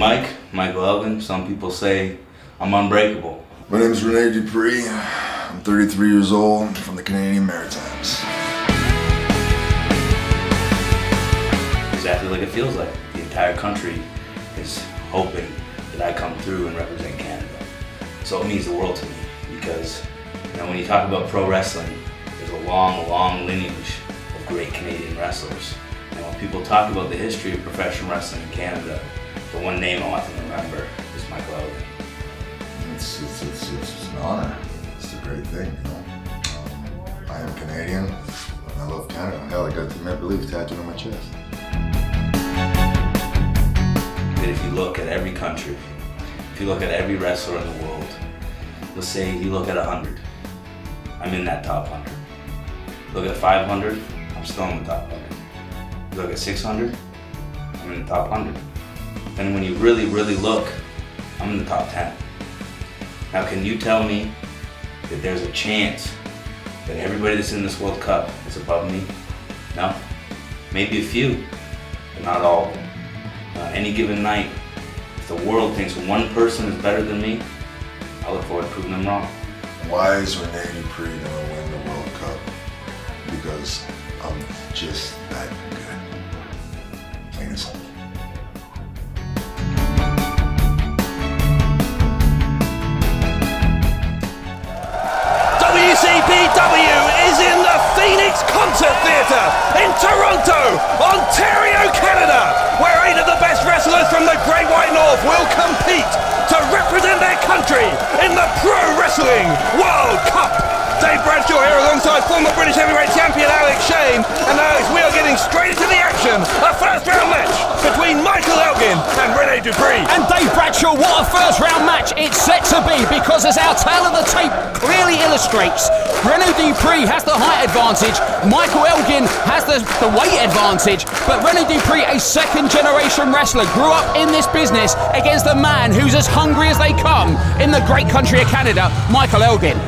Mike, Michael Elgin. Some people say I'm unbreakable. My name is Rene Dupree. I'm 33 years old from the Canadian Maritimes. Exactly like it feels like. The entire country is hoping that I come through and represent Canada. So it means the world to me because you know when you talk about pro wrestling, there's a long, long lineage of great Canadian wrestlers. And when people talk about the history of professional wrestling in Canada, the one name I want to remember is Michael Elgin. It's, it's, it's, it's an honor. It's a great thing, you know. Um, I am Canadian. I love Canada. Hell, I got the Maple Leafs tattooed on my chest. if you look at every country, if you look at every wrestler in the world, let's say you look at 100, I'm in that top 100. Look at 500, I'm still in the top 100. Look at 600, I'm in the top 100. And when you really, really look, I'm in the top 10. Now, can you tell me that there's a chance that everybody that's in this World Cup is above me? No? Maybe a few, but not all. Uh, any given night, if the world thinks one person is better than me, I look forward to proving them wrong. Why is Rene Dupree gonna win the World Cup? Because I'm just that good. Plain and simple. Concert Theatre in Toronto, Ontario, Canada, where eight of the best wrestlers from the Great White North will compete to represent their country in the Pro Wrestling World Cup. Dave Bradshaw here alongside former British Heavyweight Champion Alex Shane. And Alex, we are getting straight into the action. A first round match between Michael Elgin and Rene Dupree. And Dave Bradshaw, what a first round match it's set to be because as our tale of the tape clearly illustrates, Rene Dupree has the height advantage, Michael Elgin has the, the weight advantage, but Rene Dupree, a second generation wrestler, grew up in this business against a man who's as hungry as they come in the great country of Canada, Michael Elgin.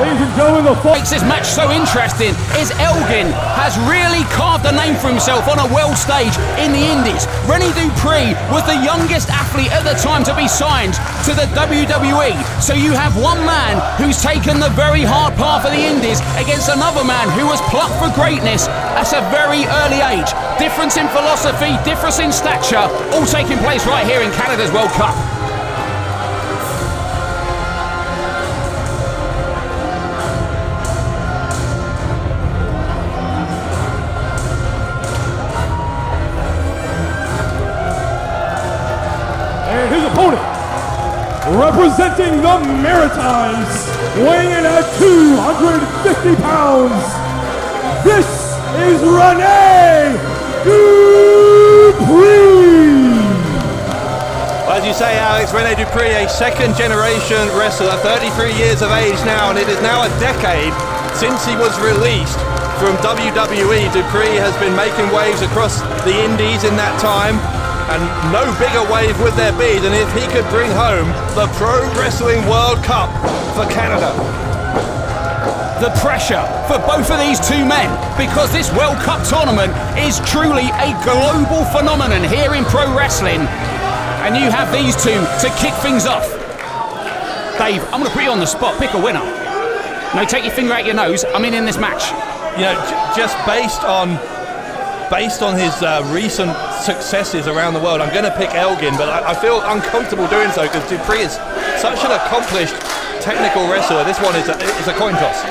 Ladies and gentlemen, the What makes this match so interesting is Elgin has really carved a name for himself on a world stage in the Indies. Rene Dupree was the youngest athlete at the time to be signed to the WWE. So you have one man who's taken the very hard path of the Indies against another man who was plucked for greatness at a very early age. Difference in philosophy, difference in stature, all taking place right here in Canada's World Cup. Representing the Maritimes, weighing in at 250 pounds, this is Rene Dupree. As you say, Alex, Rene Dupree, a second generation wrestler, 33 years of age now, and it is now a decade since he was released from WWE. Dupree has been making waves across the Indies in that time, and no bigger wave would there be than if he could bring home the Pro Wrestling World Cup for Canada. the pressure for both of these two men because this World Cup tournament is truly a global phenomenon here in pro wrestling. And you have these two to kick things off. Dave, I'm going to put you on the spot. Pick a winner. No, take your finger out your nose. I'm in in this match. you know, j- just based on based on his uh, recent successes around the world, I'm going to pick Elgin, but I, I feel uncomfortable doing so because Dupree is such an accomplished technical wrestler. This one is a, is a coin toss.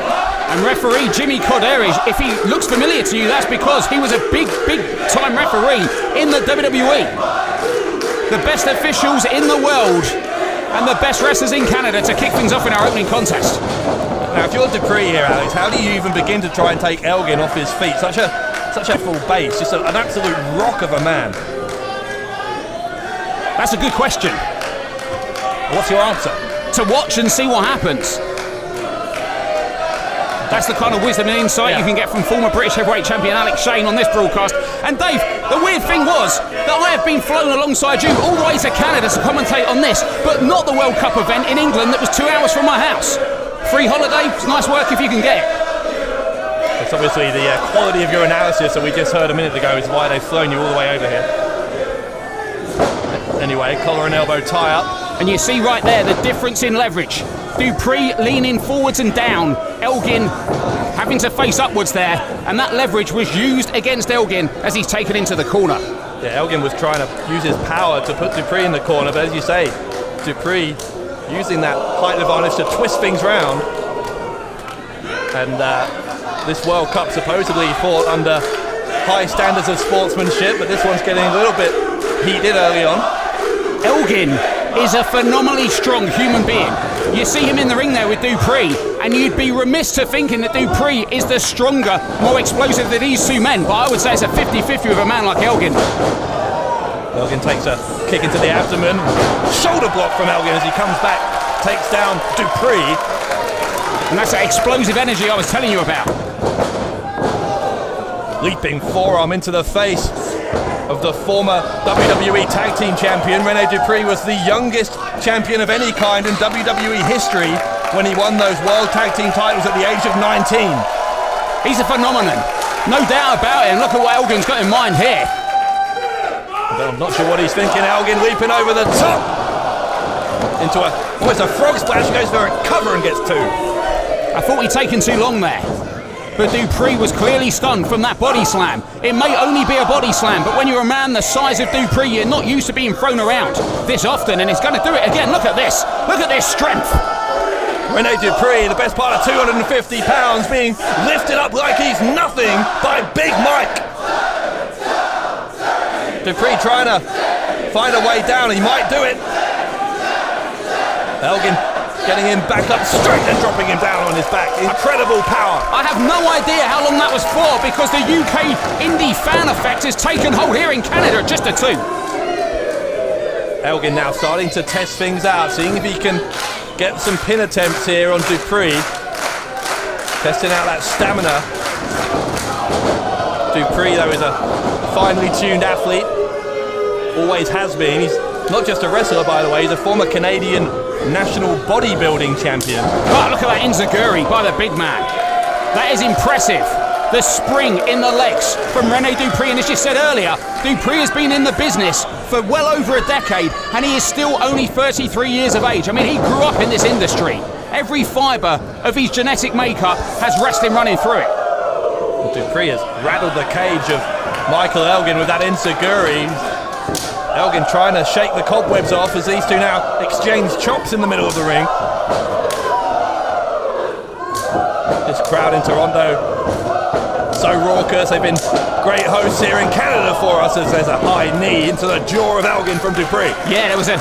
And referee Jimmy Korderas, if he looks familiar to you, that's because he was a big, big time referee in the WWE. The best officials in the world and the best wrestlers in Canada to kick things off in our opening contest. Now, if you're Dupree here, Alex, how do you even begin to try and take Elgin off his feet? Such a such a full base, just a, an absolute rock of a man. That's a good question. What's your answer? To watch and see what happens. That's the kind of wisdom and insight you can get from former British heavyweight champion Alex Shane on this broadcast. And Dave, the weird thing was that I have been flown alongside you all the way to Canada to commentate on this, but not the World Cup event in England that was two hours from my house. Free holiday, it's nice work if you can get it. It's obviously the uh, quality of your analysis that we just heard a minute ago is why they've flown you all the way over here. anyway. Collar and elbow tie up. And you see right there the difference in leverage. Dupree leaning forwards and down. Elgin having to face upwards there. And that leverage was used against Elgin as he's taken into the corner. Yeah, Elgin was trying to use his power to put Dupree in the corner, but as you say, Dupree using that height advantage to twist things round. And uh, this World Cup supposedly fought under high standards of sportsmanship, but this one's getting a little bit heated early on. Elgin is a phenomenally strong human being. You see him in the ring there with Dupree, and you'd be remiss to thinking that Dupree is the stronger, more explosive than these two men, but I would say it's a 50 50 with a man like Elgin. Elgin takes a kick into the abdomen. Shoulder block from Elgin as he comes back, takes down Dupree. And that's that explosive energy I was telling you about. Leaping forearm into the face of the former WWE Tag Team Champion. Rene Dupree was the youngest champion of any kind in WWE history when he won those World Tag Team titles at the age of 19. He's a phenomenon. No doubt about it. And look at what Elgin's got in mind here. I'm not sure what he's thinking. Elgin leaping over the top into a almost a frog splash. Goes for a cover and gets two. I thought he'd taken too long there. But Dupree was clearly stunned from that body slam. It may only be a body slam, but when you're a man the size of Dupree, you're not used to being thrown around this often, and he's going to do it again. Look at this. Look at this strength. Rene Dupree, the best part of 250 pounds, being lifted up like he's nothing by Big Mike. Dupree trying to find a way down. He might do it. Elgin getting him back up straight and dropping him down on his back. Incredible power. I have no idea how long that was for because the UK indie fan effect has taken hold here in Canada just a two. Elgin now starting to test things out, seeing if he can get some pin attempts here on Dupree. Testing out that stamina. Dupree, though, is a finely tuned athlete. Always has been. He's not just a wrestler, by the way, he's a former Canadian national bodybuilding champion. Oh, look at that Enzuigiri by the big man. That is impressive. The spring in the legs from Rene Dupree, and as you said earlier, Dupree has been in the business for well over a decade, and he is still only 33 years of age. I mean, he grew up in this industry. Every fibre of his genetic makeup has wrestling running through it. Dupree has rattled the cage of Michael Elgin with that Enzuigiri. Elgin trying to shake the cobwebs off as these two now exchange chops in the middle of the ring. This crowd in Toronto so raucous. They've been great hosts here in Canada for us as there's a high knee into the jaw of Elgin from Dupree. Yeah, there was an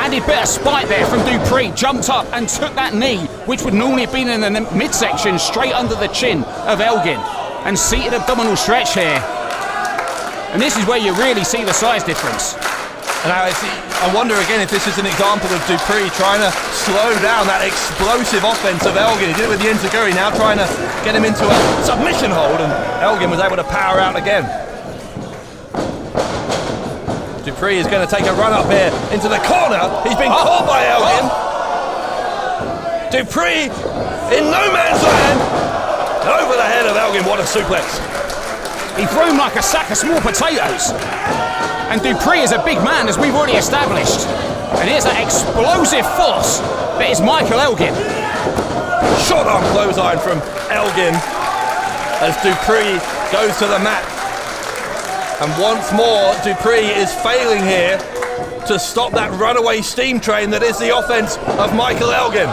added bit of spite there from Dupree. Jumped up and took that knee, which would normally have been in the midsection, straight under the chin of Elgin. And seated abdominal stretch here. And this is where you really see the size difference. And I, I wonder again if this is an example of Dupree trying to slow down that explosive offense of Elgin. He did it with the Enzuigiri, now trying to get him into a submission hold, and Elgin was able to power out again. Dupree is going to take a run up here into the corner. He's been oh. caught by Elgin. Oh. Dupree in no man's land. Over the head of Elgin. What a suplex. He threw him like a sack of small potatoes. And Dupree is a big man, as we've already established. And here's that explosive force that is Michael Elgin. Short arm clothesline from Elgin as Dupree goes to the mat. And once more, Dupree is failing here to stop that runaway steam train that is the offense of Michael Elgin.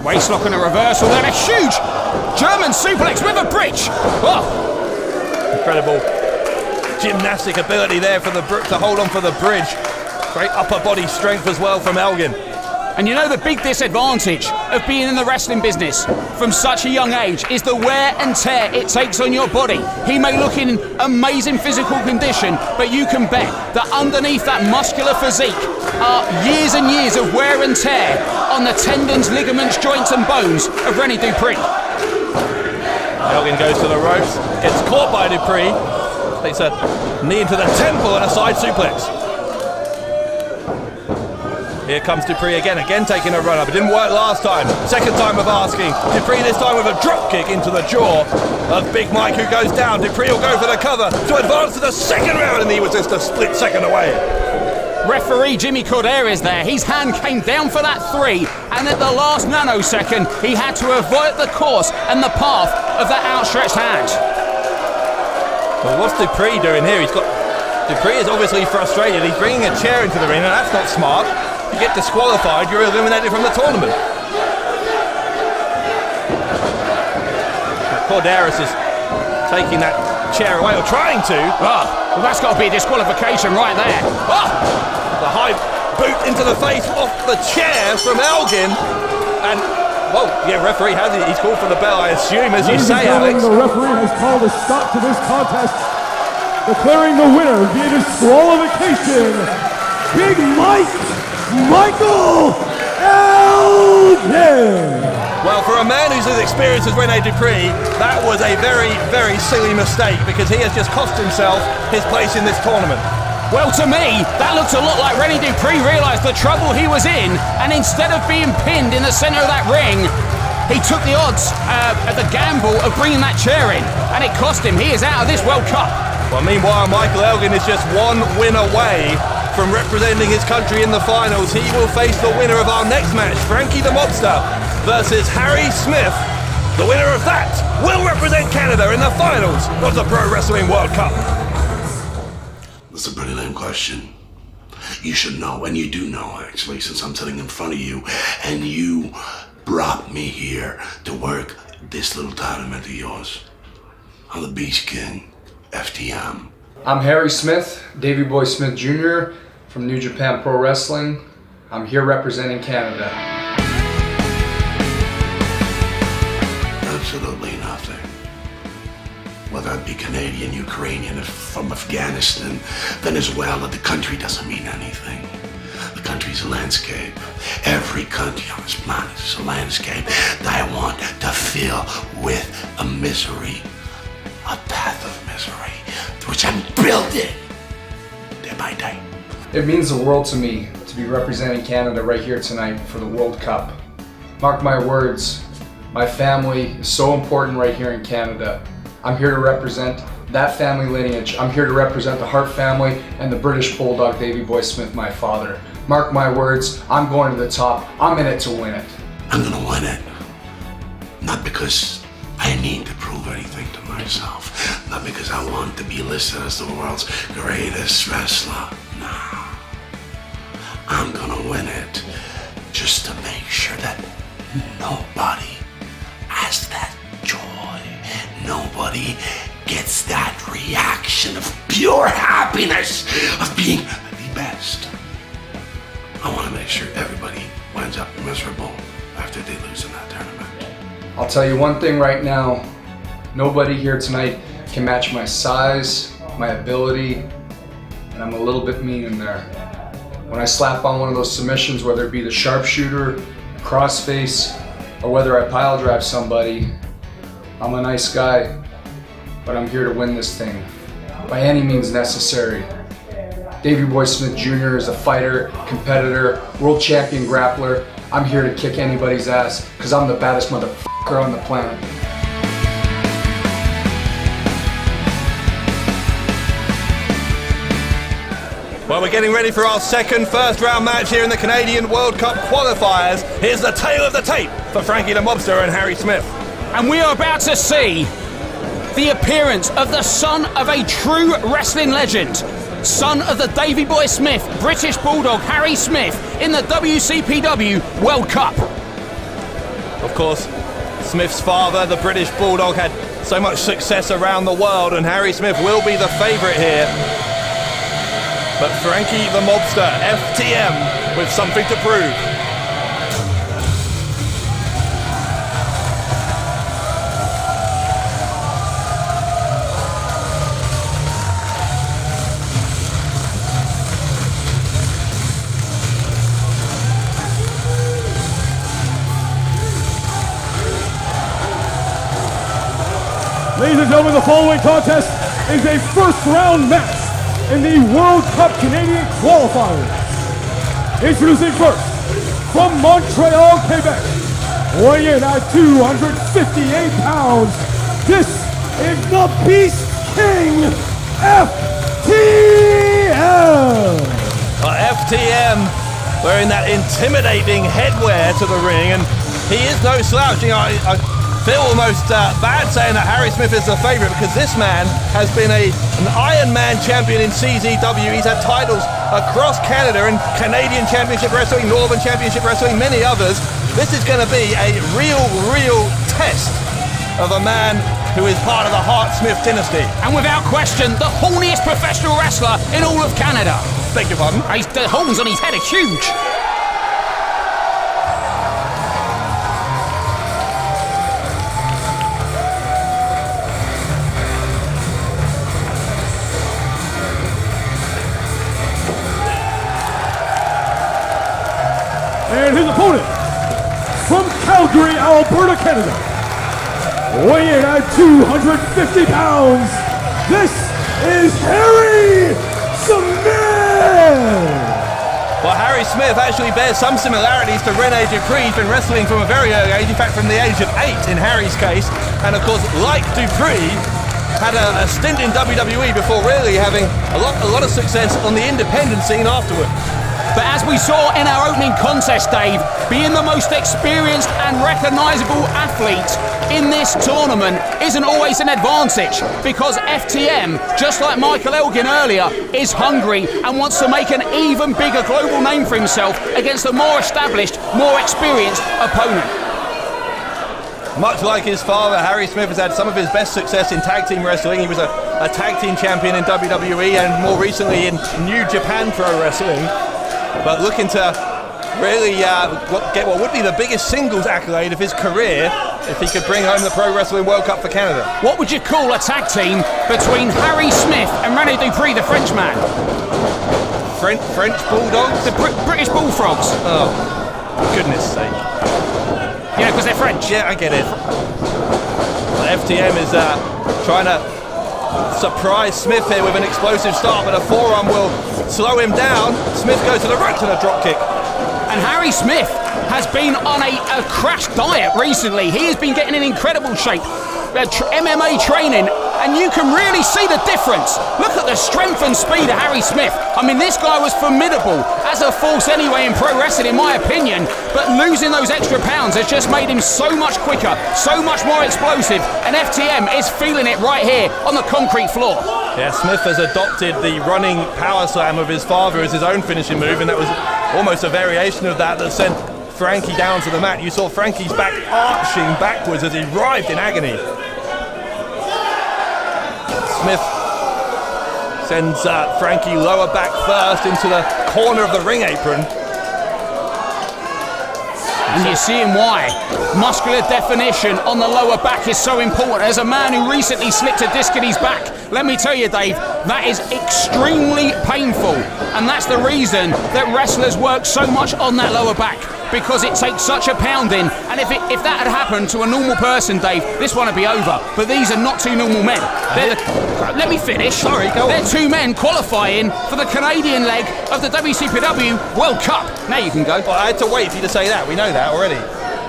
Waistlock and a reversal, then a huge German suplex with a bridge. Oh, Incredible gymnastic ability there for the to hold on for the bridge. Great upper body strength as well from Elgin. And you know the big disadvantage of being in the wrestling business from such a young age is the wear and tear it takes on your body. He may look in amazing physical condition, but you can bet that underneath that muscular physique are years and years of wear and tear on the tendons, ligaments, joints, and bones of Rene Dupree. Elgin goes to the ropes, gets caught by Dupree, takes a knee into the temple and a side suplex. Here comes Dupree again, again taking a run up. It didn't work last time. Second time of asking. Dupree this time with a drop kick into the jaw of Big Mike, who goes down. Dupree will go for the cover to advance to the second round, and he was just a split second away. Referee Jimmy Korderas there. His hand came down for that three, and at the last nanosecond, he had to avoid the course and the path of that outstretched hand. Well, what's Dupree doing here? He's got Dupree is obviously frustrated. He's bringing a chair into the ring, and that's not smart. You get disqualified, you're eliminated from the tournament. Korderas is taking that chair away, or trying to. Ah, well, that's got to be a disqualification right there. Ah! The high boot into the face off the chair from Elgin. And, well, yeah, referee has it. He's called for the bell, I assume, as you Ladies say, and gentlemen, Alex. the referee has called a stop to this contest, declaring the winner via disqualification, Big Mike Michael Elgin. Well, for a man who's as experienced as Rene Dupree, that was a very, very silly mistake because he has just cost himself his place in this tournament. Well, to me, that looks a lot like Rene Dupree realised the trouble he was in, and instead of being pinned in the centre of that ring, he took the odds uh, at the gamble of bringing that chair in, and it cost him. He is out of this World Cup. Well, meanwhile, Michael Elgin is just one win away from representing his country in the finals. He will face the winner of our next match, Franky the Mobster, versus Harry Smith. The winner of that will represent Canada in the finals of the Pro Wrestling World Cup. That's a pretty lame question. You should know, and you do know, actually, since I'm sitting in front of you, and you brought me here to work this little tournament of yours. I'm the Beast King, FTM. I'm Harry Smith, Davy Boy Smith Jr. from New Japan Pro Wrestling. I'm here representing Canada. Absolutely. Whether it be Canadian, Ukrainian, from Afghanistan, Venezuela, the country doesn't mean anything. The country's a landscape. Every country on this planet is a landscape that I want to fill with a misery, a path of misery, which I'm building day by day. It means the world to me to be representing Canada right here tonight for the World Cup. Mark my words, my family is so important right here in Canada. I'm here to represent that family lineage. I'm here to represent the Hart family and the British Bulldog Davy Boy Smith, my father. Mark my words, I'm going to the top. I'm in it to win it. I'm gonna win it. Not because I need to prove anything to myself. Not because I want to be listed as the world's greatest wrestler. No. I'm gonna win it just to make sure that nobody has that. Nobody gets that reaction of pure happiness of being the best. I want to make sure everybody winds up miserable after they lose in that tournament. I'll tell you one thing right now. Nobody here tonight can match my size, my ability, and I'm a little bit mean in there. When I slap on one of those submissions, whether it be the sharpshooter, crossface, or whether I pile drive somebody, I'm a nice guy, but I'm here to win this thing by any means necessary. Davey Boy Smith Jr. is a fighter, competitor, world champion grappler. I'm here to kick anybody's ass because I'm the baddest motherfucker on the planet. Well, we're getting ready for our second first round match here in the Canadian World Cup qualifiers. Here's the tail of the tape for Franky the Mobster and Harry Smith. And we are about to see the appearance of the son of a true wrestling legend, son of the Davy Boy Smith, British Bulldog Harry Smith, in the WCPW World Cup. Of course, Smith's father, the British Bulldog, had so much success around the world, and Harry Smith will be the favourite here. But Franky the Mobster, FTM, with something to prove. Ladies and gentlemen, the following contest is a first round match in the World Cup Canadian qualifiers. Introducing first, from Montreal, Quebec, weighing in at 258 pounds, this is the Beast King FTM. But FTM wearing that intimidating headwear to the ring, and he is no slouch. You know, I, I feel almost uh, bad saying that Harry Smith is the favourite because this man has been a, an Iron Man champion in CZW. He's had titles across Canada and Canadian Championship Wrestling, Northern Championship Wrestling, many others. This is going to be a real, real test of a man who is part of the Hart Smith dynasty. And without question, the horniest professional wrestler in all of Canada. Beg your pardon? He's, the horns on his head are huge. His opponent, from Calgary, Alberta, Canada, weighing in at 250 pounds, this is Harry Smith. Well, Harry Smith actually bears some similarities to Rene Dupree. He's been wrestling from a very early age, in fact, from the age of eight in Harry's case. And of course, like Dupree, had a, a stint in WWE before really having a lot, a lot of success on the independent scene afterward. But as we saw in our opening contest, Dave, being the most experienced and recognisable athlete in this tournament isn't always an advantage because FTM, just like Michael Elgin earlier, is hungry and wants to make an even bigger global name for himself against a more established, more experienced opponent. Much like his father, Harry Smith has had some of his best success in tag team wrestling. He was a, a tag team champion in WWE and more recently in New Japan Pro Wrestling. But looking to really uh, get what would be the biggest singles accolade of his career if he could bring home the Pro Wrestling World Cup for Canada. What would you call a tag team between Harry Smith and Rene Dupree, the Frenchman? French, French Bulldogs? The Brit- British Bullfrogs. Oh, goodness sake. You know, because they're French. Yeah, I get it. Well, FTM is uh, trying to surprise Smith here with an explosive start, but a forearm will slow him down. Smith goes to the right to the drop kick. And Harry Smith has been on a, a crash diet recently. He has been getting in incredible shape. Uh, tr- MMA training, and you can really see the difference. Look at the strength and speed of Harry Smith. I mean, this guy was formidable as a force anyway in pro wrestling, in my opinion. But losing those extra pounds has just made him so much quicker, so much more explosive. And FTM is feeling it right here on the concrete floor. Yeah, Smith has adopted the running power slam of his father as his own finishing move, and that was almost a variation of that that sent Franky down to the mat. You saw Franky's back arching backwards as he writhed in agony. Smith sends uh, Franky lower back first into the corner of the ring apron. And you're seeing why. Muscular definition on the lower back is so important. As a man who recently slipped a disc in his back, let me tell you, Dave, that is extremely painful. And that's the reason that wrestlers work so much on that lower back. Because it takes such a pounding. And if, it, if that had happened to a normal person, Dave, this one would be over. But these are not two normal men. The, let me finish. Sorry, go on. They're two men qualifying for the Canadian leg of the WCPW World Cup. Now you can go. Well, I had to wait for you to say that. We know that already.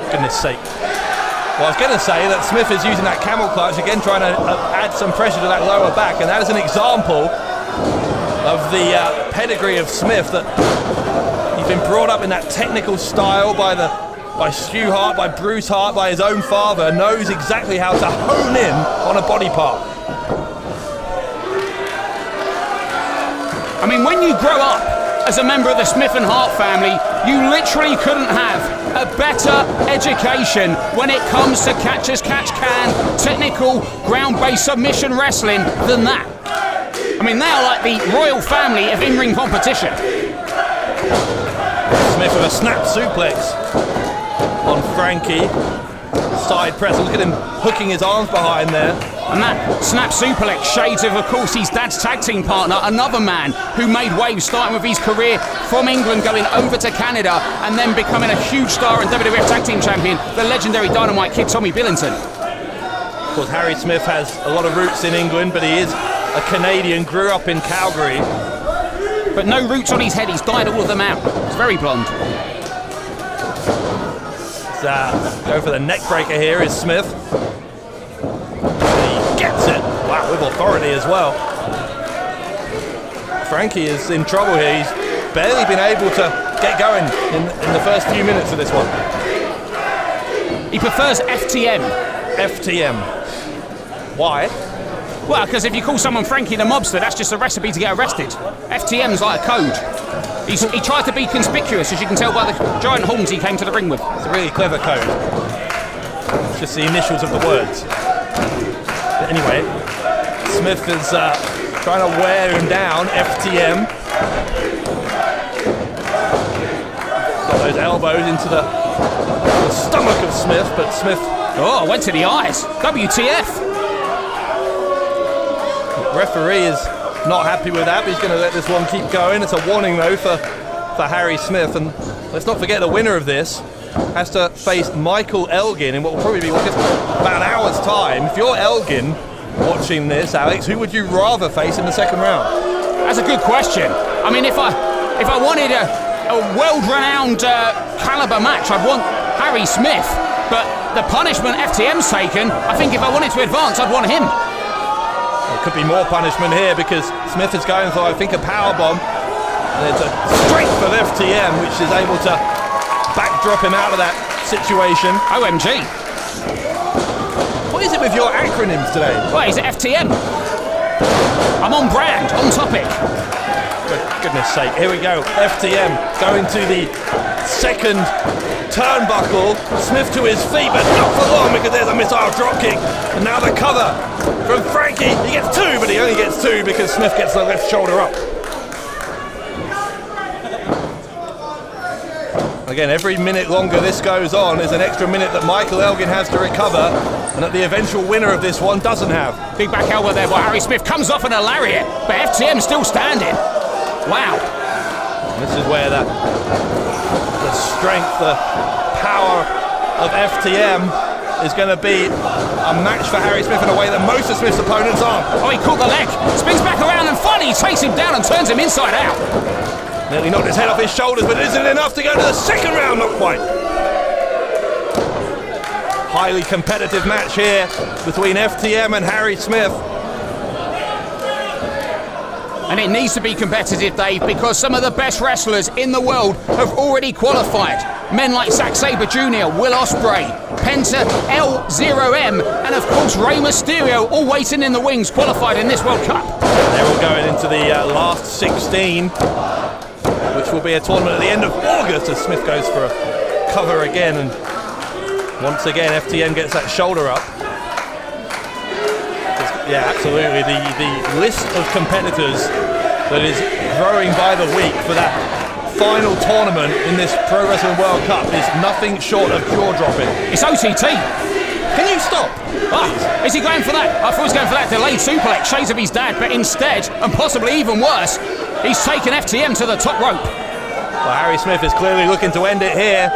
Goodness sake. Well, I was going to say that Smith is using that camel clutch again, trying to uh, add some pressure to that lower back, and that is an example of the uh, pedigree of Smith. That he's been brought up in that technical style by the by Stu Hart, by Bruce Hart, by his own father. Knows exactly how to hone in on a body part. I mean, when you grow up as a member of the Smith and Hart family, you literally couldn't have a better education when it comes to catch as catch can, technical, ground based submission wrestling than that. I mean, they are like the royal family of in ring competition. Smith with a snap suplex on Franky. Side press. Look at him hooking his arms behind there. And that snap suplex shades of, of course, his dad's tag team partner, another man who made waves starting with his career from England, going over to Canada, and then becoming a huge star and WWF Tag Team Champion, the legendary Dynamite Kid Tommy Billington. Of course, Harry Smith has a lot of roots in England, but he is a Canadian, grew up in Calgary. But no roots on his head. He's dyed all of them out. It's very blonde. Uh, go for the neck breaker here is Smith. He gets it. Wow, with authority as well. Franky is in trouble here. He's barely been able to get going in, in the first few minutes of this one. He prefers FTM. FTM. Why? Well, because if you call someone Franky the mobster, that's just a recipe to get arrested. FTM's like a code. He's, he tried to be conspicuous, as you can tell by the giant horns he came to the ring with. It's a really clever code. It's just the initials of the words. But anyway, Smith is uh, trying to wear him down. FTM. Got those elbows into the, the stomach of Smith, but Smith Oh, went to the eyes. WTF. Referee is not happy with that, but he's going to let this one keep going. It's a warning though for for Harry Smith, and let's not forget the winner of this has to face Michael Elgin in what will probably be about an hour's time. If you're Elgin watching this, Alex, who would you rather face in the second round? That's a good question. I mean, if I if I wanted a, a world-renowned uh, caliber match, I'd want Harry Smith. But the punishment FTM's taken, I think if I wanted to advance, I'd want him. Could be more punishment here because Smith is going for, I think, a power bomb. And it's a strength of FTM, which is able to backdrop him out of that situation. OMG. What is it with your acronyms today? Well, he's at FTM. I'm on brand, on topic. For goodness sake, here we go. FTM going to the second turnbuckle. Smith to his feet, but not for long because there's a missile dropkick. And now the cover from Franky. He gets two, but he only gets two because Smith gets the left shoulder up. Again, every minute longer this goes on is an extra minute that Michael Elgin has to recover and that the eventual winner of this one doesn't have. Big back elbow there by Harry Smith. Comes off in a lariat, but FTM's still standing. Wow. This is where the, the strength, the power of FTM is going to be a match for Harry Smith in a way that most of Smith's opponents aren't. Oh, he caught the leg. Spins back around and finally takes him down and turns him inside out. Nearly knocked his head off his shoulders, but isn't enough to go to the second round, not quite. Highly competitive match here between FTM and Harry Smith. And it needs to be competitive, Dave, because some of the best wrestlers in the world have already qualified. Men like Zack Sabre Jr., Will Ospreay, Penta El Zero M, and of course Rey Mysterio, all waiting in the wings, qualified in this World Cup. They're all going into the uh, last 16, which will be a tournament at the end of August as Smith goes for a cover again. And once again, FTM gets that shoulder up. Yeah, absolutely. The, the list of competitors that is growing by the week for that final tournament in this Pro Wrestling World Cup is nothing short of jaw-dropping. It's OTT. Can you stop? Ah, is he going for that? I thought he was going for that delayed suplex, shades of his dad, but instead, and possibly even worse, he's taken FTM to the top rope. Well, Harry Smith is clearly looking to end it here.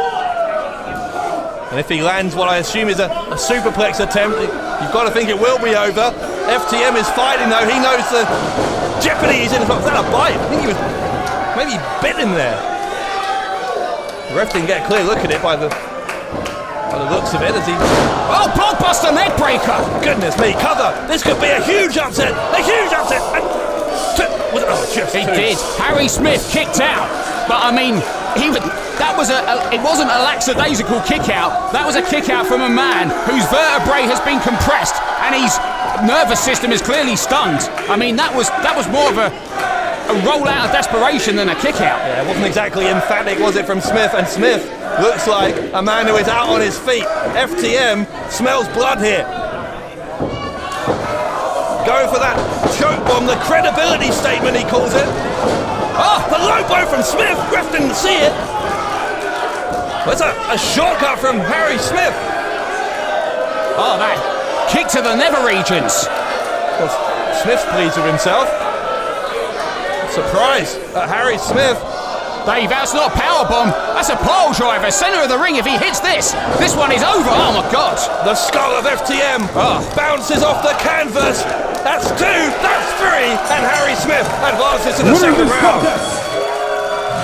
And if he lands what I assume is a, a superplex attempt, you've got to think it will be over. FTM is fighting though. He knows the jeopardy he's in. Was that a bite? I think he was maybe bit him there. The ref didn't get a clear look at it by the by the looks of it as he. Oh, blockbuster neck breaker! Goodness me, cover! This could be a huge upset! A huge upset! And two, was it, oh, just He two. did. Harry Smith kicked out, but I mean, he would. That was a, a. It wasn't a lackadaisical kick out. That was a kick out from a man whose vertebrae has been compressed and his nervous system is clearly stunned. I mean, that was that was more of a. A roll out of desperation than a kick out. Yeah, it wasn't exactly emphatic, was it, from Smith? And Smith looks like a man who is out on his feet. FTM smells blood here. Going for that choke bomb, the credibility statement, he calls it. Oh, the low blow from Smith. Ref didn't see it. That's a, a shortcut from Harry Smith. Oh, that kick to the nether regions. Well, Smith's pleased with himself. Surprise at Harry Smith. Dave, that's not a power bomb. That's a pole driver. Center of the ring. If he hits this, this one is over. Oh my God. The skull of FTM Oh. bounces off the canvas That's two. That's three. And Harry Smith advances to the Winner second this round. contest,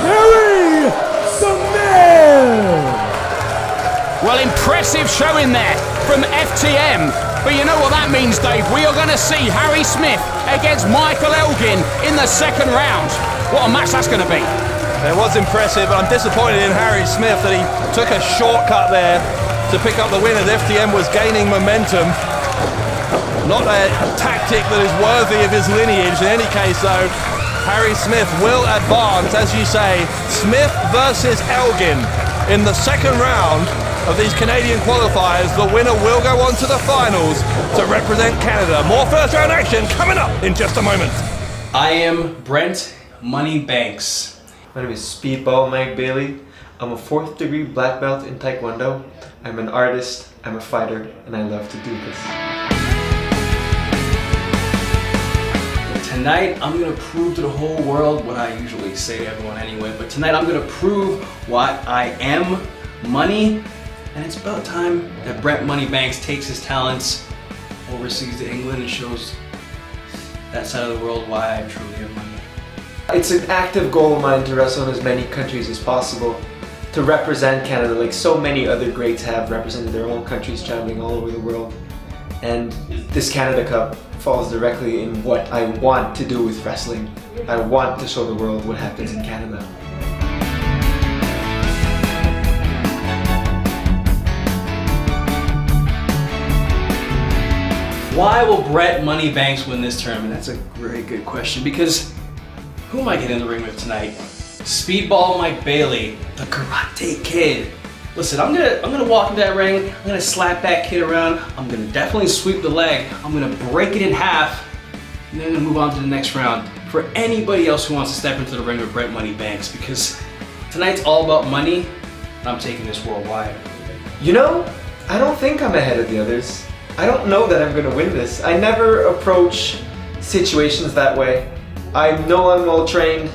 Harry Smith. Well, impressive showing there from FTM. But you know what that means, Dave? We are going to see Harry Smith against Michael Elgin in the second round. What a match that's going to be. It was impressive. I'm disappointed in Harry Smith that he took a shortcut there to pick up the win as FTM was gaining momentum. Not a tactic that is worthy of his lineage. In any case, though, Harry Smith will advance, as you say, Smith versus Elgin in the second round of these Canadian qualifiers. The winner will go on to the finals to represent Canada. More first round action coming up in just a moment. I am Brent Money Banks. My name is Speedball Mike Bailey. I'm a fourth degree black belt in Taekwondo. I'm an artist, I'm a fighter, and I love to do this. Tonight, I'm gonna prove to the whole world what I usually say to everyone anyway, but tonight I'm gonna prove what I am money, and it's about time that Brent Money Banks takes his talents overseas to England and shows that side of the world why I truly am money. It's an active goal of mine to wrestle in as many countries as possible, to represent Canada like so many other greats have represented their own countries traveling all over the world. And this Canada Cup falls directly in what I want to do with wrestling. I want to show the world what happens in Canada. Why will Brent Money Banks win this tournament? That's a very good question because who am I getting in the ring with tonight? Speedball Mike Bailey, the Karate Kid. Listen, I'm gonna I'm gonna walk into that ring. I'm gonna slap that kid around. I'm gonna definitely sweep the leg. I'm gonna break it in half, and then I'm gonna move on to the next round. For anybody else who wants to step into the ring with Brent Money Banks, because tonight's all about money, and I'm taking this worldwide. You know, I don't think I'm ahead of the others. I don't know that I'm gonna win this. I never approach situations that way. I know I'm well trained.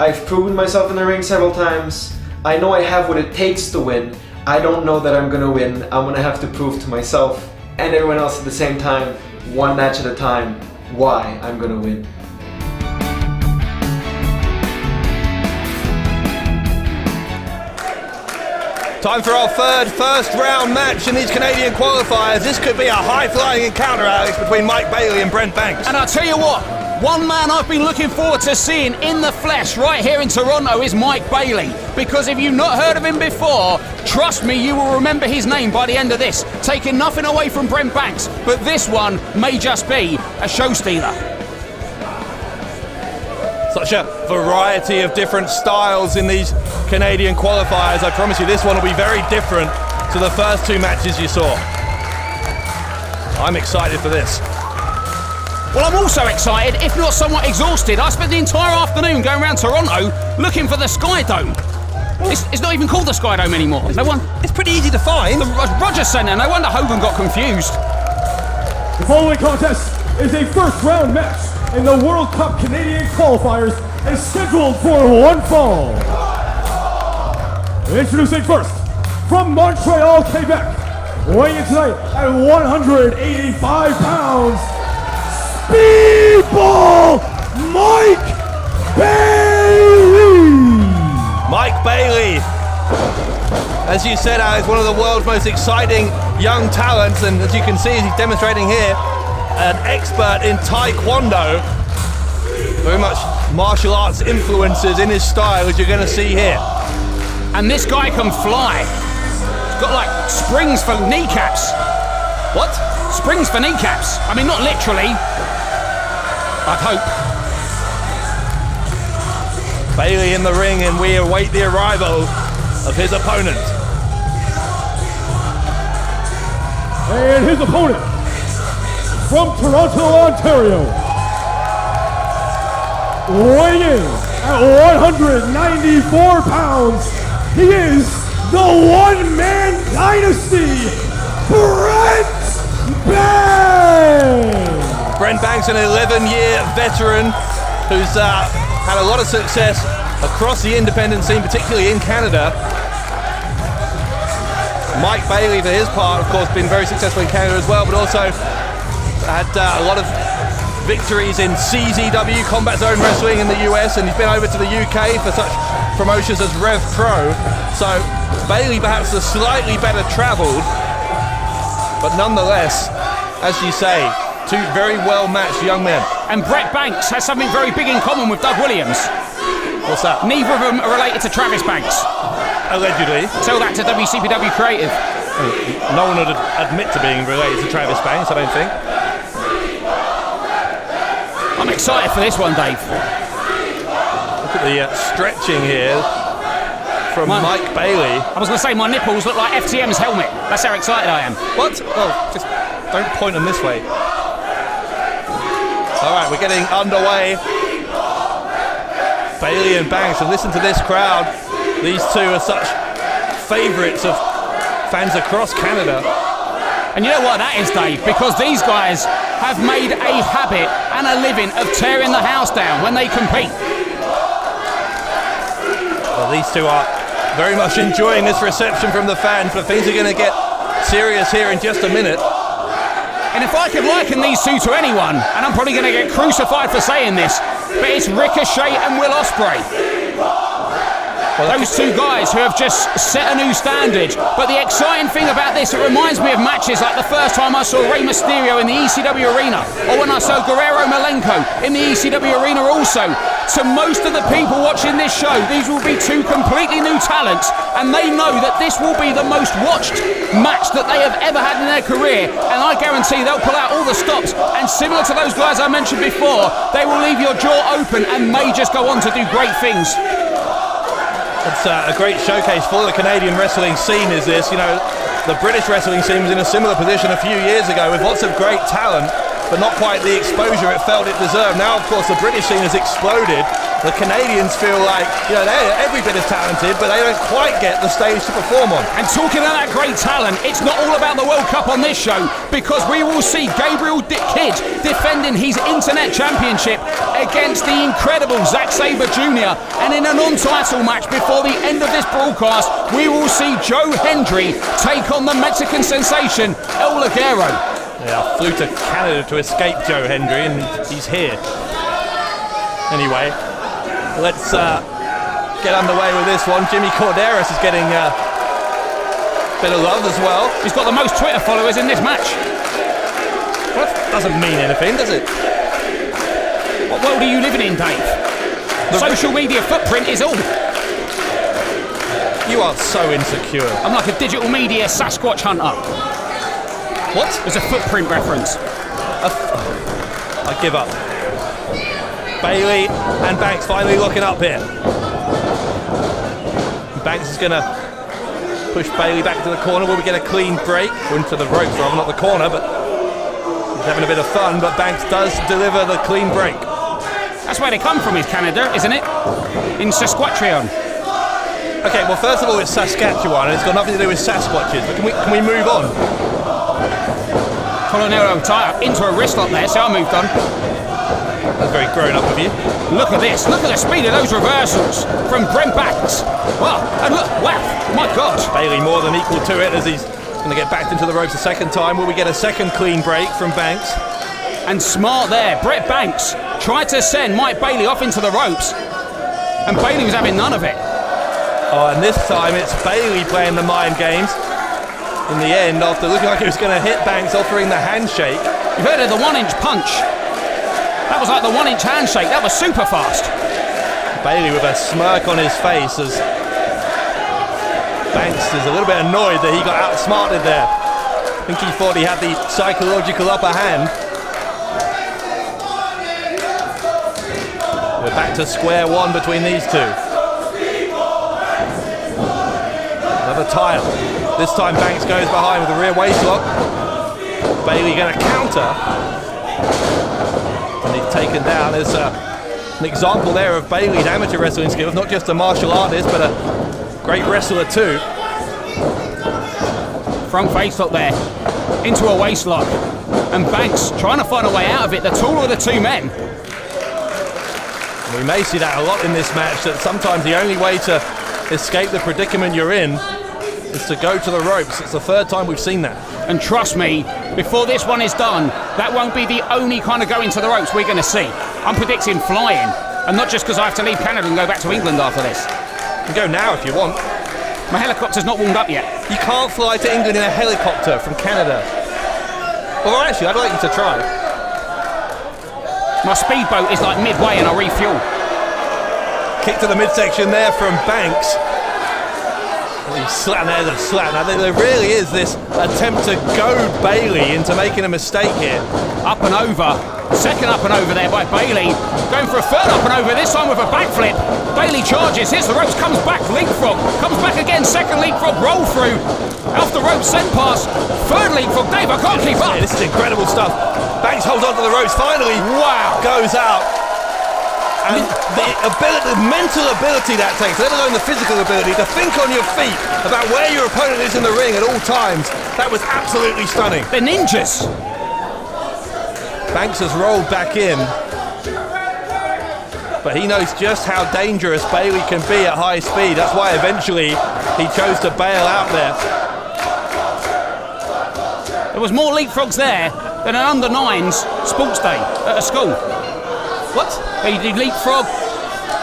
I've proven myself in the ring several times. I know I have what it takes to win. I don't know that I'm gonna win. I'm gonna have to prove to myself and everyone else at the same time, one match at a time, why I'm gonna win. Time for our third first round match in these Canadian qualifiers. This could be a high flying encounter, Alex, between Mike Bailey and Brent Banks. And I'll tell you what, one man I've been looking forward to seeing in the flesh right here in Toronto is Mike Bailey. Because if you've not heard of him before, trust me, you will remember his name by the end of this. Taking nothing away from Brent Banks, but this one may just be a show stealer. Such a variety of different styles in these Canadian qualifiers. I promise you, this one will be very different to the first two matches you saw. I'm excited for this. Well, I'm also excited, if not somewhat exhausted. I spent the entire afternoon going around Toronto looking for the Sky Dome. It's, it's not even called the Sky Dome anymore. No one. It's pretty easy to find. The Ro- Rogers Centre. No wonder Hogan got confused. The following contest is a first round match in the World Cup Canadian qualifiers and scheduled for one fall. Introducing first, from Montreal, Quebec, weighing in tonight at 185 pounds, Speedball Mike Bailey! Mike Bailey. As you said, Alex, one of the world's most exciting young talents, and as you can see, he's demonstrating here, an expert in Taekwondo. Very much martial arts influences in his style, as you're going to see here. And this guy can fly. He's got like springs for kneecaps. What? Springs for kneecaps. I mean, not literally. I'd hope. Bailey in the ring, and we await the arrival of his opponent. And his opponent, from Toronto, Ontario, weighing in at 194 pounds, he is the one-man dynasty, Brent Banks! Brent Banks, an 11-year veteran who's uh, had a lot of success across the independent scene, particularly in Canada. Mike Bailey, for his part, of course, been very successful in Canada as well, but also had uh, a lot of victories in CZW, Combat Zone Wrestling in the US, and he's been over to the UK for such promotions as Rev Pro. So Bailey perhaps the slightly better travelled, but nonetheless, as you say, two very well matched young men. And Brent Banks has something very big in common with Doug Williams. What's that? Neither of them are related to Travis Banks. Allegedly. Tell that to WCPW Creative. No one would admit to being related to Travis Banks, I don't think. Excited for this one, Dave. Look at the uh, stretching here from My- Mike Bailey. I was going to say my nipples look like FTM's helmet. That's how excited I am. What? Oh, just don't point them this way. All right, we're getting underway. Bailey and Banks, and listen to this crowd. These two are such favourites of fans across Canada. And you know what that is, Dave? Because these guys have made a habit and a living of tearing the house down when they compete. Well, these two are very much enjoying this reception from the fans, but things are going to get serious here in just a minute. And if I could liken these two to anyone, and I'm probably going to get crucified for saying this, but it's Ricochet and Will Ospreay. Those two guys who have just set a new standard. But the exciting thing about this, it reminds me of matches like the first time I saw Rey Mysterio in the ECW arena, or when I saw Guerrero Malenko in the ECW arena also. To most of the people watching this show, these will be two completely new talents, and they know that this will be the most watched match that they have ever had in their career. And I guarantee they'll pull out all the stops, and similar to those guys I mentioned before, they will leave your jaw open and may just go on to do great things. It's uh, a great showcase for the Canadian wrestling scene, is this? You know, the British wrestling scene was in a similar position a few years ago with lots of great talent, but not quite the exposure it felt it deserved. Now, of course, the British scene has exploded. The Canadians feel like, you know, they're every bit as talented, but they don't quite get the stage to perform on. And talking about that great talent, it's not all about the World Cup on this show because we will see Gabriel Dick Kidd defending his internet championship against the incredible Zack Sabre Jr. And in a non-title match before the end of this broadcast, we will see Joe Hendry take on the Mexican sensation El Ligero. Yeah, flew to Canada to escape Joe Hendry, and he's here. Anyway, let's uh, get underway with this one. Jimmy Korderas is getting uh, a bit of love as well. He's got the most Twitter followers in this match. Well, that doesn't mean anything, does it? What world are you living in, Dave? Social media footprint is all. You are so insecure. I'm like a digital media Sasquatch hunter. What? There's a footprint reference. I give up. Bailey and Banks finally looking up here. Banks is going to push Bailey back to the corner. Will we get a clean break? Into the ropes, rather, not the corner, but he's having a bit of fun. But Banks does deliver the clean break. That's where they come from, is Canada, isn't it? In Saskatchewan. Okay, well, first of all, it's Saskatchewan, and it's got nothing to do with Sasquatches. But can we, can we move on? Collar tie into a wrist lock there, so I moved on. That's very grown up of you. Look at this. Look at the speed of those reversals from Brent Banks. Wow. And look, wow. My God. Bailey more than equal to it as he's going to get backed into the ropes a second time. Will we get a second clean break from Banks? And smart there. Brent Banks tried to send Mike Bailey off into the ropes. And Bailey was having none of it. Oh, and this time it's Bailey playing the mind games. In the end, after looking like he was going to hit Banks, offering the handshake. You've heard of the one inch punch. That was like the one inch handshake. That was super fast. Bailey with a smirk on his face as Banks is a little bit annoyed that he got outsmarted there. I think he thought he had the psychological upper hand. We're back to square one between these two. Another tile. This time Banks goes behind with a rear waist lock. Bailey going to counter. Taken down. There's uh, an example there of Bailey's amateur wrestling skills, not just a martial artist, but a great wrestler too. Front face lock there. Into a waist lock. And Banks trying to find a way out of it. The taller of the two men. We may see that a lot in this match, that sometimes the only way to escape the predicament you're in is to go to the ropes. It's the third time we've seen that. And trust me, before this one is done, that won't be the only kind of going to the ropes we're going to see. I'm predicting flying, and not just because I have to leave Canada and go back to England after this. You can go now if you want. My helicopter's not warmed up yet. You can't fly to England in a helicopter from Canada. Well, actually, I'd like you to try. My speedboat is like midway and I refuel. Kick to the midsection there from Banks. He's slat, there's a slat. Now, there really is this attempt to goad Bailey into making a mistake here. Up and over. Second up and over there by Bailey. Going for a third up and over, this time with a backflip. Bailey charges, hits the ropes, comes back, leapfrog. Comes back again, second leapfrog, roll through. Off the rope, send pass. Third leapfrog, Dave, I can't keep up. Yeah, this is incredible stuff. Banks holds onto the ropes, finally. Wow. Goes out. And the ability, the mental ability that takes, let alone the physical ability, to think on your feet about where your opponent is in the ring at all times, that was absolutely stunning. They're ninjas. Banks has rolled back in, but he knows just how dangerous Bailey can be at high speed. That's why eventually he chose to bail out there. There was more leapfrogs there than an under nines sports day at a school. What? He did leapfrog,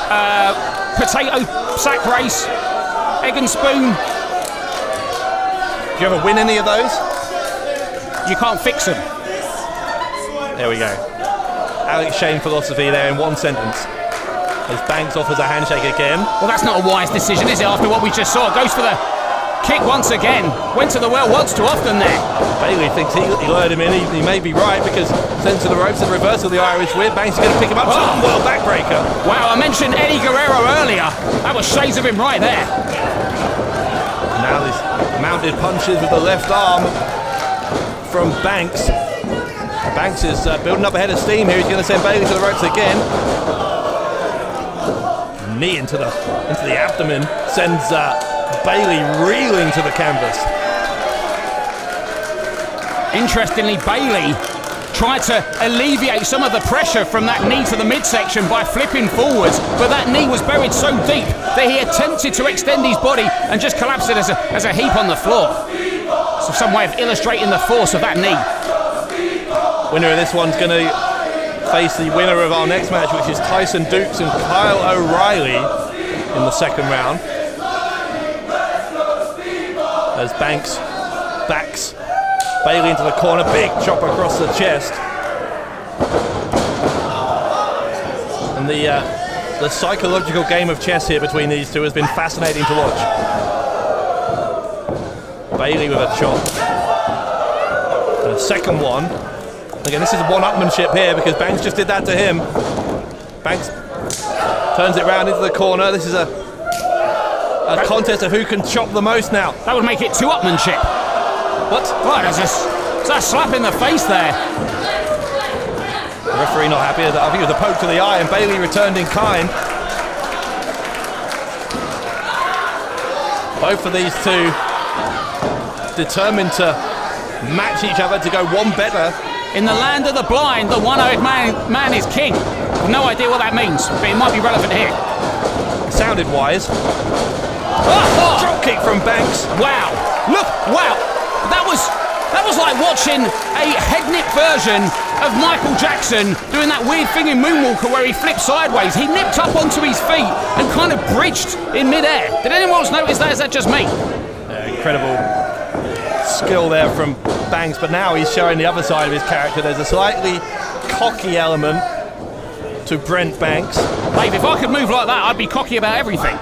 uh, potato sack race, egg and spoon. Do you ever win any of those? You can't fix them. There we go. Alex Shane philosophy there in one sentence. As Banks offers a handshake again. Well, that's not a wise decision, is it? After what we just saw, goes for the kick once again. Went to the well once too often there. Bailey thinks he, he lured him in. He, he, may be right because sends to the ropes and reversal of the Irish whip. Banks is going to pick him up. Oh. Well, backbreaker. Wow, I mentioned Eddie Guerrero earlier. That was shades of him right there. Now these mounted punches with the left arm from Banks. Banks is uh, building up a head of steam here. He's going to send Bailey to the ropes again. Knee into the into the abdomen sends uh, Bailey reeling to the canvas. Interestingly, Bailey tried to alleviate some of the pressure from that knee to the midsection by flipping forwards, but that knee was buried so deep that he attempted to extend his body and just collapsed it as a, as a heap on the floor. So some way of illustrating the force of that knee. Winner of this one's going to face the winner of our next match, which is Tyson Dux and Kyle O'Reilly in the second round. As Banks backs Bailey into the corner, big chop across the chest. And the uh, the psychological game of chess here between these two has been fascinating to watch. Bailey with a chop. And a second one. Again, this is one-upmanship here because Banks just did that to him. Banks turns it round into the corner. This is a a contest of who can chop the most now. That would make it two-upmanship. What? Right, there's a, there's a slap in the face there. The referee not happy. I think it was a poke to the eye, and Bailey returned in kind. Both of these two determined to match each other to go one better. In the land of the blind, the one-eyed man, man is king. No idea what that means, but it might be relevant here. It sounded wise. Oh, Drop kick from Banks. Wow! Look, wow! That was that was like watching a head nip version of Michael Jackson doing that weird thing in Moonwalker where he flipped sideways. He nipped up onto his feet and kind of bridged in midair. Did anyone else notice that? Is that just me? Yeah, incredible skill there from Banks, but now he's showing the other side of his character. There's a slightly cocky element to Brent Banks. Dave, if I could move like that, I'd be cocky about everything.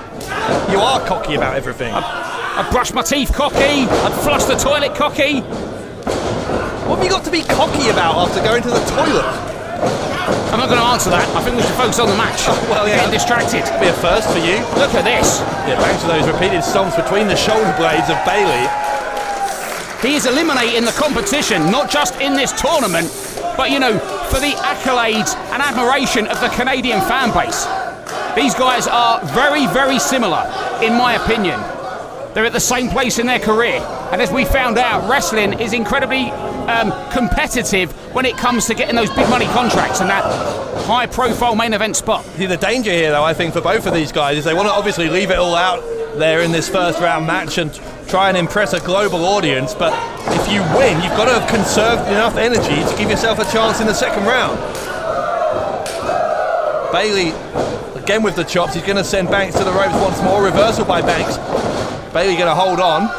You are cocky about everything. I'd brush my teeth cocky, I'd flush the toilet cocky. What have you got to be cocky about after going to the toilet? I'm not going to answer that. I think we should focus on the match. well, yeah. Getting distracted. Be a first for you. Look at this. Yeah, back to those repeated stomps between the shoulder blades of Bailey. He is eliminating the competition, not just in this tournament, but you know, for the accolades and admiration of the Canadian fan base. These guys are very, very similar, in my opinion. They're at the same place in their career. And as we found out, wrestling is incredibly um, competitive when it comes to getting those big money contracts and that high profile main event spot. See, the danger here, though, I think, for both of these guys is they want to obviously leave it all out there in this first round match and try and impress a global audience, but if you win, you've got to have conserved enough energy to give yourself a chance in the second round. Bailey, again with the chops, he's going to send Banks to the ropes once more. Reversal by Banks. Bailey going to hold on.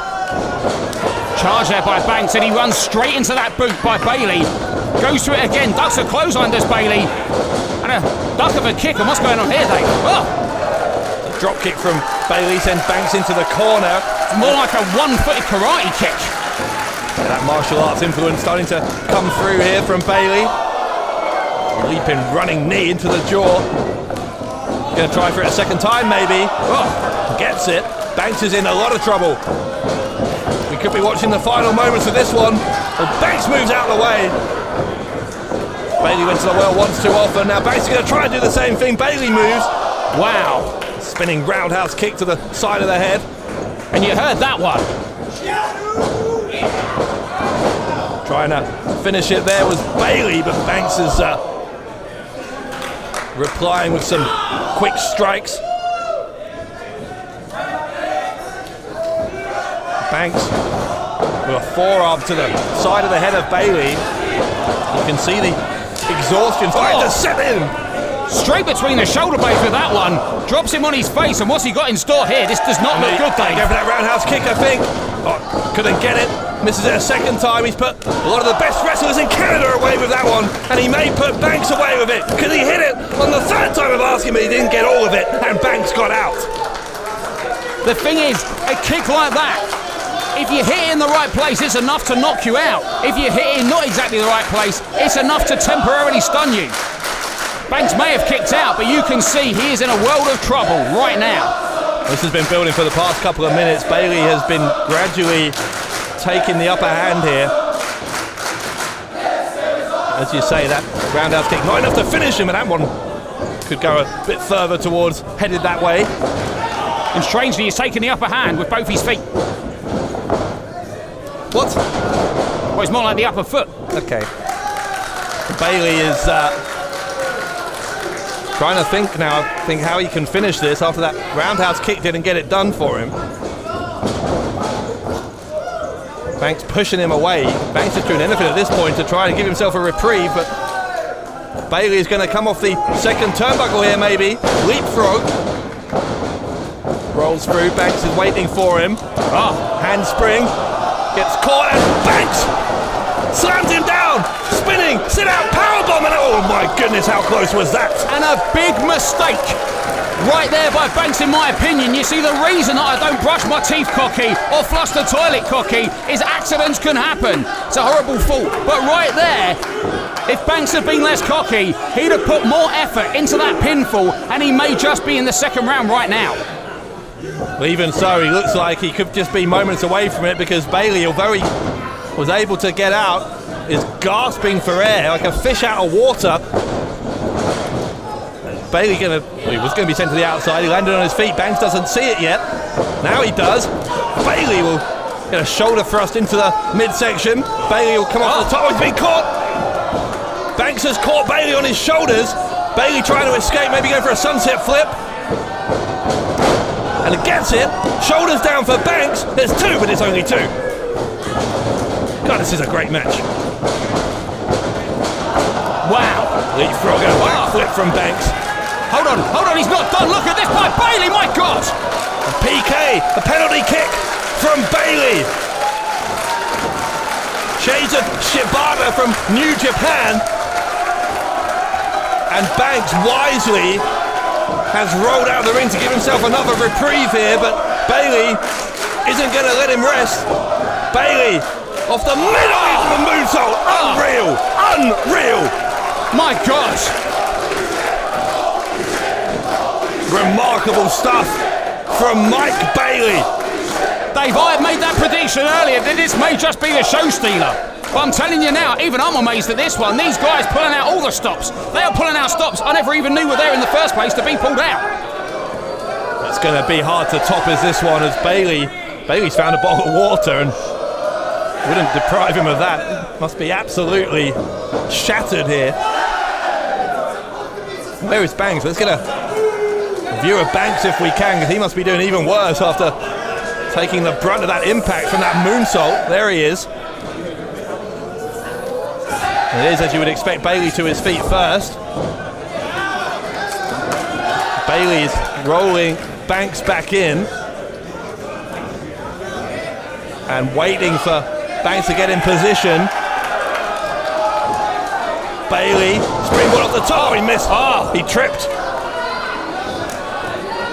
Charge there by Banks, and he runs straight into that boot by Bailey. Goes to it again, ducks a clothesline, does Bailey. And a duck of a kick, and what's going on here, Dave? Oh, Drop kick from Bailey sends Banks into the corner. more like a one-footed karate kick. That martial arts influence starting to come through here from Bailey. Leaping running knee into the jaw. Gonna try for it a second time, maybe. Oh, gets it. Banks is in a lot of trouble. We could be watching the final moments of this one. Well, Banks moves out of the way. Bailey went to the well once too often. Now Banks is going to try and do the same thing. Bailey moves. Wow. Spinning roundhouse kick to the side of the head. And you heard that one. Trying to finish it there was Bailey, but Banks is uh, replying with some quick strikes. Banks with a forearm to the side of the head of Bailey. You can see the exhaustion starting to oh. set in. Straight between the shoulder blades with that one. Drops him on his face, and what's he got in store here? This does not look good, Dave. Go for that roundhouse kick, I think. Oh, couldn't get it. Misses it a second time. He's put a lot of the best wrestlers in Canada away with that one, and he may put Banks away with it because he hit it on the third time of asking, but he didn't get all of it, and Banks got out. The thing is, a kick like that, if you hit it in the right place, it's enough to knock you out. If you hit it in not exactly the right place, it's enough to temporarily stun you. Banks may have kicked out, but you can see he is in a world of trouble right now. This has been building for the past couple of minutes. Bailey has been gradually taking the upper hand here. As you say, that roundhouse kick, not enough to finish him, and that one could go a bit further towards, headed that way. And strangely, he's taking the upper hand with both his feet. What? Well, it's more like the upper foot. Okay. Bailey is uh, trying to think now, think how he can finish this after that roundhouse kick didn't get it done for him. Banks pushing him away. Banks is doing anything at this point to try and give himself a reprieve, but Bailey is going to come off the second turnbuckle here, maybe. Leapfrog. Rolls through. Banks is waiting for him. Ah, handspring. Gets caught and Banks slams him down. Spinning. Sit out. Powerbomb. And oh my goodness, how close was that? And a big mistake. Right there by Banks, in my opinion. You see, the reason that I don't brush my teeth cocky or flush the toilet cocky is accidents can happen. It's a horrible fault. But right there, if Banks had been less cocky, he'd have put more effort into that pinfall, and he may just be in the second round right now. Even so, he looks like he could just be moments away from it because Bailey, although he was able to get out, is gasping for air like a fish out of water. Bailey gonna, well, he was going to be sent to the outside. He landed on his feet. Banks doesn't see it yet. Now he does. Bailey will get a shoulder thrust into the midsection. Bailey will come off the top. Oh, he's been caught. Banks has caught Bailey on his shoulders. Bailey trying to escape, maybe going for a sunset flip. And it gets it. Shoulders down for Banks. There's two, but it's only two. God, this is a great match. Wow. Leapfrog and a backflip from Banks. Hold on, hold on, he's not done. Look at this by Bailey, my God! A PK, a penalty kick from Bailey. Shades of Shibata from New Japan. And Banks wisely has rolled out of the ring to give himself another reprieve here, but Bailey isn't going to let him rest. Bailey off the middle into the moonsault. Unreal, unreal. My gosh. Remarkable stuff from Mike Bailey. Dave, I had made that prediction earlier that this may just be the show stealer. But I'm telling you now, even I'm amazed at this one. These guys pulling out all the stops. They are pulling out stops I never even knew were there in the first place to be pulled out. That's going to be hard to top as this one, as Bailey, Bailey's found a bottle of water and wouldn't deprive him of that. Must be absolutely shattered here. Where is Banks? Let's get a view of Banks if we can, because he must be doing even worse after taking the brunt of that impact from that moonsault. There he is. It is as you would expect Bailey to his feet first. Bailey is rolling Banks back in and waiting for Banks to get in position. Bailey, springboard off the top, he missed. Ah, he tripped.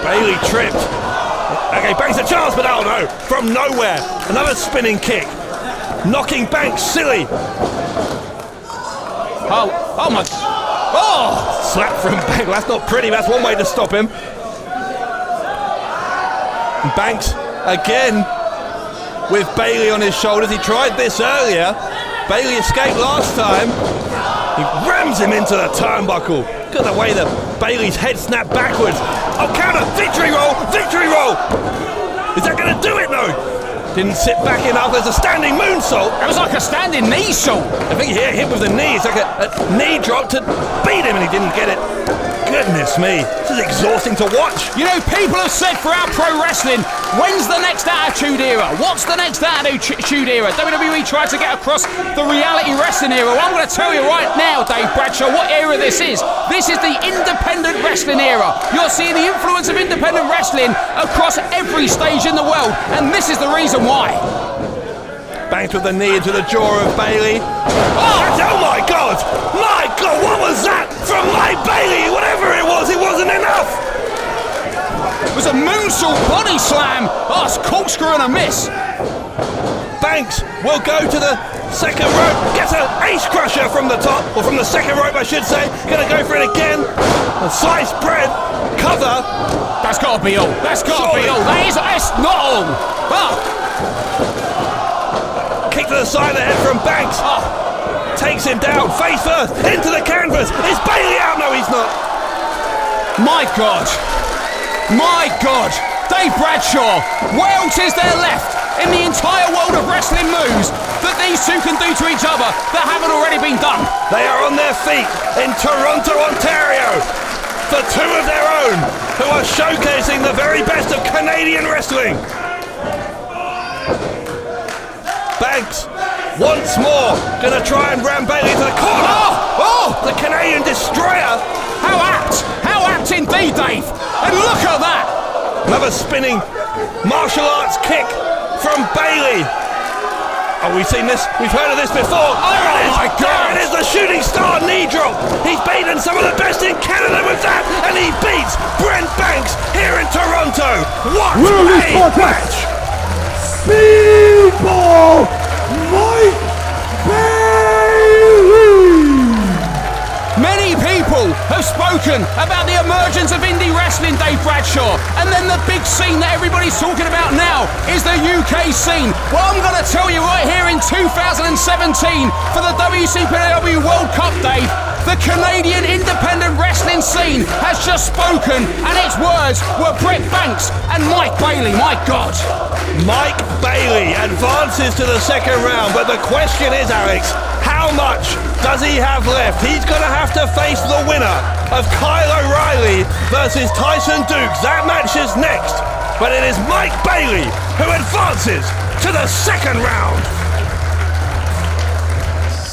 Bailey tripped. Okay, Banks a chance, but oh no, from nowhere, another spinning kick, knocking Banks silly. Oh, oh my, oh, slap from Banks. That's not pretty. That's one way to stop him. Banks again with Bailey on his shoulders. He tried this earlier. Bailey escaped last time. He rams him into the turnbuckle. Look at the way that Bailey's head snapped backwards. Oh, counter! Victory roll! Victory roll! Is that going to do it? though? Didn't sit back enough. There's a standing moonsault. It was like a standing knee shot. I think he hit with the knee. It's like a, a knee drop to beat him, and he didn't get it. Goodness me, this is exhausting to watch. You know, people have said throughout pro wrestling, when's the next Attitude Era? What's the next Attitude Era? WWE tried to get across the reality wrestling era. Well, I'm going to tell you right now, Dave Bradshaw, what era this is. This is the independent wrestling era. You're seeing the influence of independent wrestling across every stage in the world, and this is the reason why. Banks with the knee into the jaw of Bailey. Oh, oh my God! My God, what was that from my Bailey? Whatever it was, it wasn't enough. It was a moonsault body slam. Oh, it's corkscrew and a miss. Banks will go to the second rope, gets an ace crusher from the top, or from the second rope, I should say. Gonna go for it again. A sliced bread cover. That's got to be all. That's got to be all. That is. That's not all. Oh. Kick to the side of the head from Banks. Oh. Takes him down, face first, into the canvas. Is Bailey out? No, he's not. My God. My God. Dave Bradshaw. What else is there left in the entire world of wrestling moves that these two can do to each other that haven't already been done? They are on their feet in Toronto, Ontario for two of their own who are showcasing the very best of Canadian wrestling. Banks once more gonna try and ram Bailey to the corner. Oh, oh, the Canadian destroyer. How apt! How apt indeed, Dave! And look at that! Another spinning martial arts kick from Bailey. Oh, we've seen this. We've heard of this before. Oh there it is. my God! There it is, the shooting star knee drop. He's beaten some of the best in Canada with that, and he beats Brent Banks here in Toronto. What Winner of this a contest, match! Speedball Mike Bailey! Many people have spoken about the emergence of indie wrestling, Dave Bradshaw, and then the big scene that everybody's talking about now is the UK scene. Well, I'm going to tell you right here in 2017 for the WCPW World Cup, Dave, the Canadian independent wrestling scene has just spoken, and its words were Brent Banks and Mike Bailey. My God. Mike Bailey advances to the second round, but the question is, Alex, how much does he have left? He's going to have to face the winner of Kyle O'Reilly versus Tyson Dux. That match is next, but it is Mike Bailey who advances to the second round.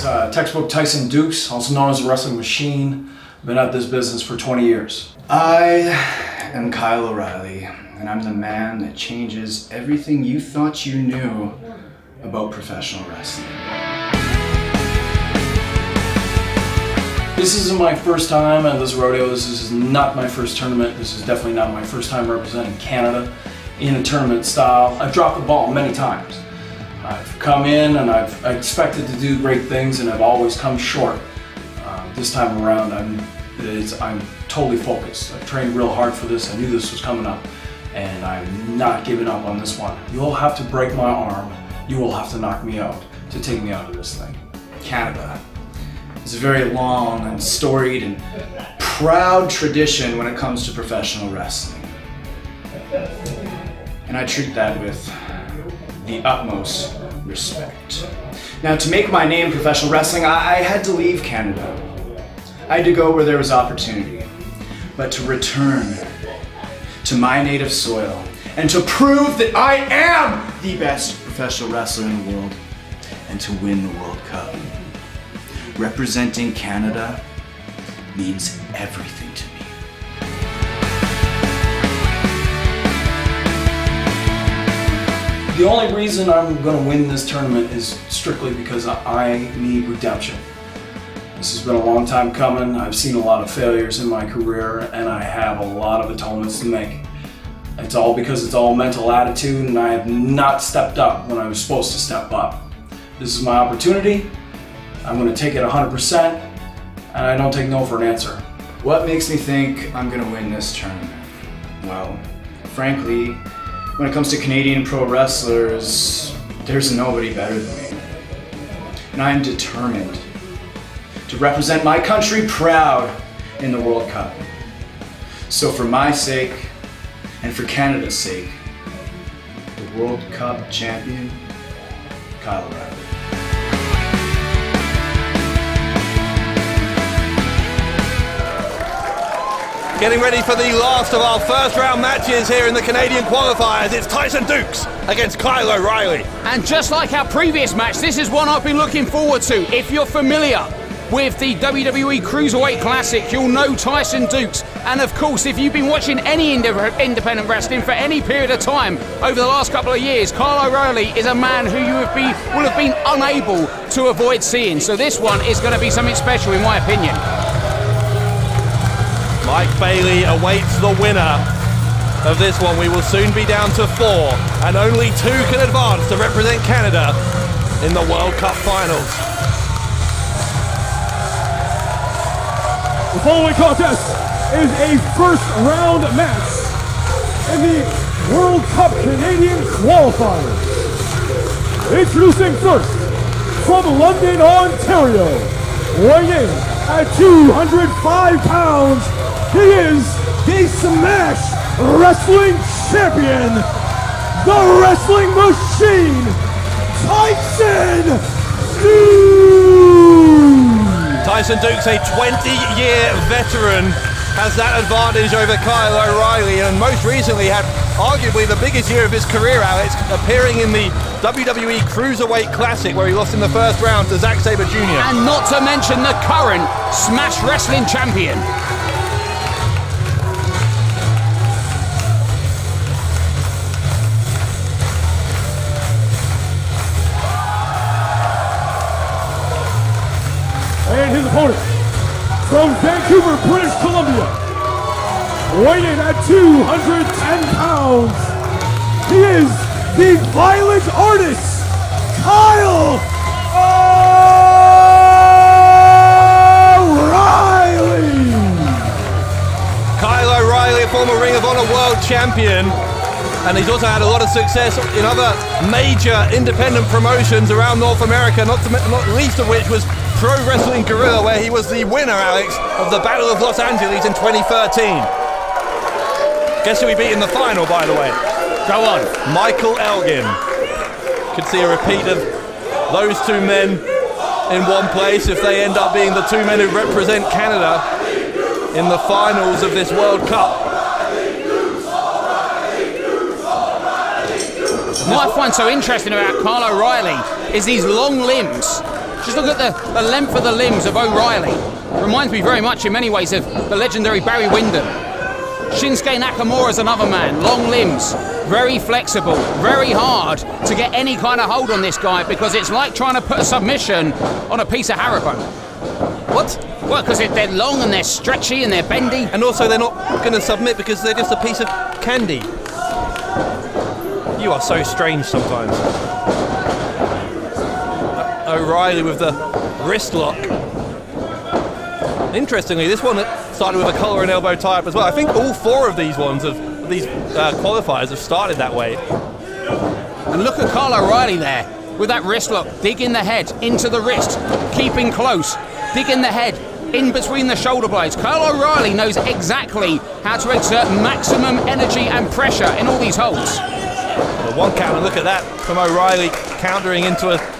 Uh, textbook Tyson Dux, also known as the Wrestling Machine. Been at this business for 20 years. I am Kyle O'Reilly, and I'm the man that changes everything you thought you knew about professional wrestling. This isn't my first time at this rodeo. This is not my first tournament. This is definitely not my first time representing Canada in a tournament style. I've dropped the ball many times. I've come in and I've expected to do great things and I've always come short. Uh, this time around, I'm, I'm totally focused. I trained real hard for this. I knew this was coming up and I'm not giving up on this one. You'll have to break my arm. You will have to knock me out to take me out of this thing. Canada. is a very long and storied and proud tradition when it comes to professional wrestling. And I treat that with the utmost respect. Now, to make my name professional wrestling, I, I had to leave Canada. I had to go where there was opportunity. But to return to my native soil and to prove that I am the best professional wrestler in the world and to win the World Cup. Representing Canada means everything The only reason I'm going to win this tournament is strictly because I need redemption. This has been a long time coming. I've seen a lot of failures in my career, and I have a lot of atonements to make. It's all because it's all mental attitude, and I have not stepped up when I was supposed to step up. This is my opportunity. I'm going to take it 100%, and I don't take no for an answer. What makes me think I'm gonna win this tournament? Well, frankly, when it comes to Canadian pro wrestlers, there's nobody better than me. And I am determined to represent my country proud in the World Cup. So, for my sake and for Canada's sake, the World Cup champion, Kyle. Getting ready for the last of our first round matches here in the Canadian qualifiers. It's Tyson Dux against Kyle O'Reilly. And just like our previous match, this is one I've been looking forward to. If you're familiar with the WWE Cruiserweight Classic, you'll know Tyson Dux. And of course, if you've been watching any inde- independent wrestling for any period of time over the last couple of years, Kyle O'Reilly is a man who you have will have been unable to avoid seeing. So this one is going to be something special, in my opinion. Mike Bailey awaits the winner of this one. We will soon be down to four, and only two can advance to represent Canada in the World Cup finals. The following contest is a first round match in the World Cup Canadian qualifiers. Introducing first, from London, Ontario, weighing in at 205 pounds, he is the Smash Wrestling Champion, the Wrestling Machine, Tyson Dux! Tyson Dux, a 20-year veteran, has that advantage over Kyle O'Reilly, and most recently had arguably the biggest year of his career, Alex, appearing in the WWE Cruiserweight Classic, where he lost in the first round to Zack Sabre Jr. And not to mention the current Smash Wrestling Champion. And his opponent, from Vancouver, British Columbia, weighing in at 210 pounds, he is the violent artist, Kyle O'Reilly! Kyle O'Reilly, a former Ring of Honor World Champion, and he's also had a lot of success in other major independent promotions around North America, not, to, not least of which was Pro Wrestling Guerrilla, where he was the winner, Alex, of the Battle of Los Angeles in 2013. Guess who he beat in the final, by the way? Go on. Michael Elgin. Could see a repeat of those two men in one place if they end up being the two men who represent Canada in the finals of this World Cup. What I find so interesting about Kyle O'Reilly is these long limbs. Just look at the, the length of the limbs of O'Reilly. Reminds me very much in many ways of the legendary Barry Windham. Shinsuke Nakamura is another man, long limbs, very flexible, very hard to get any kind of hold on this guy because it's like trying to put a submission on a piece of Haribo. What? Well, because they're long and they're stretchy and they're bendy. And also, they're not going to submit because they're just a piece of candy. You are so strange sometimes. O'Reilly with the wrist lock. Interestingly, this one started with a collar and elbow tie up as well. I think all four of these ones of these uh, qualifiers have started that way. And look at Kyle O'Reilly there with that wrist lock, digging the head into the wrist, keeping close, digging the head in between the shoulder blades. Kyle O'Reilly knows exactly how to exert maximum energy and pressure in all these holds. The one count, and look at that from O'Reilly countering into a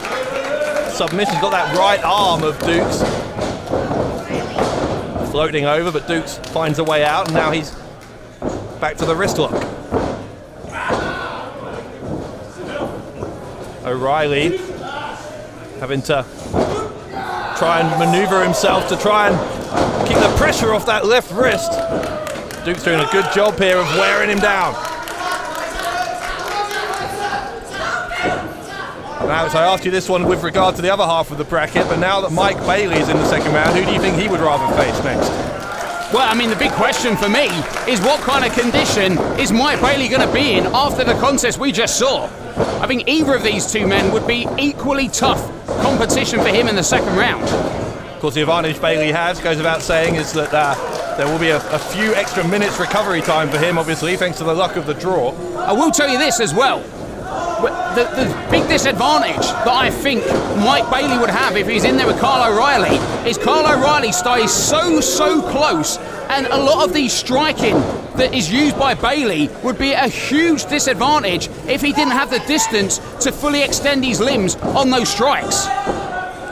submission. He's got that right arm of Dux. Floating over, but Dux finds a way out, and now he's back to the wrist lock. O'Reilly having to try and maneuver himself to try and keep the pressure off that left wrist. Dux's doing a good job here of wearing him down. Alex, I asked you this one with regard to the other half of the bracket, but now that Mike Bailey is in the second round, who do you think he would rather face next? Well, I mean, the big question for me is what kind of condition is Mike Bailey going to be in after the contest we just saw? I think either of these two men would be equally tough competition for him in the second round. Of course, the advantage Bailey has, goes without saying, is that uh, there will be a, a few extra minutes recovery time for him, obviously, thanks to the luck of the draw. I will tell you this as well. The, the, big disadvantage that I think Mike Bailey would have if he's in there with Carl O'Reilly is Carl O'Reilly stays so, so close, and a lot of the striking that is used by Bailey would be a huge disadvantage if he didn't have the distance to fully extend his limbs on those strikes.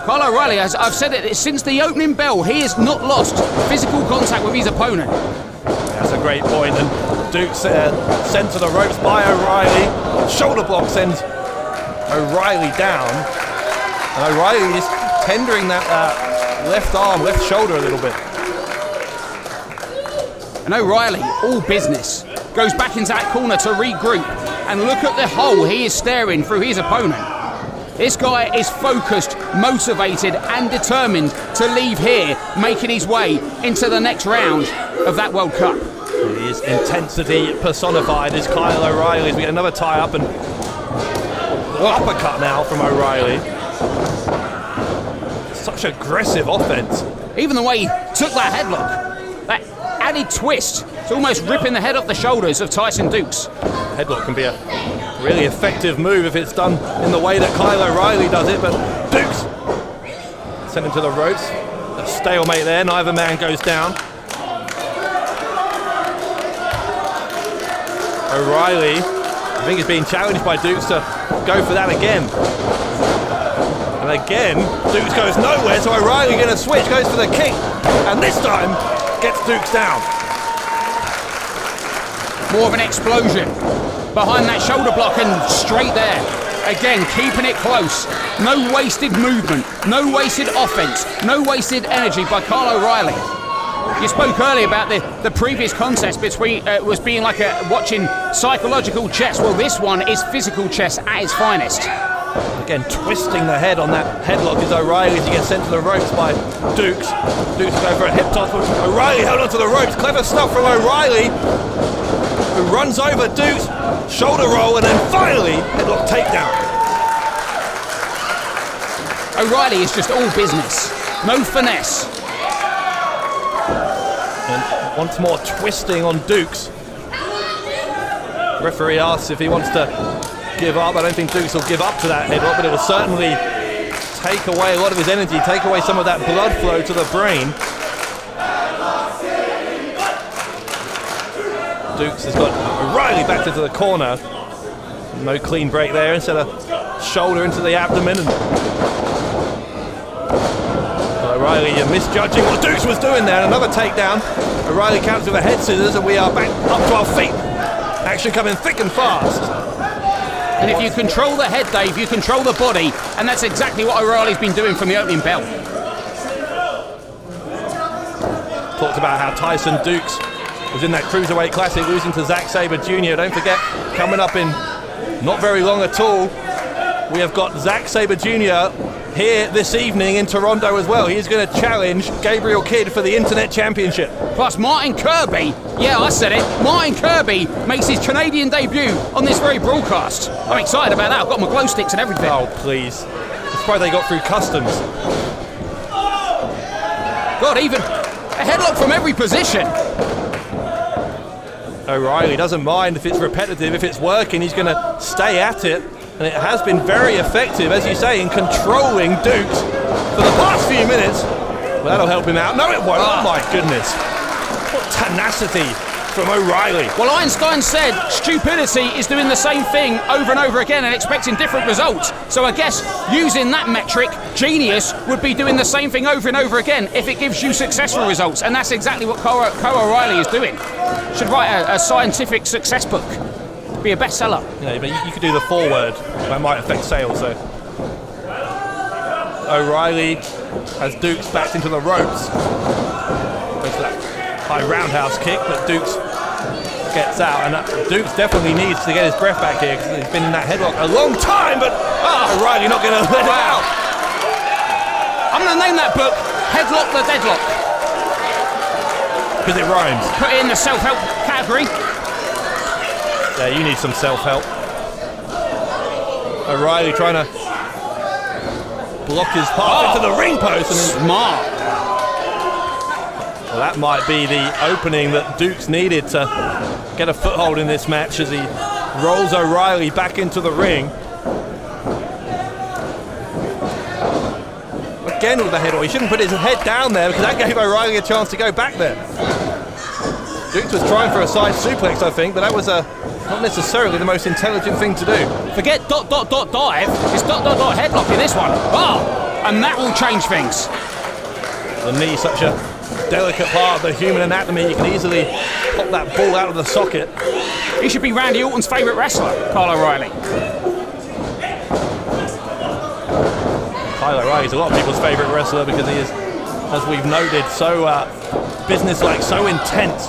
Carl O'Reilly, as I've said it since the opening bell, he has not lost physical contact with his opponent. That's a great point. and Dux's uh, sent to the ropes by O'Reilly. Shoulder block sends O'Reilly down, and O'Reilly is tendering that uh, left arm, left shoulder a little bit. And O'Reilly, all business, goes back into that corner to regroup, and look at the hole he is staring through his opponent. This guy is focused, motivated, and determined to leave here, making his way into the next round of that World Cup. It is intensity personified as Kyle O'Reilly as we get another tie up and uppercut now from O'Reilly. Such aggressive offense. Even the way he took that headlock, that added twist, it's almost ripping the head off the shoulders of Tyson Dux. Headlock can be a really effective move if it's done in the way that Kyle O'Reilly does it, but Dux sent him to the ropes. A stalemate there, neither man goes down. O'Reilly, I think, he's being challenged by Dux to go for that again. And again, Dux goes nowhere, so O'Reilly going to switch, goes for the kick, and this time gets Dux down. More of an explosion behind that shoulder block and straight there. Again, keeping it close. No wasted movement, no wasted offense, no wasted energy by Kyle O'Reilly. You spoke earlier about the, the previous contest between uh, was being like a watching psychological chess. Well, this one is physical chess at its finest. Again, twisting the head on that headlock is O'Reilly as he gets sent to the ropes by Dux. Dux go for a hip toss, O'Reilly held onto the ropes. Clever stuff from O'Reilly, who runs over Dux, shoulder roll, and then finally headlock takedown. O'Reilly is just all business, no finesse. And once more twisting on Dux. Referee asks if he wants to give up. I don't think Dux will give up to that headlock, but it will certainly take away a lot of his energy, take away some of that blood flow to the brain. Dux has got O'Reilly back into the corner. No clean break there. Instead of shoulder into the abdomen. And O'Reilly you're misjudging what Dux was doing there. Another takedown. O'Reilly counts with a head scissors, and we are back up to our feet. Action coming thick and fast. And if you control the head, Dave, you control the body, and that's exactly what O'Reilly's been doing from the opening bell. Talked about how Tyson Dux was in that Cruiserweight Classic losing to Zack Sabre Jr. Don't forget, coming up in not very long at all, we have got Zack Sabre Jr. here this evening in Toronto as well. He's going to challenge Gabriel Kidd for the Internet Championship. Plus, Martin Kirby, yeah, I said it, Martin Kirby makes his Canadian debut on this very broadcast. I'm excited about that. I've got my glow sticks and everything. Oh, please. It's probably they got through customs. God, even a headlock from every position. O'Reilly doesn't mind if it's repetitive, if it's working, he's going to stay at it. And it has been very effective, as you say, in controlling Dux for the past few minutes. Well, that'll help him out. No, it won't. Oh, ah. my goodness. What tenacity from O'Reilly. Well, Einstein said stupidity is doing the same thing over and over again and expecting different results. So I guess using that metric, genius would be doing the same thing over and over again if it gives you successful results. And that's exactly what Kyle O'Reilly is doing. Should write a, a scientific success book. be a bestseller. Yeah, but you, you could do the forward. That might affect sales, though. O'Reilly has Dux backed into the ropes. Goes for that high roundhouse kick, but Dux gets out. And Dux definitely needs to get his breath back here because he's been in that headlock a long time, but ah, oh, O'Reilly not going to let it out. I'm going to name that book Headlock the Deadlock. Because it rhymes. Put it in the self-help category. Yeah, you need some self-help. O'Reilly trying to block his path oh. into the ring post. And Smart. Well, that might be the opening that Dux needed to get a foothold in this match as he rolls O'Reilly back into the ring. Again with the head, or he shouldn't put his head down there because that gave O'Reilly a chance to go back there. Dux was trying for a side suplex, I think, but that was a not necessarily the most intelligent thing to do. Forget dot dot dot dive. It's dot dot dot headlock in this one. Oh, and that will change things. The knee, such a delicate part of the human anatomy, you can easily pop that ball out of the socket. He should be Randy Orton's favourite wrestler, Kyle O'Reilly. Kyle O'Reilly's a lot of people's favourite wrestler because he is, as we've noted, so uh, business-like, so intense.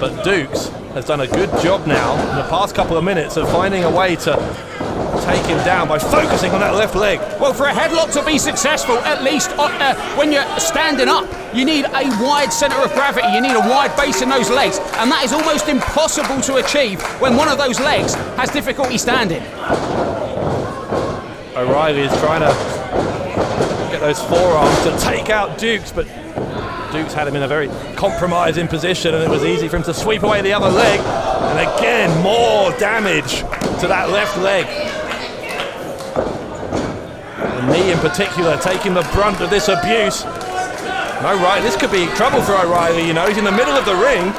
But Dux has done a good job now in the past couple of minutes of finding a way to take him down by focusing on that left leg. Well, for a headlock to be successful, at least uh, uh, when you're standing up, you need a wide centre of gravity. You need a wide base in those legs, and that is almost impossible to achieve when one of those legs has difficulty standing. O'Reilly is trying to get those forearms to take out Dux, but Dux had him in a very compromising position, and it was easy for him to sweep away the other leg. And again, more damage to that left leg. The knee in particular taking the brunt of this abuse. No, right, this could be trouble for O'Reilly, you know. He's in the middle of the ring.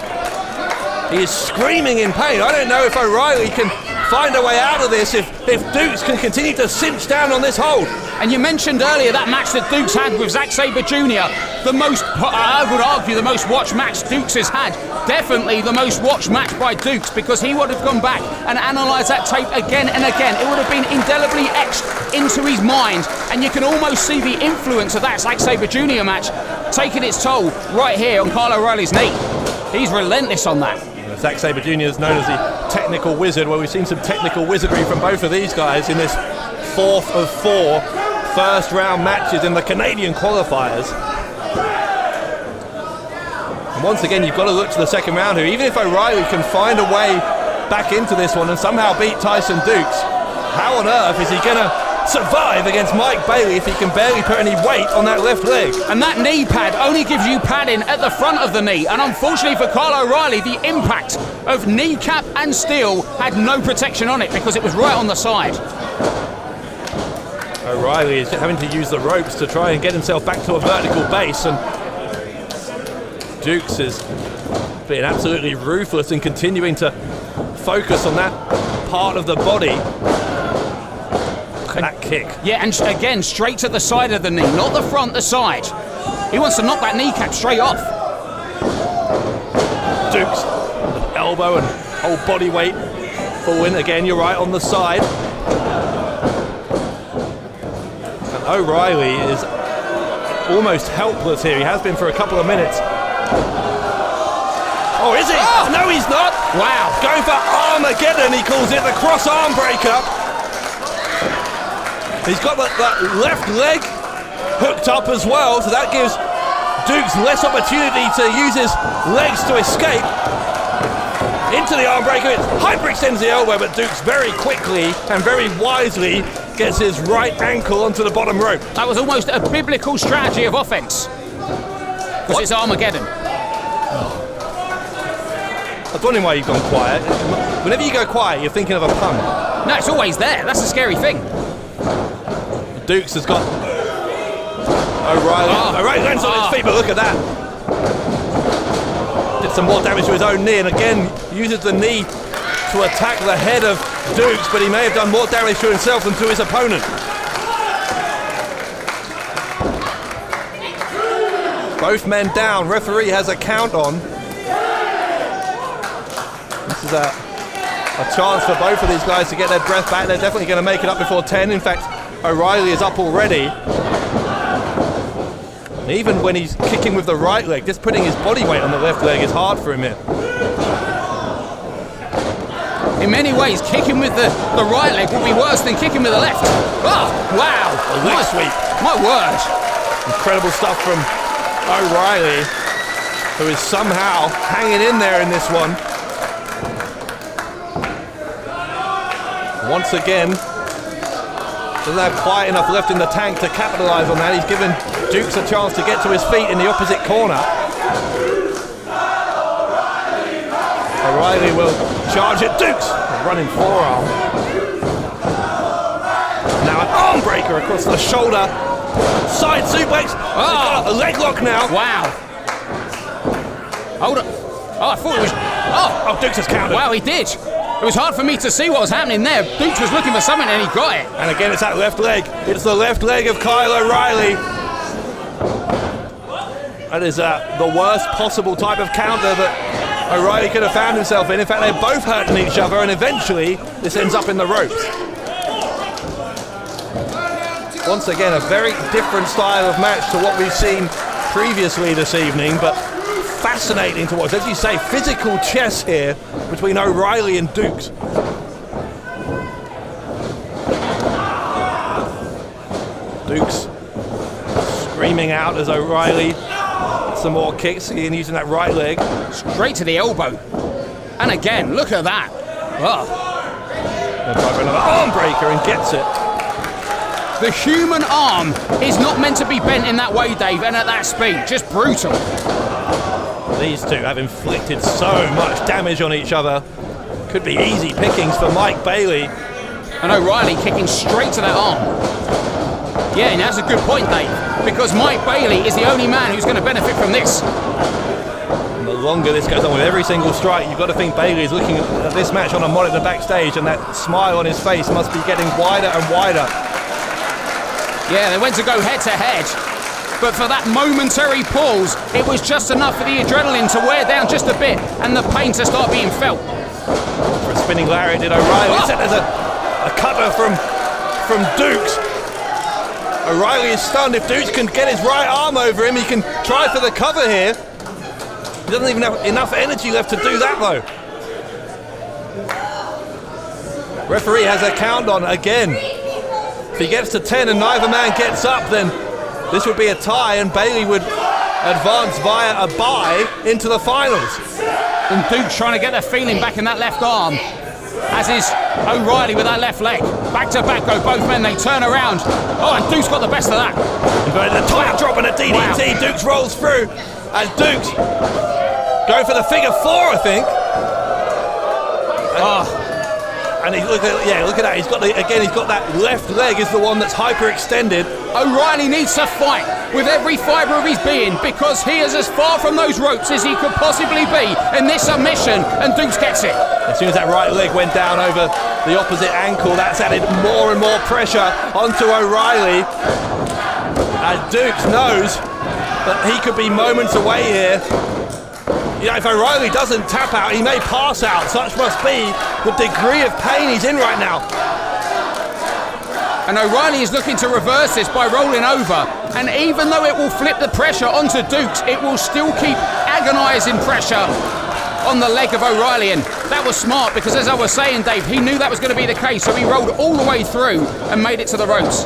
He is screaming in pain. I don't know if O'Reilly can find a way out of this if, if Dux can continue to cinch down on this hold. And you mentioned earlier that match that Dux had with Zack Sabre Jr., the most, I would argue, the most watched match Dux has had. Definitely the most watched match by Dux because he would have gone back and analysed that tape again and again. It would have been indelibly etched into his mind, and you can almost see the influence of that Zack Sabre Jr. match taking its toll right here on Kyle O'Reilly's knee. He's relentless on that. Zack Sabre Jr. is known as the technical wizard. Well, we've seen some technical wizardry from both of these guys in this fourth of four first round matches in the Canadian qualifiers. And once again, you've got to look to the second round here. Even if O'Reilly can find a way back into this one and somehow beat Tyson Dux, how on earth is he going to survive against Mike Bailey if he can barely put any weight on that left leg? And that knee pad only gives you padding at the front of the knee. And unfortunately for Kyle O'Reilly, the impact of kneecap and steel had no protection on it because it was right on the side. O'Reilly is having to use the ropes to try and get himself back to a vertical base, and Dux is being absolutely ruthless and continuing to focus on that part of the body. At that kick. Yeah, and again, straight to the side of the knee, not the front, the side. He wants to knock that kneecap straight off. Dux, elbow and whole body weight falling again. You're right on the side. And O'Reilly is almost helpless here. He has been for a couple of minutes. Oh, is he? Ah! No, he's not. Wow, going for Armageddon. He calls it the cross arm breaker. He's got that, that left leg hooked up as well, so that gives Dux less opportunity to use his legs to escape. Into the arm breaker, it hyperextends the elbow, but Dux very quickly and very wisely gets his right ankle onto the bottom rope. That was almost a biblical strategy of offense. Because it's Armageddon. I was wondering why you've gone quiet. Whenever you go quiet, you're thinking of a pun. No, it's always there. That's the scary thing. Dux has got O'Reilly. Oh. O'Reilly lands on his ah. feet, but look at that. Did some more damage to his own knee, and again uses the knee to attack the head of Dux, but he may have done more damage to himself than to his opponent. Both men down. Referee has a count on. This is a a chance for both of these guys to get their breath back. They're definitely going to make it up before 10. In fact, O'Reilly is up already. And even when he's kicking with the right leg, just putting his body weight on the left leg is hard for him here. In many ways, kicking with the, the right leg would be worse than kicking with the left. Oh, wow. A leg my, sweep. My word. Incredible stuff from O'Reilly, who is somehow hanging in there in this one. Once again, doesn't have quite enough left in the tank to capitalise on that. He's given Dux a chance to get to his feet in the opposite corner. O'Reilly will charge it. Dux, running forearm. Now an arm breaker across the shoulder. Side suplex. Oh, a leg lock now. Wow. Hold on. Oh, ah, I thought it was. Oh, oh Dux has countered. Wow, he did. It was hard for me to see what was happening there. Dux was looking for something and he got it. And again, it's that left leg. It's the left leg of Kyle O'Reilly. That is uh, the worst possible type of counter that O'Reilly could have found himself in. In fact, they're both hurting each other, and eventually this ends up in the ropes. Once again, a very different style of match to what we've seen previously this evening, but fascinating to watch. As you say, physical chess here between O'Reilly and Dux. Dux screaming out as O'Reilly some more kicks and using that right leg. Straight to the elbow. And again, look at that. Oh. another arm breaker and gets it. The human arm is not meant to be bent in that way, Dave, and at that speed. Just brutal. These two have inflicted so much damage on each other. Could be easy pickings for Mike Bailey. And O'Reilly kicking straight to that arm. Yeah, and that's a good point, Dave, because Mike Bailey is the only man who's going to benefit from this. And the longer this goes on with every single strike, you've got to think Bailey is looking at this match on a monitor backstage, and that smile on his face must be getting wider and wider. Yeah, they went to go head to head, but for that momentary pause, it was just enough for the adrenaline to wear down just a bit and the pain to start being felt. For a spinning lariat did O'Reilly. Ah! Oh. There's a, a cutter from, from Dux. O'Reilly is stunned. If Dux can get his right arm over him, he can try for the cover here. He doesn't even have enough energy left to do that, though. Referee has a count on again. If he gets to 10 and neither man gets up, then this would be a tie and Bailey would advance via a bye into the finals. And Dux's trying to get the feeling back in that left arm. As is O'Reilly with that left leg. Back to back go both men, they turn around. Oh, and Dux's got the best of that. But the top drop and a DDT. Wow. Dux rolls through. And Dux going for the figure four, I think. Oh. And he look at yeah, look at that. He's got the again. He's got that left leg is the one that's hyperextended. O'Reilly needs to fight with every fibre of his being because he is as far from those ropes as he could possibly be in this submission, and Dux gets it. As soon as that right leg went down over the opposite ankle, that's added more and more pressure onto O'Reilly. And Dux knows that he could be moments away here you know, if O'Reilly doesn't tap out, he may pass out. Such must be the degree of pain he's in right now. And O'Reilly is looking to reverse this by rolling over. And even though it will flip the pressure onto Dux, it will still keep agonising pressure on the leg of O'Reilly. And that was smart because, as I was saying, Dave, he knew that was going to be the case. So he rolled all the way through and made it to the ropes.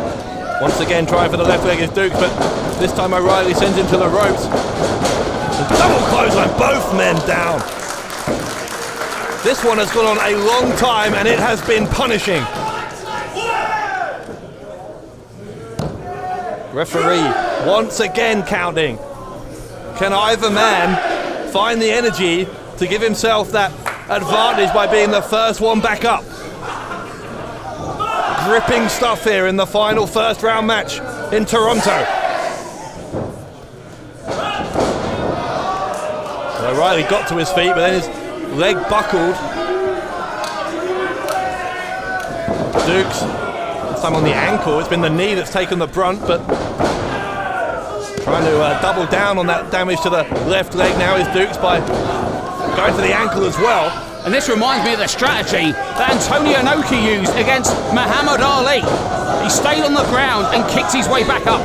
Once again, trying for the left leg is Dux, but this time O'Reilly sends him to the ropes. Double clothesline, both men down. This one has gone on a long time and it has been punishing. Referee once again counting. Can either man find the energy to give himself that advantage by being the first one back up? Gripping stuff here in the final first round match in Toronto. O'Reilly got to his feet, but then his leg buckled. Dux, time on the ankle. It's been the knee that's taken the brunt, but trying to uh, double down on that damage to the left leg now is Dux by going for the ankle as well. And this reminds me of the strategy that Antonio Inoki used against Muhammad Ali. He stayed on the ground and kicked his way back up.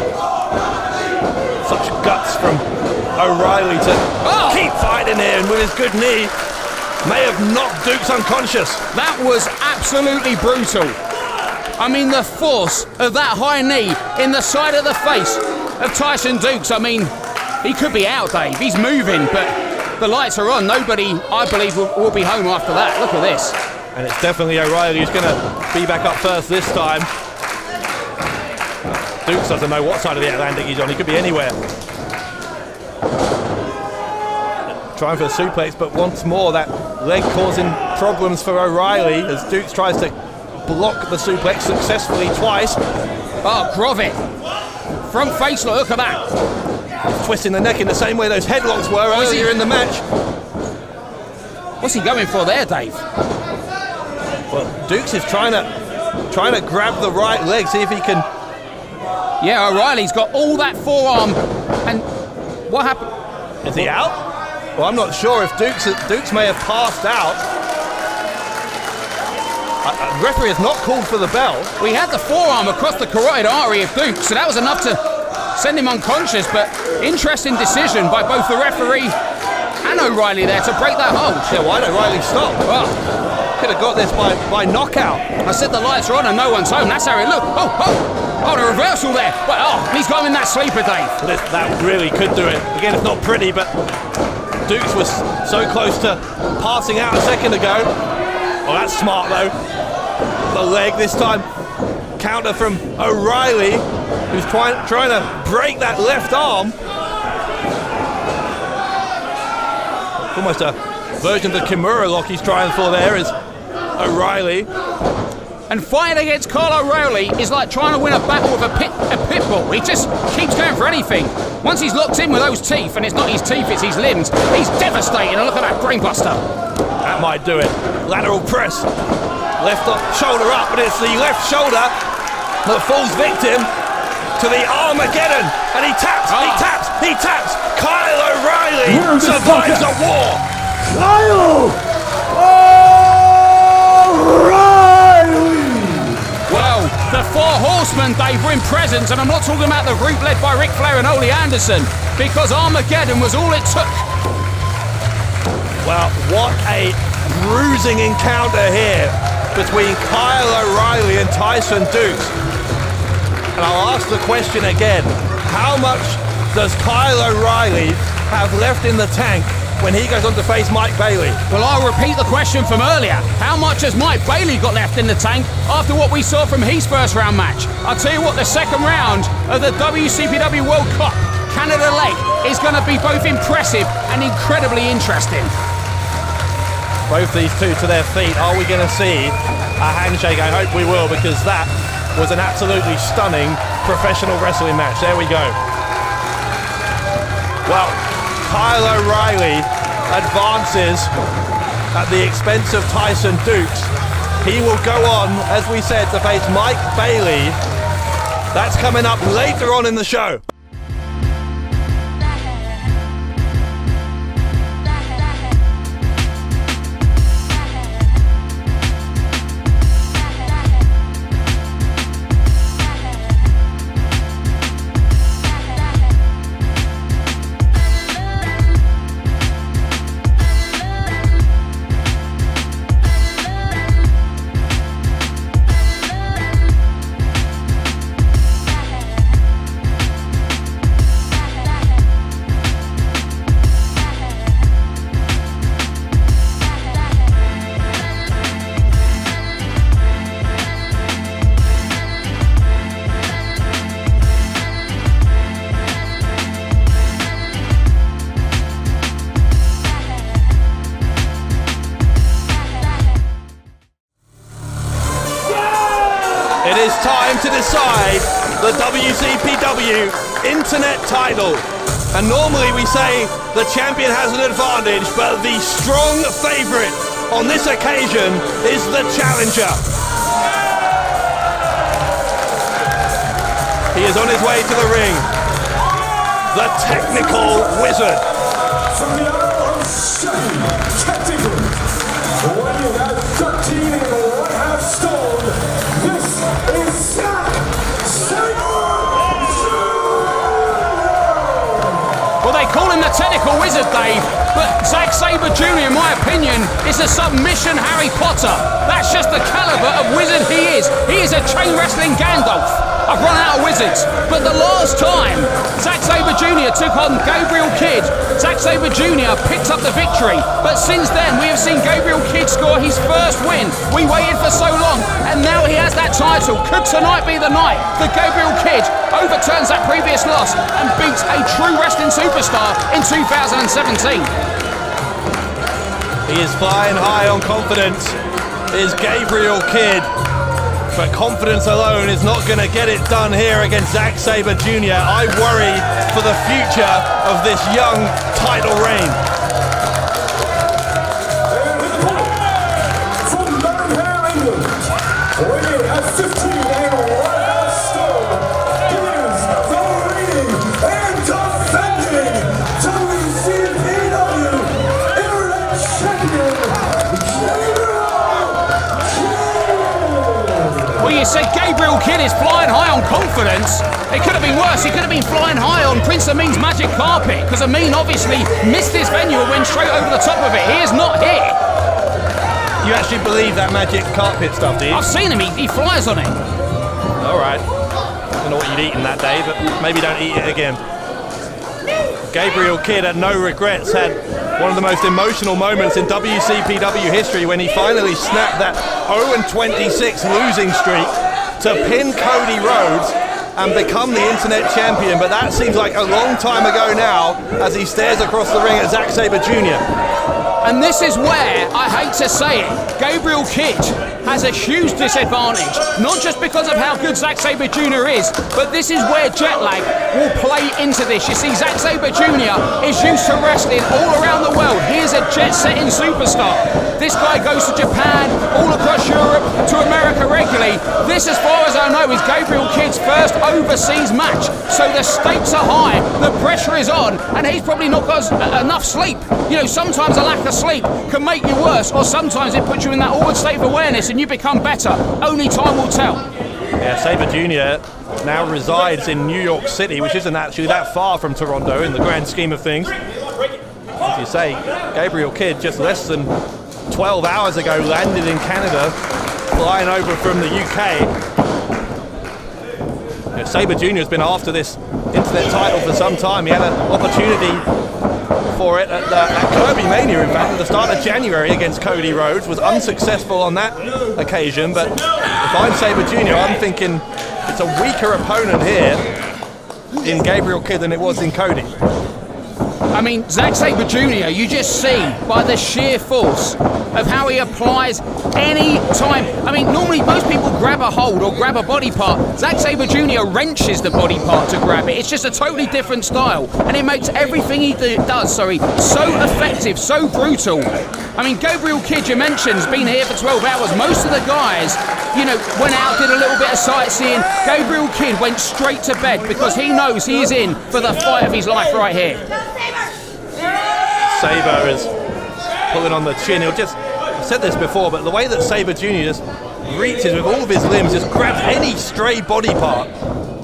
Such guts from O'Reilly to Oh! keep fighting here and with his good knee may have knocked Dux unconscious. That was absolutely brutal. I mean, the force of that high knee in the side of the face of Tyson Dux. I mean, he could be out, Dave. He's moving, but the lights are on. Nobody, I believe, will, will be home after that. Look at this. And it's definitely O'Reilly who's going to be back up first this time. Dux doesn't know what side of the Atlantic he's on. He could be anywhere. Trying for a suplex, but once more that leg causing problems for O'Reilly as Dux tries to block the suplex successfully twice. Oh, Grovit. Front face, look, at that. Twisting the neck in the same way those headlocks were he- earlier in the match. What's he going for there, Dave? Well, Dux is trying to trying to grab the right leg, see if he can. Yeah, O'Reilly's got all that forearm. And what happened? Is he out? Well, I'm not sure if Dux Dux may have passed out. Uh, uh, referee has not called for the bell. We had the forearm across the carotid artery of Dux, so that was enough to send him unconscious. But interesting decision by both the referee and O'Reilly there to break that hold. Yeah, why don't Riley stop? Well, Could have got this by, by knockout. I said the lights are on and no one's home. That's how it looked. Oh, oh, oh, the reversal there. But oh, he's got him in that sleeper, Dave. This, that really could do it. Again, it's not pretty, but Dux was so close to passing out a second ago. Oh, that's smart though. The leg this time. Counter from O'Reilly, who's trying trying to break that left arm. Almost a version of the Kimura lock he's trying for there is O'Reilly. And fighting against Carl O'Reilly is like trying to win a battle with a pit, a pit bull. He just keeps going for anything. Once he's locked in with those teeth, and it's not his teeth, it's his limbs, he's devastating. And look at that brainbuster. That might do it. Lateral press. Left up, shoulder up, but it's the left shoulder that falls victim to the Armageddon. And he taps, he Ah. taps, he taps. Kyle O'Reilly Winner of this survives a war. Kyle four horsemen, Dave, were in presence, and I'm not talking about the group led by Ric Flair and Ole Anderson, because Armageddon was all it took. Well, what a bruising encounter here between Kyle O'Reilly and Tyson Dux. And I'll ask the question again. How much does Kyle O'Reilly have left in the tank when he goes on to face Mike Bailey? Well, I'll repeat the question from earlier. How much has Mike Bailey got left in the tank after what we saw from his first round match? I'll tell you what, the second round of the WCPW World Cup Canada leg is going to be both impressive and incredibly interesting. Both these two to their feet. Are we going to see a handshake? I hope we will because that was an absolutely stunning professional wrestling match. There we go. Well, Kyle O'Reilly advances at the expense of Tyson Dux. He will go on, as we said, to face Mike Bailey. That's coming up later on in the show. But the strong favourite on this occasion is the challenger. He is on his way to the ring. The technical wizard. From the Seven, Captain weighing at 13 and one half stone, this is Well, they call him the technical wizard, Dave, but Zack Sabre Jr., in my opinion, is a submission Harry Potter. That's just the caliber of wizard he is. He is a chain wrestling Gandalf. I've run out of wizards. But the last time Zack Sabre Jr. took on Gabriel Kidd, Zack Sabre Jr. picked up the victory. But since then, we have seen Gabriel Kidd score his first win. We waited for so long, and now he has that title. Could tonight be the night that Gabriel Kidd overturns that previous loss and beats a true wrestling superstar in 2017? He is flying high on confidence. Is Gabriel Kidd. But confidence alone is not going to get it done here against Zack Sabre Jr. I worry for the future of this young title reign. Amin's magic carpet because Amin obviously missed this venue and went straight over the top of it. He is not here. You actually believe that magic carpet stuff, do you? I've seen him. He, he flies on it. All right. I don't know what you'd eaten that day, but maybe don't eat it again. Gabriel Kidd at no regrets had one of the most emotional moments in WCPW history when he finally snapped that 0-26 losing streak to pin Cody Rhodes and become the internet champion. But that seems like a long time ago now as he stares across the ring at Zack Sabre Jr. And this is where, I hate to say it, Gabriel Kidd has a huge disadvantage. Not just because of how good Zack Sabre Jr. is, but this is where jet lag will play into this. You see, Zack Sabre Jr. is used to wrestling all around the world. He is a jet-setting superstar. This guy goes to Japan, all across Europe, to America regularly. This, as far as I know, is Gabriel Kidd's first overseas match. So the stakes are high, the pressure is on, and he's probably not got uh, enough sleep. You know, sometimes a lack of sleep can make you worse, or sometimes it puts you in that awkward state of awareness and you become better. Only time will tell. Yeah, Sabre Jr. now resides in New York City, which isn't actually that far from Toronto in the grand scheme of things. As you say, Gabriel Kidd just less than 12 hours ago landed in Canada, flying over from the UK. Yeah, Sabre Jr. has been after this internet title for some time. He had an opportunity for it at, the, at Kirby Mania, in fact, at the start of January against Cody Rhodes. Was unsuccessful on that occasion, but if I'm Sabre Jr., I'm thinking it's a weaker opponent here in Gabriel Kidd than it was in Cody. I mean, Zack Sabre Jr., you just see by the sheer force of how he applies any time. I mean, normally most people grab a hold or grab a body part. Zack Sabre Jr. wrenches the body part to grab it. It's just a totally different style, and it makes everything he do, does, sorry, so effective, so brutal. I mean, Gabriel Kidd, you mentioned, has been here for 12 hours. Most of the guys, you know, went out, did a little bit of sightseeing. Gabriel Kidd went straight to bed because he knows he is in for the fight of his life right here. Sabre is pulling on the chin. He'll just, I've said this before, but the way that Sabre Jr. just reaches with all of his limbs, just grabs any stray body part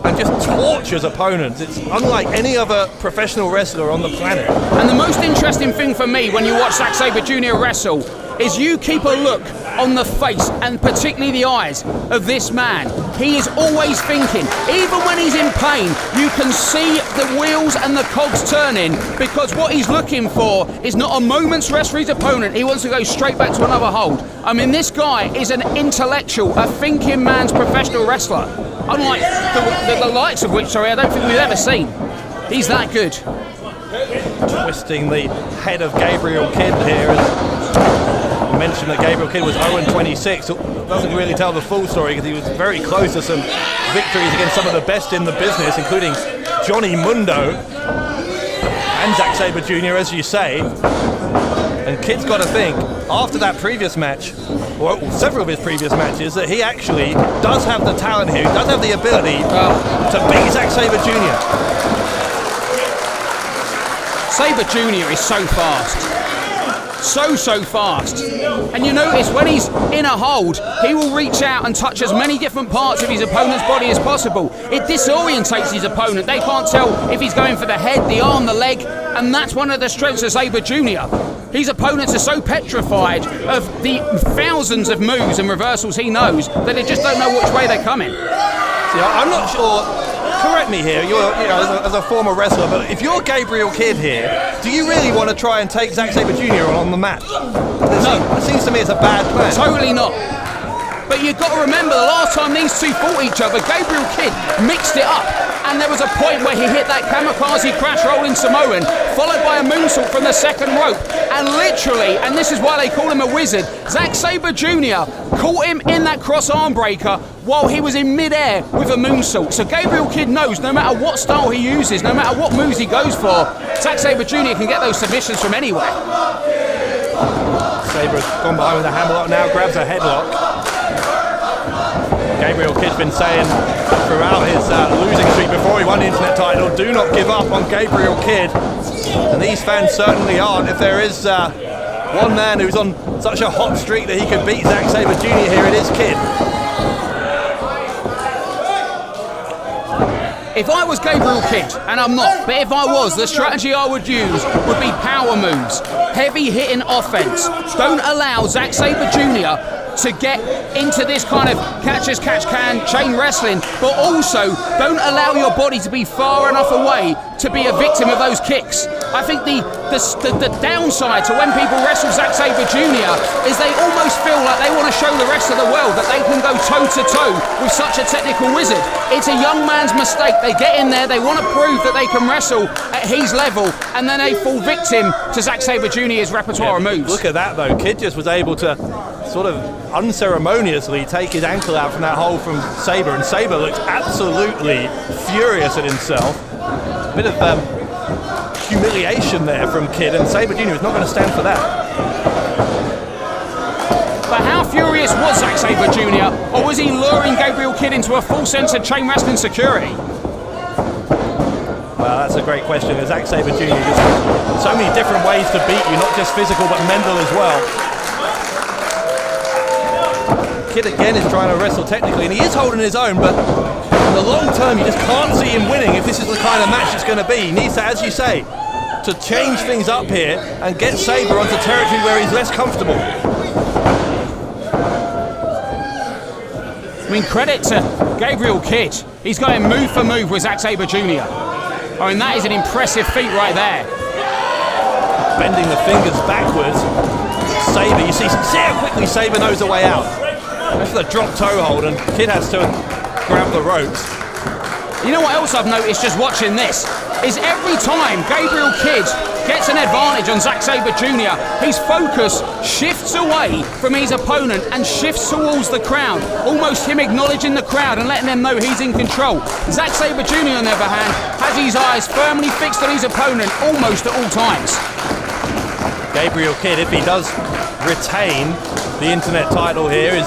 and just tortures opponents. It's unlike any other professional wrestler on the planet. And the most interesting thing for me when you watch Zack Sabre Jr. wrestle is you keep a look on the face and particularly the eyes of this man. He is always thinking, even when he's in pain, you can see the wheels and the cogs turning because what he's looking for is not a moment's rest for his opponent. He wants to go straight back to another hold. I mean, this guy is an intellectual, a thinking man's professional wrestler. Unlike the, the, the likes of which, sorry, I don't think we've ever seen. He's that good. Twisting the head of Gabriel Kidd here. Mentioned that Gabriel Kidd was 0-26. Doesn't really tell the full story because he was very close to some victories against some of the best in the business, including Johnny Mundo and Zack Sabre Jr., as you say. And Kidd's got to think, after that previous match, or several of his previous matches, that he actually does have the talent here, he does have the ability oh. to beat Zack Sabre Jr. Sabre Jr. is so fast. So, so fast. And you notice when he's in a hold, he will reach out and touch as many different parts of his opponent's body as possible. It disorientates his opponent. They can't tell if he's going for the head, the arm, the leg, and that's one of the strengths of Sabre Jr. His opponents are so petrified of the thousands of moves and reversals he knows that they just don't know which way they're coming. I'm not sure. Correct me here. You're, you know, as a, as a former wrestler, but if you're Gabriel Kidd here, do you really want to try and take Zack Sabre Jr. on the match? No. It seems to me it's a bad plan. Totally not. But you've got to remember the last time these two fought each other, Gabriel Kidd mixed it up. And there was a point where he hit that kamikaze crash roll rolling Samoan, followed by a moonsault from the second rope. And literally, and this is why they call him a wizard, Zack Sabre Jr. caught him in that cross arm breaker while he was in midair with a moonsault. So Gabriel Kidd knows no matter what style he uses, no matter what moves he goes for, Zack Sabre Jr. can get those submissions from anywhere. Sabre's gone behind with a hammerlock now, grabs a headlock. Gabriel Kidd's been saying throughout his uh, losing streak before he won the internet title, do not give up on Gabriel Kidd. And these fans certainly aren't. If there is uh, one man who's on such a hot streak that he could beat Zack Sabre Jr. here, it is Kidd. If I was Gabriel Kidd, and I'm not, but if I was, the strategy I would use would be power moves, heavy hitting offense. Don't allow Zack Sabre Jr. to get into this kind of catch as catch can chain wrestling, but also don't allow your body to be far enough away to be a victim of those kicks. I think the the, the, the downside to when people wrestle Zack Sabre Jr. is they almost feel like they want to show the rest of the world that they can go toe to toe with such a technical wizard. It's a young man's mistake. They get in there, they want to prove that they can wrestle at his level, and then they fall victim to Zack Sabre Jr.'s repertoire of moves. Look at that though. Kidd just was able to sort of unceremoniously take his ankle out from that hole from Sabre, and Sabre looks absolutely furious at himself. A bit of um, humiliation there from Kidd, and Sabre Jr. is not going to stand for that. But how furious was Zack Sabre Jr., or was he luring Gabriel Kidd into a full sense of chain wrestling security? Well, that's a great question. Zack Sabre Jr. just so many different ways to beat you, not just physical but mental as well. Kidd again is trying to wrestle technically, and he is holding his own, but in the long term, you just can't see him winning if this is the kind of match it's going to be. He needs to, as you say, to change things up here and get Sabre onto territory where he's less comfortable. I mean, credit to Gabriel Kidd. He's going move for move with Zack Sabre Jr. I mean, that is an impressive feat right there. Bending the fingers backwards. Sabre, you see, see how quickly Sabre knows the way out. That's the drop toe hold, and Kidd has to grab the ropes. You know what else I've noticed just watching this? Is every time Gabriel Kidd gets an advantage on Zack Sabre Jr., his focus shifts away from his opponent and shifts towards the crowd, almost him acknowledging the crowd and letting them know he's in control. Zack Sabre Jr., on the other hand, has his eyes firmly fixed on his opponent almost at all times. Gabriel Kidd, if he does retain the internet title here, is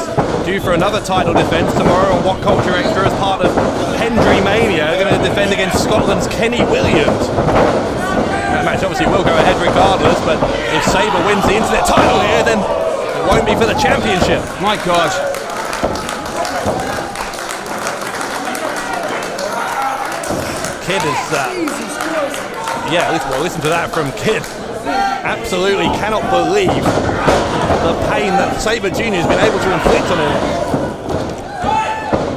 due for another title defence tomorrow on What Culture Extra as part of Hendry Mania, going to defend against Scotland's Kenny Williams. That match obviously will go ahead regardless, but if Sabre wins the internet title here, then it won't be for the championship. My God. Kidd is, uh, yeah, listen, well, listen to that from Kidd. Absolutely cannot believe the pain that Sabre Jr. has been able to inflict on him.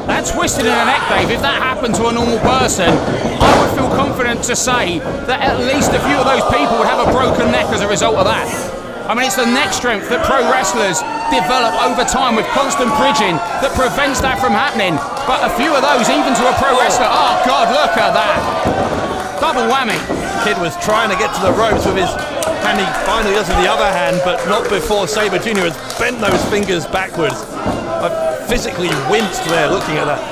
That twisted in the neck, Dave, if that happened to a normal person, I would feel confident to say that at least a few of those people would have a broken neck as a result of that. I mean, it's the neck strength that pro wrestlers develop over time with constant bridging that prevents that from happening. But a few of those, even to a pro wrestler, oh God, look at that. Double whammy. Kidd was trying to get to the ropes with his hand. He finally does with the other hand, but not before Sabre Jr. has bent those fingers backwards. I physically winced there looking at that.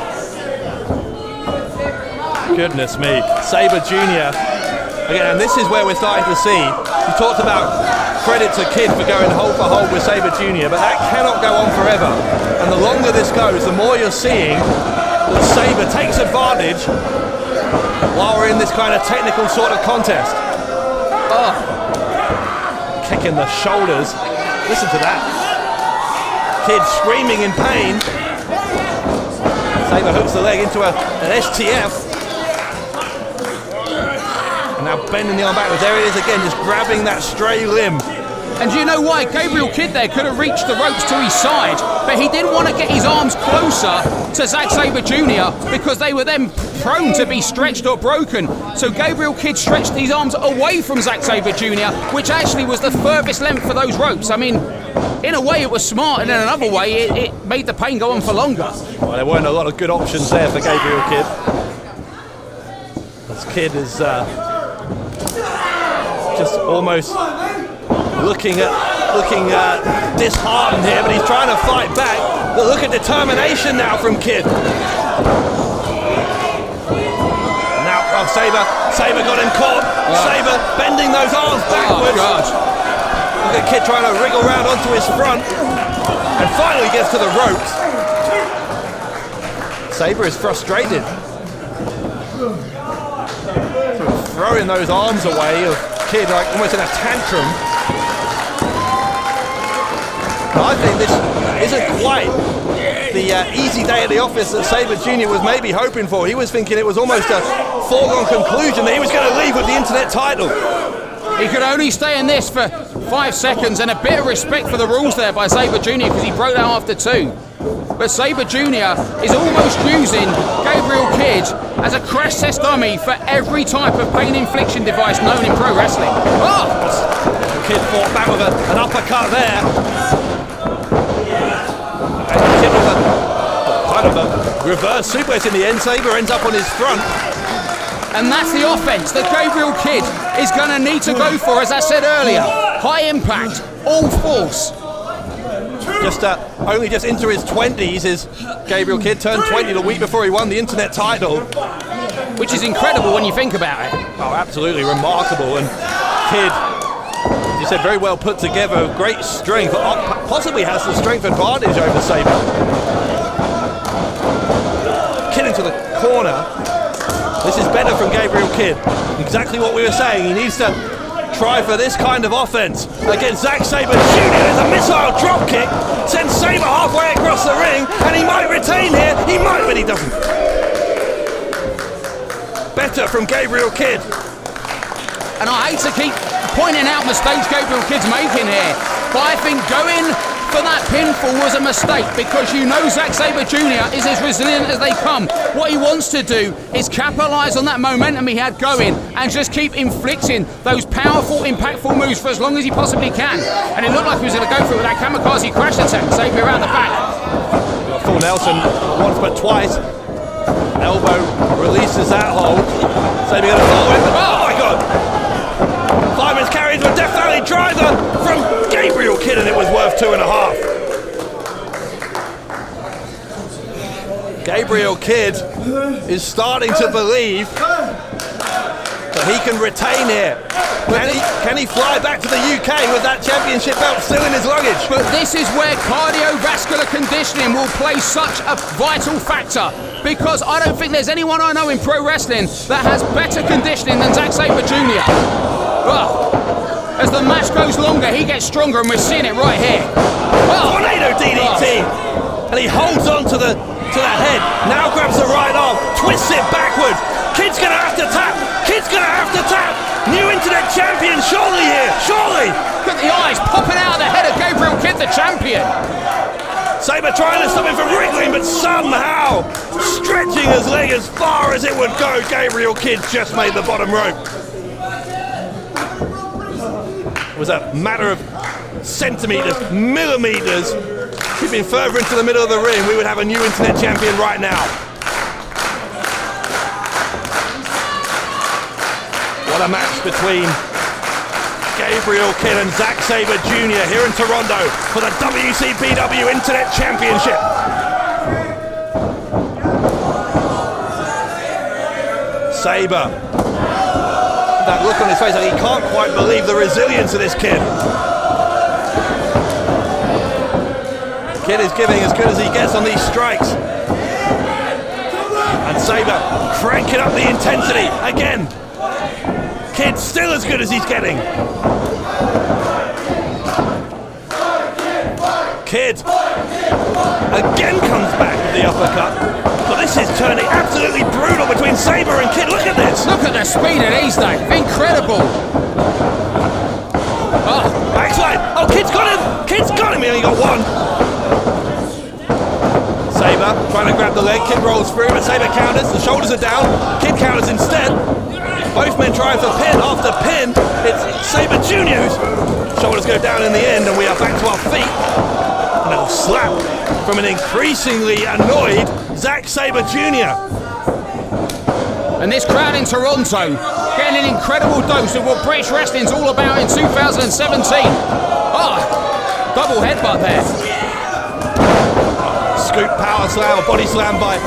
Goodness me. Sabre Jr. Again, and this is where we're starting to see. You talked about credit to Kidd for going hole for hole with Sabre Jr., but that cannot go on forever. And the longer this goes, the more you're seeing that Sabre takes advantage while we're in this kind of technical sort of contest. Oh. Kick in the shoulders. Listen to that. Kidd screaming in pain. Sabre hooks the leg into a, an STF. And now bending the arm backwards. There it is again, just grabbing that stray limb. And do you know why? Gabriel Kidd there could have reached the ropes to his side, but he didn't want to get his arms closer to Zack Sabre Jr. because they were then prone to be stretched or broken. So Gabriel Kidd stretched his arms away from Zack Sabre Jr., which actually was the furthest length for those ropes. I mean, in a way it was smart, and in another way it, it made the pain go on for longer. Well, there weren't a lot of good options there for Gabriel Kidd. This kid is uh, just almost looking at looking uh, disheartened here, but he's trying to fight back. But look at determination now from Kidd. Oh, Sabre, Sabre got him caught. Sabre bending those arms backwards. Look at Kidd trying to wriggle around onto his front, and finally gets to the ropes. Sabre is frustrated. Sort of throwing those arms away of Kidd like almost in a tantrum. I think this isn't quite the uh, easy day at the office that Sabre Jr. was maybe hoping for. He was thinking it was almost a foregone conclusion that he was going to leave with the internet title. He could only stay in this for five seconds, and a bit of respect for the rules there by Sabre Jr. because he broke that after two. But Sabre Jr. is almost using Gabriel Kidd as a crash test dummy for every type of pain infliction device known in pro wrestling. Oh! Kidd fought back with a, an uppercut there. And Kidd with a kind of a reverse suplex in the end. Sabre ends up on his front. And that's the offense that Gabriel Kidd is going to need to go for, as I said earlier. High impact, all force. Just uh, only just into his 20s is Gabriel Kidd turned 20 the week before he won the internet title. Which is incredible when you think about it. Oh, absolutely remarkable. And Kidd, as you said, very well put together, great strength, possibly has the strength advantage over Sabre. Kidd into the corner. This is better from Gabriel Kidd. Exactly what we were saying. He needs to try for this kind of offense against Zack Sabre Jr. There's a missile drop kick, sends Sabre halfway across the ring, and he might retain here. He might, but he doesn't. Better from Gabriel Kidd. And I hate to keep pointing out mistakes Gabriel Kidd's making here, but I think going for that pinfall was a mistake because you know Zack Sabre Jr. is as resilient as they come. What he wants to do is capitalise on that momentum he had going and just keep inflicting those powerful, impactful moves for as long as he possibly can. And it looked like he was going to go for it with that kamikaze crash attack, Sabre around the back. Full Nelson once but twice. Elbow releases that hold. Sabre going to follow it. Oh my god! Fireman's carries a Death Valley driver from Gabriel Kidd, and it was worth two and a half. Gabriel Kidd is starting to believe that he can retain here. Can he, can he fly back to the UK with that championship belt still in his luggage? But this is where cardiovascular conditioning will play such a vital factor because I don't think there's anyone I know in pro wrestling that has better conditioning than Zack Sabre Jr. Well, as the match goes longer, he gets stronger, and we're seeing it right here. Oh, tornado DDT, and he holds on to the to the head. Now grabs the right arm, twists it backwards. Kidd's gonna have to tap. Kidd's gonna have to tap. New internet champion, surely here, surely. Look at the eyes popping out of the head of Gabriel Kidd, the champion. Sabre trying to stop him from wriggling, but somehow stretching his leg as far as it would go. Gabriel Kidd just made the bottom rope. It was a matter of centimetres, millimetres. Been further into the middle of the ring, we would have a new internet champion right now. What a match between Gabriel Kidd and Zack Sabre Jr. here in Toronto for the WCPW Internet Championship. Sabre. That look on his face, and he can't quite believe the resilience of this kid. Kidd is giving as good as he gets on these strikes. And Sabre cranking up the intensity again. Kidd still as good as he's getting. Kidd again comes back with the uppercut. But this is turning absolutely brutal between Sabre and Kidd. Look at this. Look at the speed of these, Dave. Incredible. Ah. Oh, backslide. Oh, Kidd's got him. Kidd's got him. He only got one. Sabre trying to grab the leg. Kidd rolls through, but Sabre counters. The shoulders are down. Kidd counters instead. Both men try for pin after pin. It's Sabre Jr.'s shoulders go down in the end, and we are back to our feet. A slap from an increasingly annoyed Zack Sabre Jr. And this crowd in Toronto getting an incredible dose of what British wrestling's all about in 2017. Ah, double headbutt there. Scoop power slam, body slam by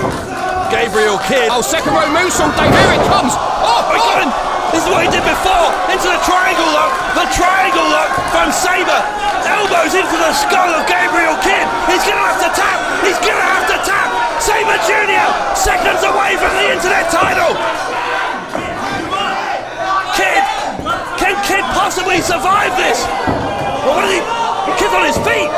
Gabriel Kidd. Oh, second row moonsault, Dave. Here it comes. Oh, we got him. This is what he did before. Into the triangle lock. The triangle lock from Sabre. Elbows into the skull of Gabriel Kidd. He's going to have to tap. He's going to have to tap. Sabre Jr. seconds away from the internet title. Kidd. Can Kidd possibly survive this? What is he? Kidd's on his feet.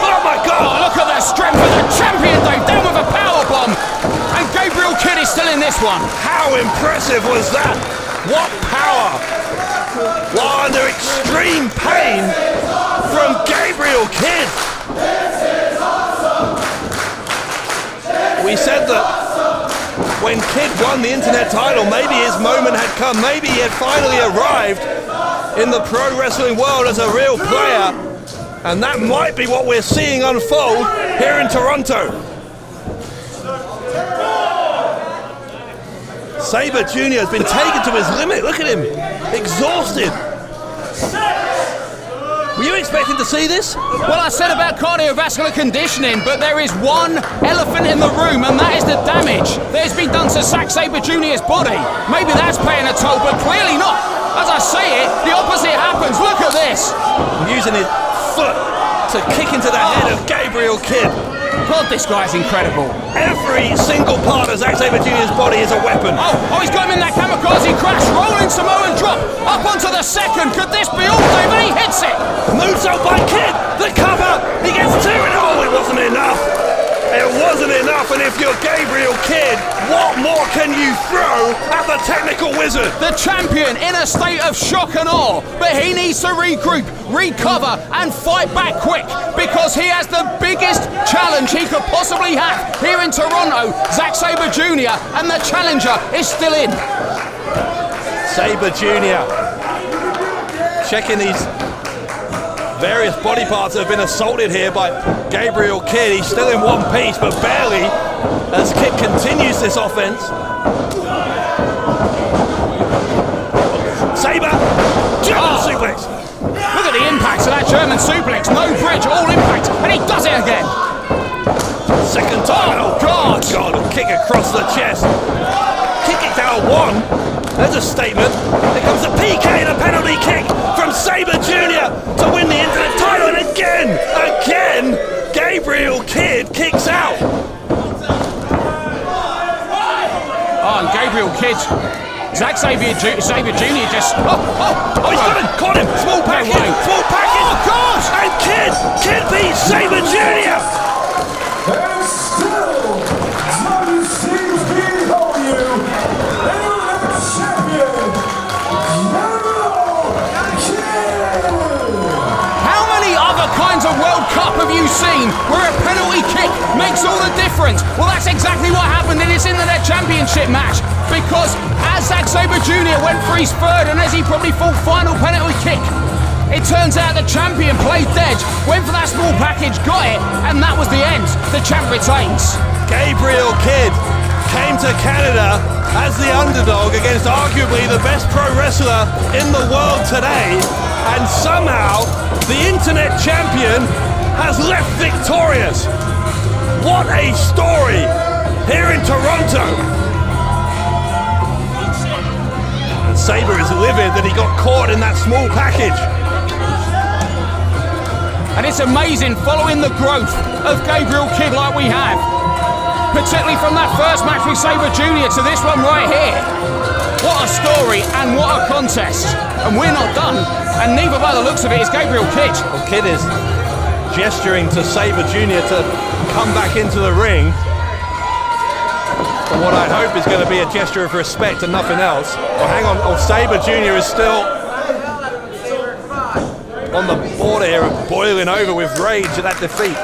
Oh my God! Oh, look at the strength of the champion, Dave. Down with a power bomb, and Gabriel Kidd is still in this one. How impressive was that? What power! While under extreme pain from Gabriel Kidd. We said that when Kidd won the internet title, maybe his moment had come. Maybe he had finally arrived in the pro wrestling world as a real player. And that might be what we're seeing unfold here in Toronto. Sabre Jr. has been taken to his limit. Look at him, exhausted. Were you expecting to see this? Well, I said about cardiovascular conditioning, but there is one elephant in the room, and that is the damage that has been done to Zack Sabre Jr.'s body. Maybe that's paying a toll, but clearly not. As I say it, the opposite happens. Look at this. Using his foot to kick into the head of Gabriel Kidd. God, this guy's incredible. Every single part of Zack Sabre Jr.'s body is a weapon. Oh, oh, he's got him in that kamikaze crash. Rolling Samoan drop. Up onto the second. Could this be all, Dave? And he hits it. Moonsault by Kidd. The cover. He gets two and oh, and if you're Gabriel Kidd, what more can you throw at the technical wizard? The champion in a state of shock and awe, but he needs to regroup, recover, and fight back quick because he has the biggest challenge he could possibly have here in Toronto. Zack Sabre Jr. and the challenger is still in. Sabre Jr. checking these various body parts have been assaulted here by Gabriel Kidd. He's still in one piece, but barely as Kidd continues this offense. Sabre, German oh. suplex. Look at the impacts of that German suplex. No bridge, all impact, and he does it again. Second time. Oh, God. Oh, God, a kick across the chest. Kick it down one. There's a statement. Here comes a PK and a penalty kick from Sabre Jr. to win the internet title. And again, again, Gabriel Kidd kicks out. Oh, and Gabriel Kidd. Zack Sabre, Ju- Sabre Jr. just. Oh, oh, oh, oh, he's got him, oh. caught him. Small package, no small package. Oh, God! And Kidd, Kidd beats Sabre Jr. Cup have you seen where a penalty kick makes all the difference? Well, that's exactly what happened in this Internet Championship match. Because as Zack Sabre Jr. went for his third and as he probably fought final penalty kick, it turns out the champion played dead, went for that small package, got it, and that was the end. The champ retains. Gabriel Kidd came to Canada as the underdog against arguably the best pro wrestler in the world today, and somehow the internet champion has left victorious. What a story here in Toronto. And Sabre is livid that he got caught in that small package. And it's amazing following the growth of Gabriel Kidd like we have. Particularly from that first match with Sabre Jr. to this one right here. What a story and what a contest. And we're not done. And neither by the looks of it is Gabriel Kidd. Well, Kidd is gesturing to Sabre Jr. to come back into the ring. What I hope is going to be a gesture of respect and nothing else. Oh, hang on. Oh, Sabre Jr. is still on the border here of boiling over with rage at that defeat.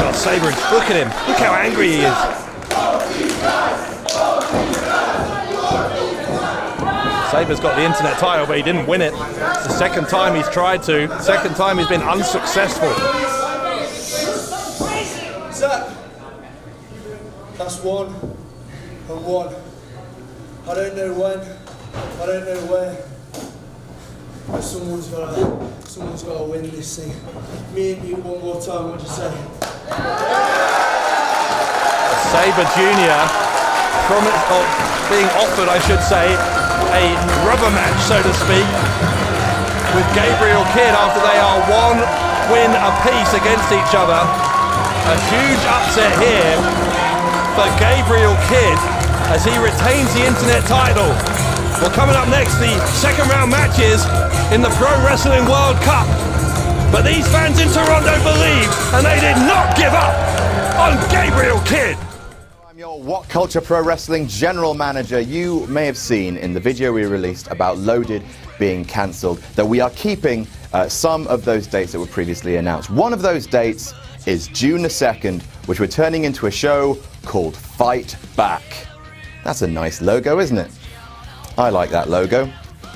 Oh, Sabre, look at him. Look how angry he is. Sabre's got the internet title, but he didn't win it. It's the second time he's tried to. Second time he's been unsuccessful. Zack, that's one and one. I don't know when, I don't know where, but someone's gotta, someone's gotta win this thing. Me and you one more time. What do you say? Sabre Jr. from being offered, I should say, a rubber match, so to speak, with Gabriel Kidd after they are one win apiece against each other. A huge upset here for Gabriel Kidd as he retains the internet title. Well, coming up next, the second round matches in the Pro Wrestling World Cup. But these fans in Toronto believe, and they did not give up on Gabriel Kidd. What Culture Pro Wrestling General Manager. You may have seen in the video we released about Loaded being cancelled that we are keeping uh, some of those dates that were previously announced. One of those dates is June the 2nd, which we're turning into a show called Fight Back. That's a nice logo, isn't it? I like that logo.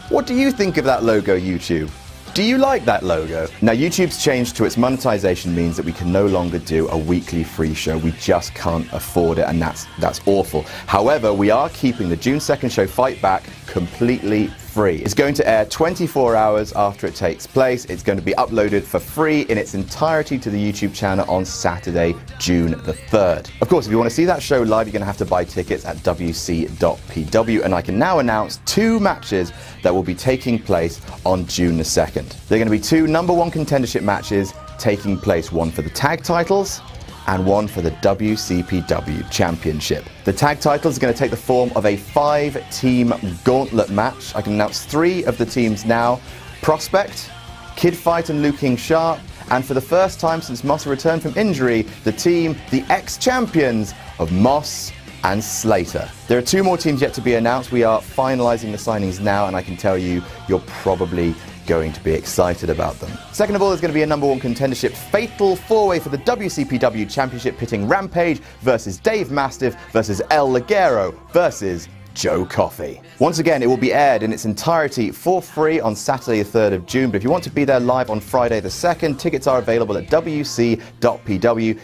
What do you think of that logo, YouTube? Do you like that logo? Now, YouTube's change to its monetization means that we can no longer do a weekly free show. We just can't afford it, and that's that's awful. However, we are keeping the June 2nd show Fight Back completely free. It's going to air 24 hours after it takes place. It's going to be uploaded for free in its entirety to the YouTube channel on Saturday, June the 3rd. Of course, if you want to see that show live, you're going to have to buy tickets at wc.pw, and I can now announce two matches that will be taking place on June the 2nd. They're going to be two number one contendership matches taking place, one for the tag titles and one for the WCPW Championship. The tag titles are going to take the form of a five team gauntlet match. I can announce three of the teams now Prospect, Kid Fight, and Luke King Sharp. And for the first time since Moss returned from injury, the team, the ex champions of Moss and Slater. There are two more teams yet to be announced. We are finalizing the signings now, and I can tell you, you're probably going to be excited about them. Second of all, there's going to be a number one contendership fatal four way for the WCPW Championship, pitting Rampage versus Dave Mastiff versus El Ligero versus Joe Coffey. Once again, it will be aired in its entirety for free on Saturday, the 3rd of June. But if you want to be there live on Friday, the 2nd, tickets are available at wc.pw.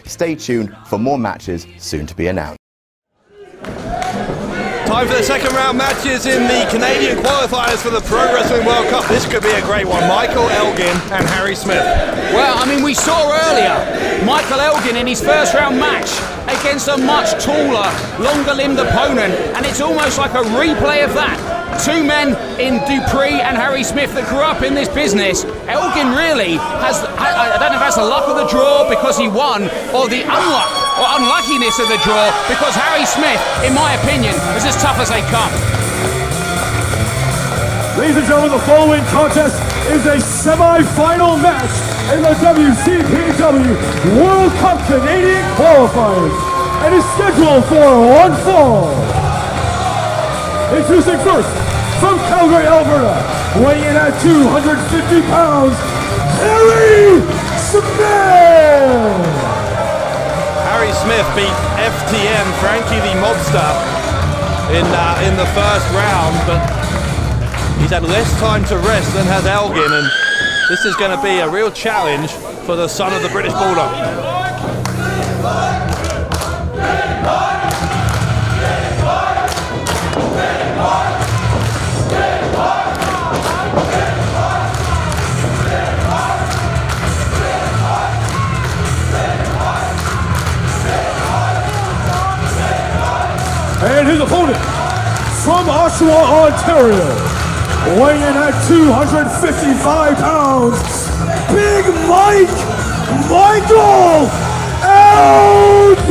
Stay tuned for more matches soon to be announced. Time for the second round matches in the Canadian qualifiers for the Pro Wrestling World Cup. This could be a great one. Michael Elgin and Harry Smith. Well, I mean, we saw earlier Michael Elgin in his first round match against a much taller, longer limbed opponent, and it's almost like a replay of that. Two men in Dupree and Harry Smith that grew up in this business. Elgin really has, I, I don't know if that's the luck of the draw because he won, or the unluck or unluckiness of the draw because Harry Smith, in my opinion, is as tough as they come. Ladies and gentlemen, the following contest is a semi-final match in the WCPW World Cup Canadian Qualifiers and is scheduled for one fall. Introducing first, from Calgary, Alberta, weighing in at 250 pounds, Harry Smith! Smith beat FTM Franky the Mobster in uh, in the first round, but he's had less time to rest than has Elgin, and this is going to be a real challenge for the son of the British Bulldog. His opponent, from Oshawa, Ontario, weighing in at 255 pounds, Big Mike Michael Elgin!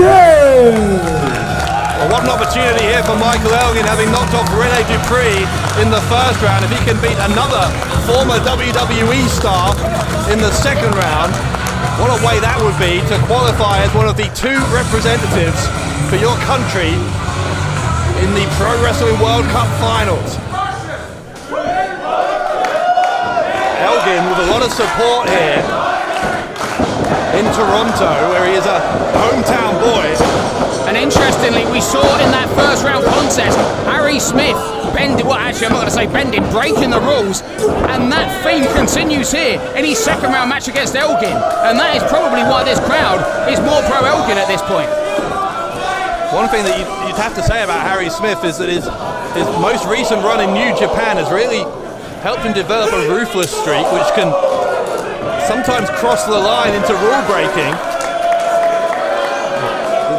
Well, what an opportunity here for Michael Elgin, having knocked off Rene Dupree in the first round. If he can beat another former WWE star in the second round, what a way that would be to qualify as one of the two representatives for your country in the Pro Wrestling World Cup finals. Elgin with a lot of support here in Toronto, where he is a hometown boy. And interestingly, we saw in that first round contest, Harry Smith bending, well actually I'm not going to say bending, breaking the rules. And that theme continues here in his second round match against Elgin. And that is probably why this crowd is more pro Elgin at this point. One thing that you'd, have to say about Harry Smith is that his, his most recent run in New Japan has really helped him develop a ruthless streak, which can sometimes cross the line into rule breaking.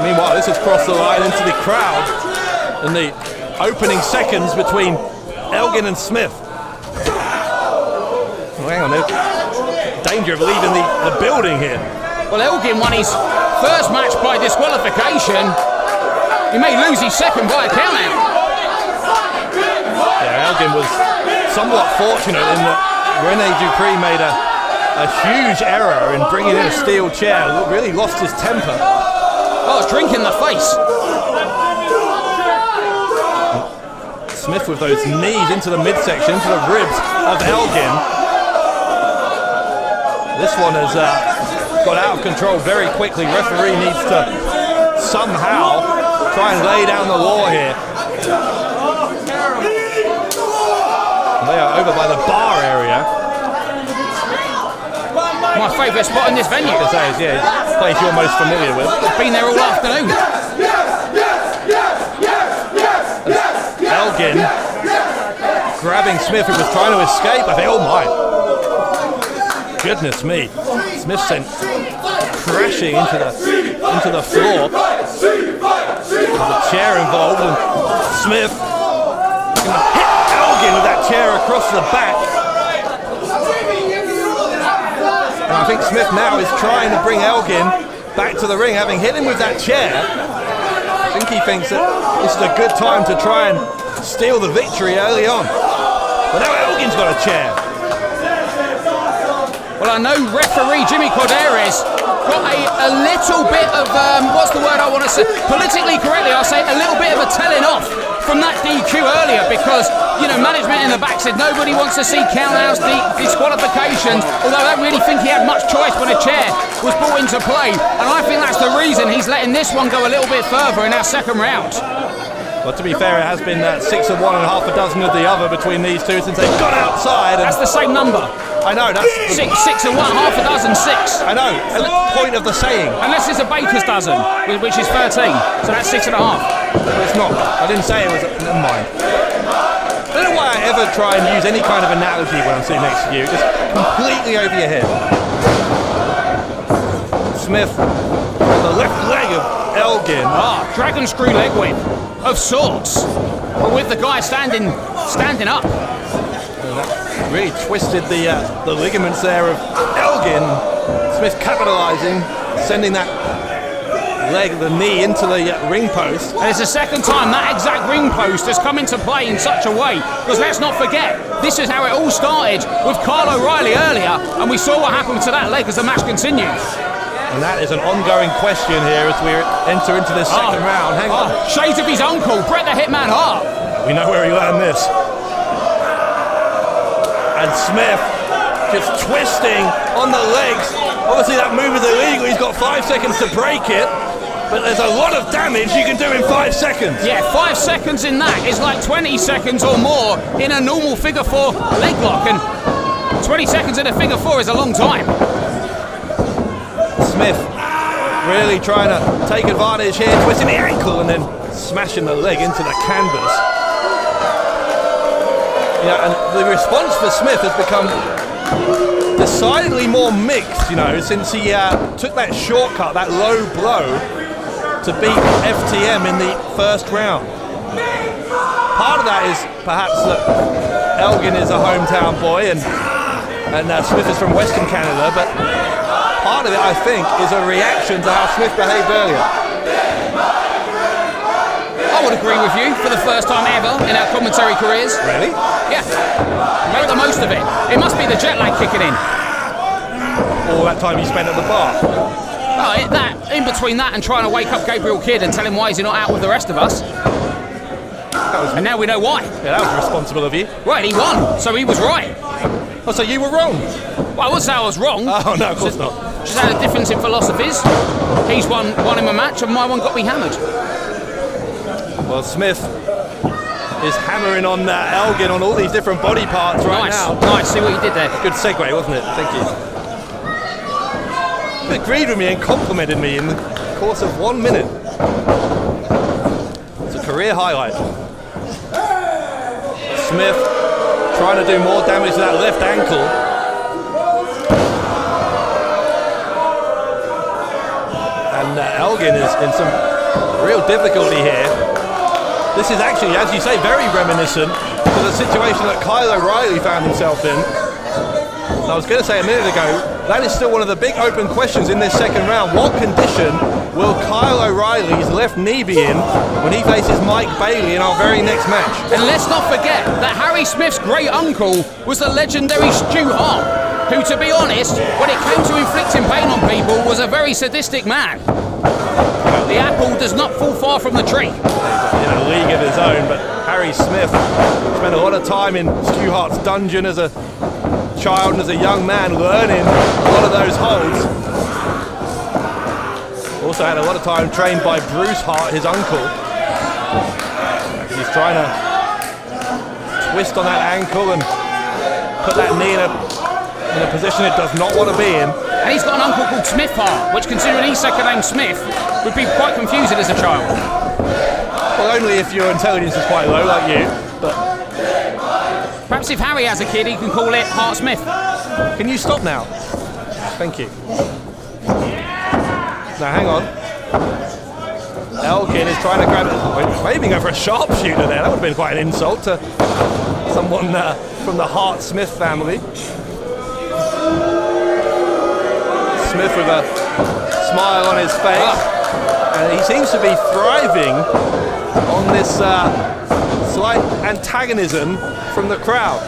Meanwhile, this has crossed the line into the crowd in the opening seconds between Elgin and Smith. Oh, hang on, there's danger of leaving the, the building here. Well, Elgin won his first match by disqualification. He may lose his second by a countout. Yeah, Elgin was somewhat fortunate in that Rene Dupree made a, a huge error in bringing in a steel chair. Really lost his temper. Oh, drink in the face. Smith with those knees into the midsection, into the ribs of Elgin. This one has uh, got out of control very quickly. Referee needs to somehow try and lay down the law here. They are over by the bar area. My favourite spot in this venue. To say is, yeah, place you're most familiar with. I've been there all afternoon. Elgin grabbing Smith, who was trying to escape. I think, oh my. Goodness me. Smith sent crashing into the into the floor. There's a chair involved, and Smith hit Elgin with that chair across the back. And I think Smith now is trying to bring Elgin back to the ring, having hit him with that chair. I think he thinks that this is a good time to try and steal the victory early on. But now Elgin's got a chair. Well, I know referee Jimmy Korderas got a, a little bit of, um, what's the word I want to say? Politically correctly, I'll say a little bit of a telling off from that DQ earlier because, you know, management in the back said nobody wants to see countouts, de- disqualifications, although I don't really think he had much choice when a chair was brought into play. And I think that's the reason he's letting this one go a little bit further in our second round. Well, to be fair, it has been uh, six of one and half a dozen of the other between these two since they've gone outside. That's the same number. I know. That's six, six and one, half a dozen, six. I know. And the point of the saying. Unless it's a baker's dozen, which is 13. So that's six and a half. But it's not. I didn't say it was. Never mind. I don't know why I ever try and use any kind of analogy when I'm sitting next to you. Just completely over your head. Smith, the left leg of Elgin. Ah, dragon screw leg whip of sorts. But with the guy standing standing up. Really twisted the uh, the ligaments there of Elgin. Smith capitalising, sending that leg, the knee into the uh, ring post. And it's the second time that exact ring post has come into play in such a way. Because let's not forget, this is how it all started with Kyle O'Reilly earlier, and we saw what happened to that leg as the match continues. And that is an ongoing question here as we enter into this second round. Hang on. Oh, shades of his uncle, Bret the Hitman Hart. We know where he learned this. And Smith just twisting on the legs. Obviously, that move is illegal. He's got five seconds to break it. But there's a lot of damage you can do in five seconds. Yeah, five seconds in that is like 20 seconds or more in a normal figure four leg lock. And 20 seconds in a figure four is a long time. Smith really trying to take advantage here, twisting the ankle and then smashing the leg into the canvas. Yeah, and the response for Smith has become decidedly more mixed, you know, since he uh, took that shortcut, that low blow, to beat FTM in the first round. Part of that is perhaps that Elgin is a hometown boy and and uh, Smith is from Western Canada, but part of it, I think, is a reaction to how Smith behaved earlier. Would agree with you for the first time ever in our commentary careers. Really? Yeah. Make the most of it. It must be the jet lag kicking in. All that time you spent at the bar. Oh, it, that in between that and trying to wake up Gabriel Kidd and tell him why he's not out with the rest of us. and now we know why. Yeah, that was responsible of you. Right, he won, so he was right. Oh, so you were wrong? Well, I wouldn't say I was wrong. Oh no, of course just, not. Just had a difference in philosophies. He's won won him a match, and my one got me hammered. Well, Smith is hammering on uh, Elgin on all these different body parts right Nice, now. nice. See what you did there. Good segue, wasn't it? Thank you. He agreed with me and complimented me in the course of one minute. It's a career highlight. Smith trying to do more damage to that left ankle. And uh, Elgin is in some real difficulty here. This is actually, as you say, very reminiscent to the situation that Kyle O'Reilly found himself in. I was going to say a minute ago, that is still one of the big open questions in this second round. What condition will Kyle O'Reilly's left knee be in when he faces Mike Bailey in our very next match? And let's not forget that Harry Smith's great uncle was the legendary Stu Hart, who, to be honest, when it came to inflicting pain on people, was a very sadistic man. The apple does not fall far from the tree. in a league of his own, but Harry Smith spent a lot of time in Stu Hart's dungeon as a child and as a young man learning a lot of those holds. Also had a lot of time trained by Bruce Hart, his uncle. He's trying to twist on that ankle and put that knee in a, in a position it does not want to be in. And he's got an uncle called Smith Hart, which, considering he's second name Smith, would be quite confusing as a child. Well, only if your intelligence is quite low, like you. But Perhaps if Harry has a kid, he can call it Hart Smith. Can you stop now? Thank you. Now hang on. Elgin is trying to grab it. Maybe go for a sharpshooter there. That would have been quite an insult to someone uh, from the Hart Smith family. Smith with a smile on his face. And he seems to be thriving on this uh, slight antagonism from the crowd.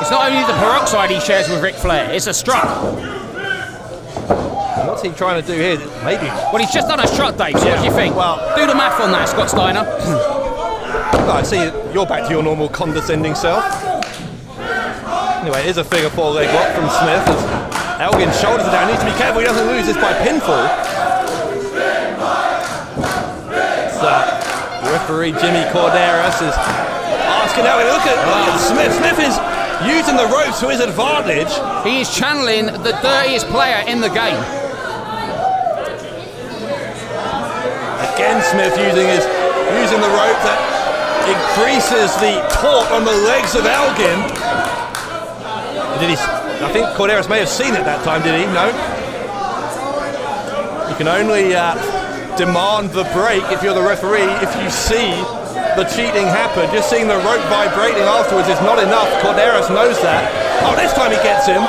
It's not only the peroxide he shares with Ric Flair, it's a strut. What's he trying to do here? Maybe. Well, he's just done a strut, Dave, so what do you think? Well, do the math on that, Scott Steiner. I see you're back to your normal condescending self. Anyway, it is a figure four leg lock from Smith as Elgin's shoulders are down. He needs to be careful he doesn't lose this by pinfall. So, referee Jimmy Korderas is asking Elgin, look at, ah. look at Smith. Smith is using the ropes to his advantage. He is channeling the dirtiest player in the game. Again, Smith using his using the rope that increases the torque on the legs of Elgin. Did he? I think Korderas may have seen it that time. Did he? No. You can only uh, demand the break if you're the referee if you see the cheating happen. Just seeing the rope vibrating afterwards is not enough. Korderas knows that. Oh, this time he gets him.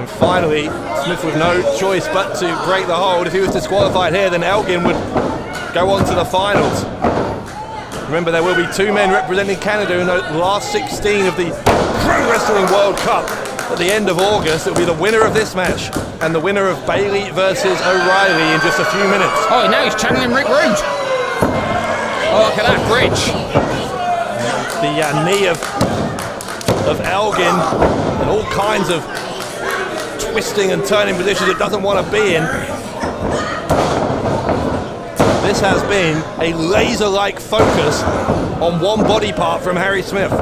And finally, Smith with no choice but to break the hold. If he was disqualified here, then Elgin would go on to the finals. Remember, there will be two men representing Canada in the last 16 of the Pro Wrestling World Cup at the end of August. It'll be the winner of this match and the winner of Bailey versus O'Reilly in just a few minutes. Oh, now he's channeling Rick Rude. Oh, look at that bridge. The uh, knee of, of Elgin and all kinds of twisting and turning positions it doesn't want to be in. This has been a laser-like focus on one body part from Harry Smith.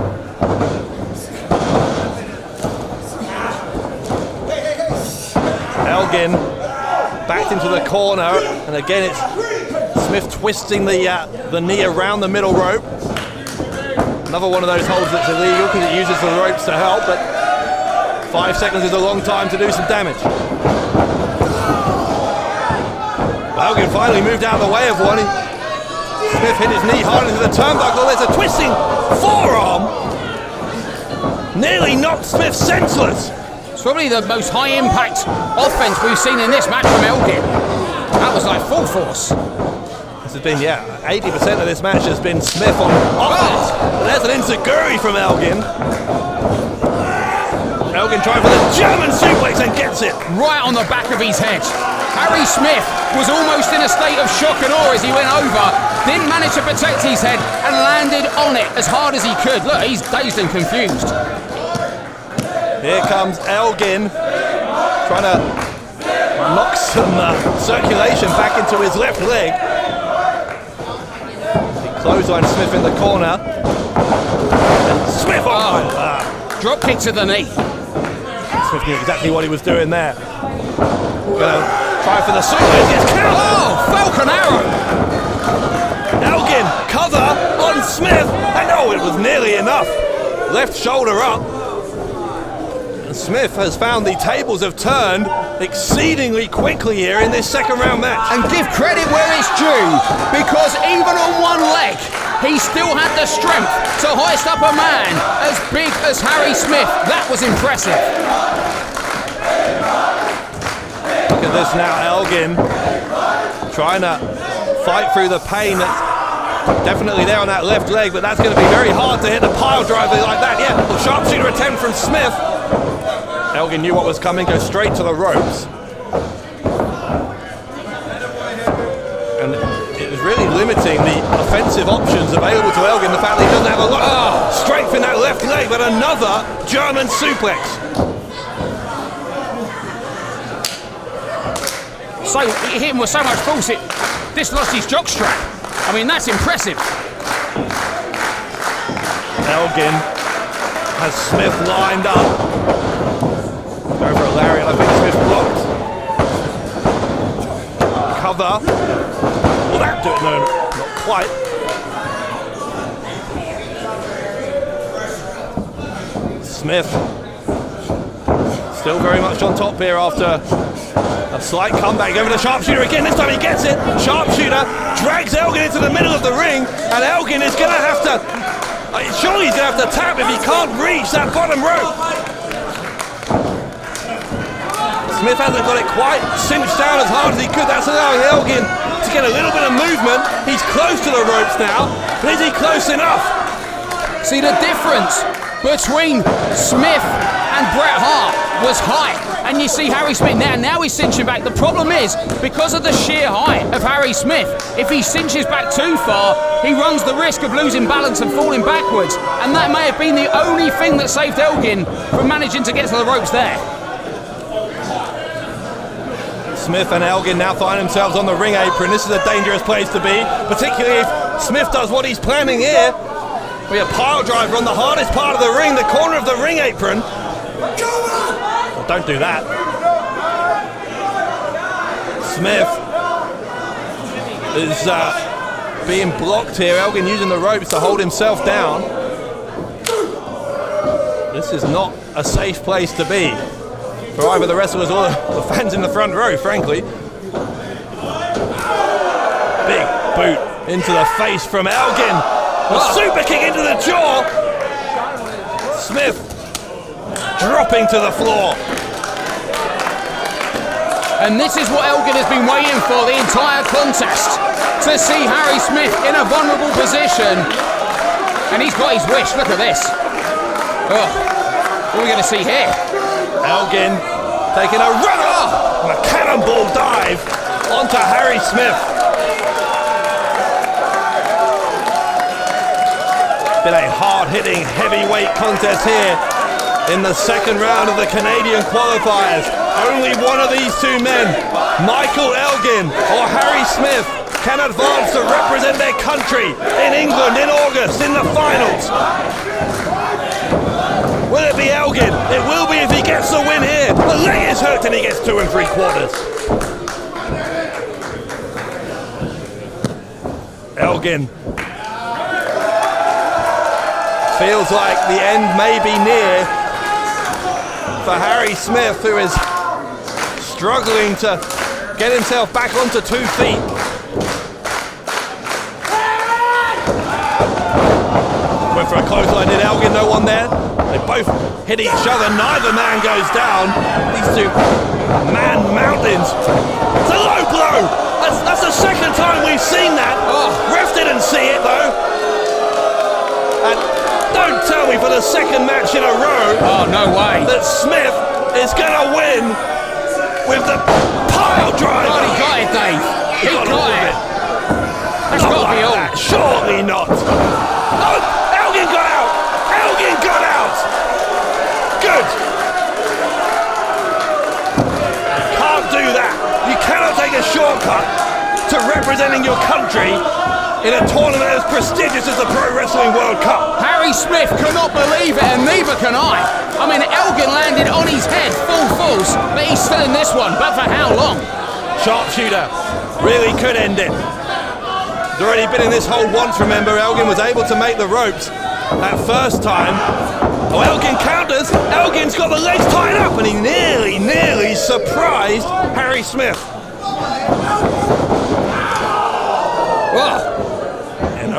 Elgin backed into the corner, and again it's Smith twisting the uh, the knee around the middle rope. Another one of those holds that's illegal because it uses the ropes to help, but five seconds is a long time to do some damage. Elgin finally moved out of the way of one. Smith hit his knee hard into the turnbuckle. There's a twisting forearm. Nearly knocked Smith senseless. It's probably the most high impact offense we've seen in this match from Elgin. That was like full force. This has been, yeah, 80% of this match has been Smith on offense. But there's an Enzuigiri from Elgin. Elgin trying for the German suplex and gets it. Right on the back of his head. Harry Smith was almost in a state of shock and awe as he went over, didn't manage to protect his head, and landed on it as hard as he could. Look, he's dazed and confused. Here comes Elgin trying to knock some uh, circulation back into his left leg. He clothesline Smith in the corner. And Smith oh, ah. drop kick to the knee. Smith knew exactly what he was doing there. Gonna try for the suplex. Yes. Oh, Falcon Arrow. Elgin cover on Smith, and oh, it was nearly enough. Left shoulder up. And Smith has found the tables have turned exceedingly quickly here in this second round match. And give credit where it's due, because even on one leg, he still had the strength to hoist up a man as big as Harry Smith. That was impressive. Look at this now, Elgin trying to fight through the pain that's definitely there on that left leg, but that's going to be very hard to hit a pile driver like that. Yeah, well, sharpshooter attempt from Smith. Elgin knew what was coming, goes straight to the ropes. And it was really limiting the offensive options available to Elgin, the fact that he doesn't have a lot of strength in that left leg, but another German suplex. So he hit him with so much force it dislodged his jockstrap. I mean, that's impressive. Elgin has Smith lined up. Go for a. I think Smith blocked. Cover. Will that do it? No, not quite. Smith still very much on top here after a slight comeback over the sharpshooter again. This time he gets it. Sharpshooter drags Elgin into the middle of the ring, and Elgin is going to have to. Uh, surely he's going to have to tap if he can't reach that bottom rope. Smith hasn't got it quite cinched down as hard as he could. That's allowing Elgin to get a little bit of movement. He's close to the ropes now, but is he close enough? See the difference between Smith and Bret Hart was height. And you see Harry Smith now, now he's cinching back. The problem is, because of the sheer height of Harry Smith, if he cinches back too far, he runs the risk of losing balance and falling backwards. And that may have been the only thing that saved Elgin from managing to get to the ropes there. Smith and Elgin now find themselves on the ring apron. This is a dangerous place to be, particularly if Smith does what he's planning here. Be a pile driver on the hardest part of the ring, the corner of the ring apron. Well, don't do that. Smith is uh, being blocked here. Elgin using the ropes to hold himself down. This is not a safe place to be for either the wrestlers or the fans in the front row, frankly. Big boot into the face from Elgin. A super kick into the jaw. Smith dropping to the floor. And this is what Elgin has been waiting for the entire contest. To see Harry Smith in a vulnerable position. And he's got his wish. Look at this. Oh, what are we going to see here? Elgin taking a runner and a cannonball dive onto Harry Smith. Been a hard-hitting heavyweight contest here in the second round of the Canadian qualifiers. Only one of these two men, Michael Elgin or Harry Smith, can advance to represent their country in England in August in the finals. Will it be Elgin? It will be if he gets the win here. The leg is hurt and he gets two and three quarters. Elgin. Feels like the end may be near for Harry Smith, who is struggling to get himself back onto two feet. Went for a clothesline in Elgin, no one there. They both hit each other, neither man goes down. These two man mountains. It's a low blow! That's, that's the second time we've seen that. Oh. Ref didn't see it though. And don't tell me for the second match in a row. Oh, no way. That Smith is going to win with the pile driver. God, he got it, Dave. He got got of it. it. That's Not got to be all. that. Surely not. Oh, Elgin got out. Elgin got out. Good. Can't do that. You cannot take a shortcut to representing your country in a tournament as prestigious as the Pro Wrestling World Cup. Harry Smith cannot believe it, and neither can I. I mean, Elgin landed on his head full force, but he's still in this one. But for how long? Sharpshooter really could end it. He's already been in this hole once, remember. Elgin was able to make the ropes that first time. Oh, Elgin counters. Elgin's got the legs tied up, and he nearly, nearly surprised Harry Smith. Oh,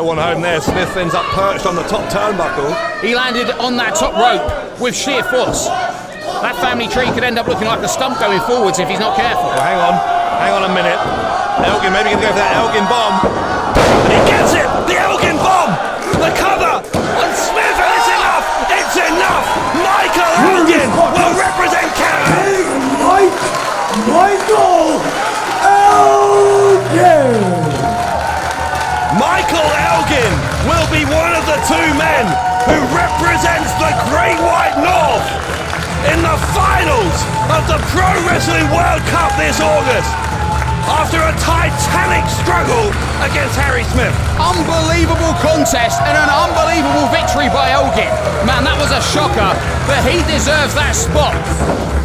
One home there. Smith ends up perched on the top turnbuckle. he landed on that top rope with sheer force. That family tree could end up looking like a stump going forwards if he's not careful. Well, hang on, hang on a minute. Elgin maybe gonna go for that Elgin bomb. And he gets it! The Elgin bomb! The cover the two men who represents the Great White North in the finals of the Pro Wrestling World Cup this August after a titanic struggle against Harry Smith. Unbelievable contest and an unbelievable victory by Elgin. Man, that was a shocker, but he deserves that spot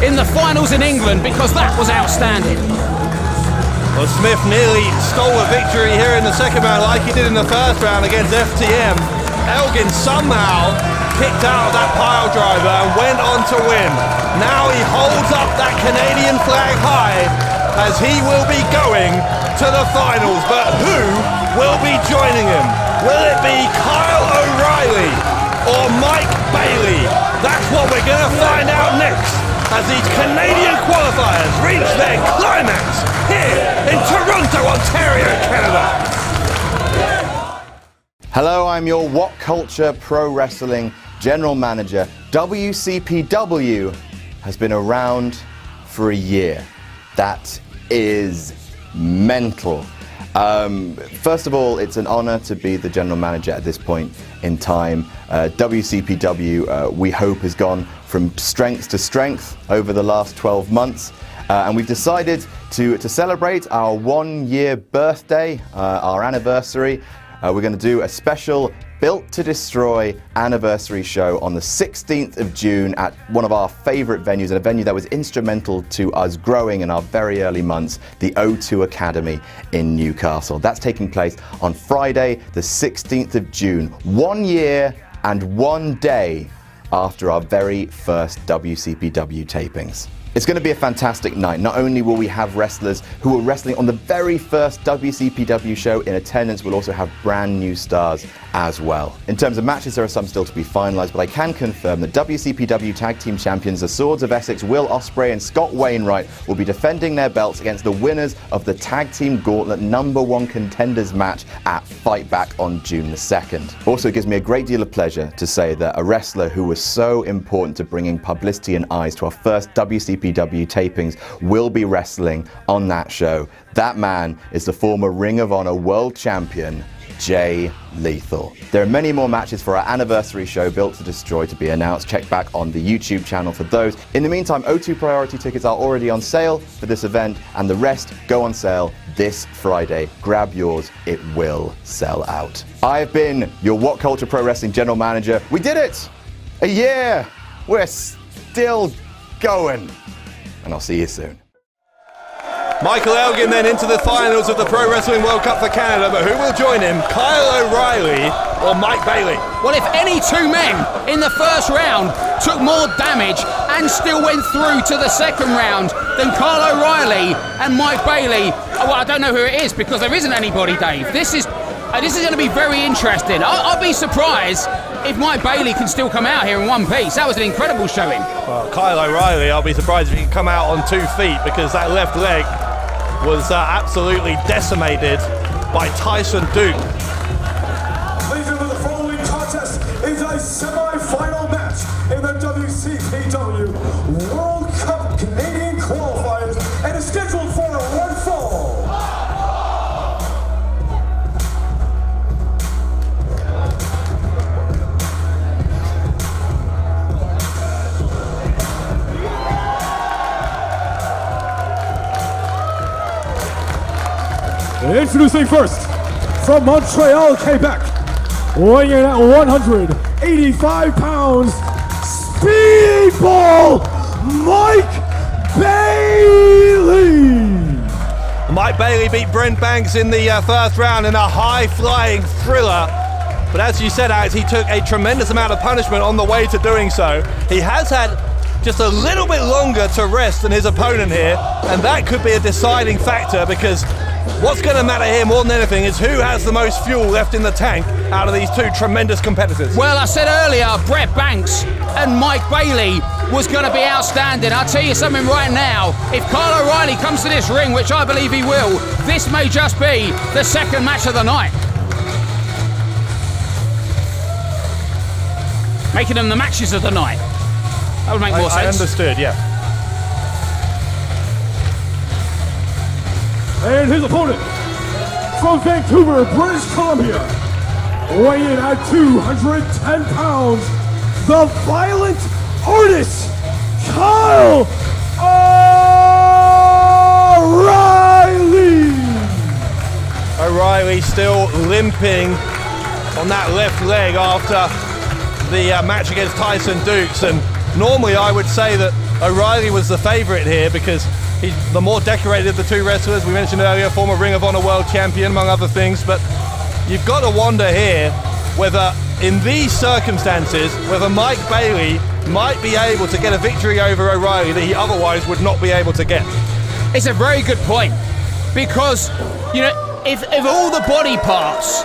in the finals in England because that was outstanding. Well, Smith nearly stole a victory here in the second round like he did in the first round against FTM. Elgin somehow kicked out that pile driver and went on to win. Now he holds up that Canadian flag high as he will be going to the finals. But who will be joining him? Will it be Kyle O'Reilly or Mike Bailey? That's what we're going to find out next as these Canadian qualifiers reach their climax here in Toronto, Ontario, Canada. Hello, I'm your What Culture Pro Wrestling General Manager. WCPW has been around for a year. That is mental. Um, first of all, it's an honor to be the general manager at this point in time. Uh, WCPW, uh, we hope, has gone from strength to strength over the last 12 months. Uh, and we've decided to, to celebrate our one year birthday, uh, our anniversary. Uh, we're going to do a special Built to Destroy anniversary show on the 16th of June at one of our favorite venues, and a venue that was instrumental to us growing in our very early months, the O2 Academy in Newcastle. That's taking place on Friday, the 16th of June, one year and one day after our very first WCPW tapings. It's going to be a fantastic night. Not only will we have wrestlers who were wrestling on the very first WCPW show in attendance, we'll also have brand new stars as well. In terms of matches, there are some still to be finalised, but I can confirm that WCPW Tag Team Champions, the Swords of Essex, Will Ospreay and Scott Wainwright, will be defending their belts against the winners of the Tag Team Gauntlet number one contenders match at Fight Back on June the 2nd. Also, it gives me a great deal of pleasure to say that a wrestler who was so important to bringing publicity and eyes to our first WCPW tapings will be wrestling on that show. That man is the former Ring of Honor World Champion, Jay Lethal. There are many more matches for our anniversary show Built to Destroy to be announced. Check back on the YouTube channel for those. In the meantime, O2 Priority tickets are already on sale for this event, and the rest go on sale this Friday. Grab yours, it will sell out. I've been your What Culture Pro Wrestling General Manager. We did it! A year! We're still going. And I'll see you soon. Michael Elgin then into the finals of the Pro Wrestling World Cup for Canada, but who will join him? Kyle O'Reilly or Mike Bailey? Well, if any two men in the first round took more damage and still went through to the second round than Kyle O'Reilly and Mike Bailey, oh, well, I don't know who it is because there isn't anybody, Dave. This is uh, this is going to be very interesting. I'll, I'll be surprised if Mike Bailey can still come out here in one piece. That was an incredible showing. Well, Kyle O'Reilly, I'll be surprised if he can come out on two feet because that left leg was uh, absolutely decimated by Tyson Dux. Ladies and gentlemen, the following contest is a semi-final Introducing first, from Montreal, Quebec, weighing in at 185 pounds, Speedball Mike Bailey. Mike Bailey beat Brent Banks in the uh, first round in a high flying thriller. But as you said, Alex, he took a tremendous amount of punishment on the way to doing so. He has had just a little bit longer to rest than his opponent here, and that could be a deciding factor because what's going to matter here more than anything is who has the most fuel left in the tank out of these two tremendous competitors. Well, I said earlier, Brent Banks and Mike Bailey was going to be outstanding. I'll tell you something right now. If Kyle O'Reilly comes to this ring, which I believe he will, this may just be the second match of the night. Making them the matches of the night. That would make more I, I understood, yeah. And his opponent, from Vancouver, British Columbia, weighing in at 210 pounds, the violent artist, Kyle O'Reilly. O'Reilly still limping on that left leg after the uh, match against Tyson Dux. And normally I would say that O'Reilly was the favourite here because he's the more decorated of the two wrestlers. We mentioned earlier, former Ring of Honor World Champion, among other things. But you've got to wonder here whether, in these circumstances, whether Mike Bailey might be able to get a victory over O'Reilly that he otherwise would not be able to get. It's a very good point because, you know, if, if all the body parts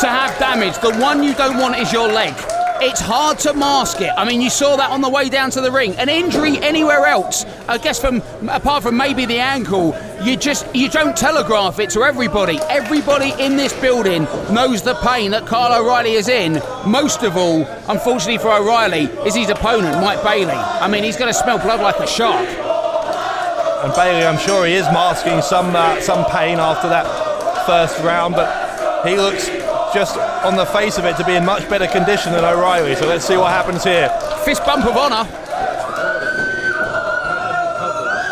to have damage, the one you don't want is your leg. It's hard to mask it. I mean, you saw that on the way down to the ring. An injury anywhere else, I guess, from apart from maybe the ankle, you just you don't telegraph it to everybody. Everybody in this building knows the pain that Kyle O'Reilly is in. Most of all, unfortunately for O'Reilly, is his opponent, Mike Bailey. I mean, he's going to smell blood like a shark. And Bailey, I'm sure he is masking some uh, some pain after that first round, but he looks just on the face of it to be in much better condition than O'Reilly. So let's see what happens here. Fist bump of honour.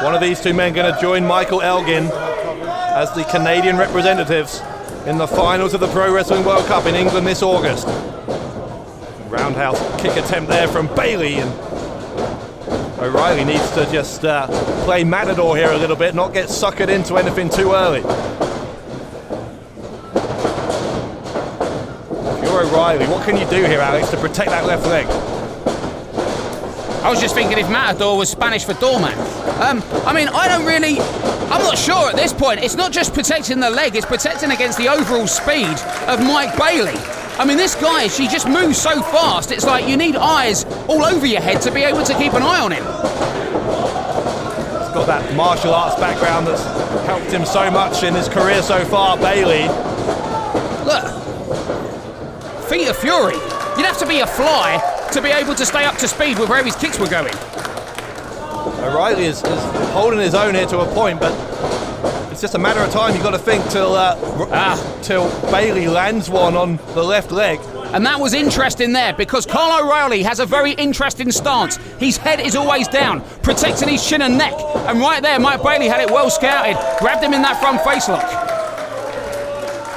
One of these two men going to join Michael Elgin as the Canadian representatives in the finals of the Pro Wrestling World Cup in England this August. Roundhouse kick attempt there from Bailey and O'Reilly needs to just uh, play Matador here a little bit, not get suckered into anything too early. If you're O'Reilly, what can you do here, Alex, to protect that left leg? I was just thinking if Matador was Spanish for doormat. Um, I mean, I don't really. I'm not sure at this point. It's not just protecting the leg, it's protecting against the overall speed of Mike Bailey. I mean, this guy, she just moves so fast, it's like you need eyes all over your head to be able to keep an eye on him. He's got that martial arts background that's helped him so much in his career so far, Bailey. Look, feet of fury. You'd have to be a fly to be able to stay up to speed with where his kicks were going. O'Reilly is, is holding his own here to a point, but it's just a matter of time. You've got to think till uh, ah. till Bailey lands one on the left leg. And that was interesting there because Kyle O'Reilly has a very interesting stance. His head is always down, protecting his chin and neck. And right there, Mike Bailey had it well scouted, grabbed him in that front face lock.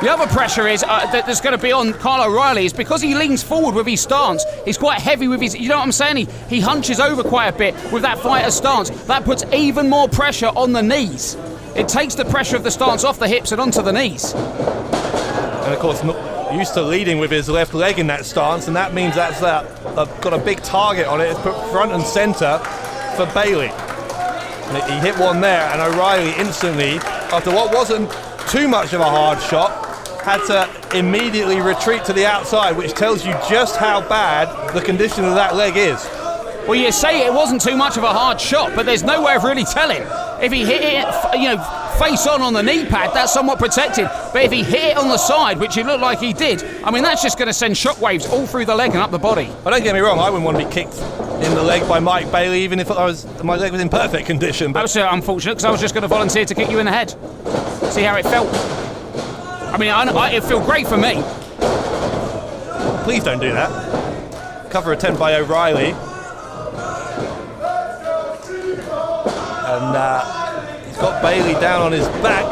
The other pressure is uh, that there's going to be on Kyle O'Reilly is because he leans forward with his stance. He's quite heavy with his. You know what I'm saying? He, he hunches over quite a bit with that fighter stance. That puts even more pressure on the knees. It takes the pressure of the stance off the hips and onto the knees. And of course, used to leading with his left leg in that stance, and that means that's uh, got a big target on it. It's put front and centre for Bailey. He hit one there, and O'Reilly instantly, after what wasn't too much of a hard shot, had to immediately retreat to the outside, which tells you just how bad the condition of that leg is. Well, you say it wasn't too much of a hard shot, but there's no way of really telling. If he hit it, you know, face on on the knee pad, that's somewhat protected. But if he hit it on the side, which it looked like he did, I mean, that's just going to send shockwaves all through the leg and up the body. But don't get me wrong, I wouldn't want to be kicked in the leg by Mike Bailey, even if I was my leg was in perfect condition. But that was uh, unfortunate because I was just going to volunteer to kick you in the head, see how it felt. I mean, I, I, it felt great for me. Please don't do that. Cover attempt by O'Reilly. And uh, he's got Bailey down on his back.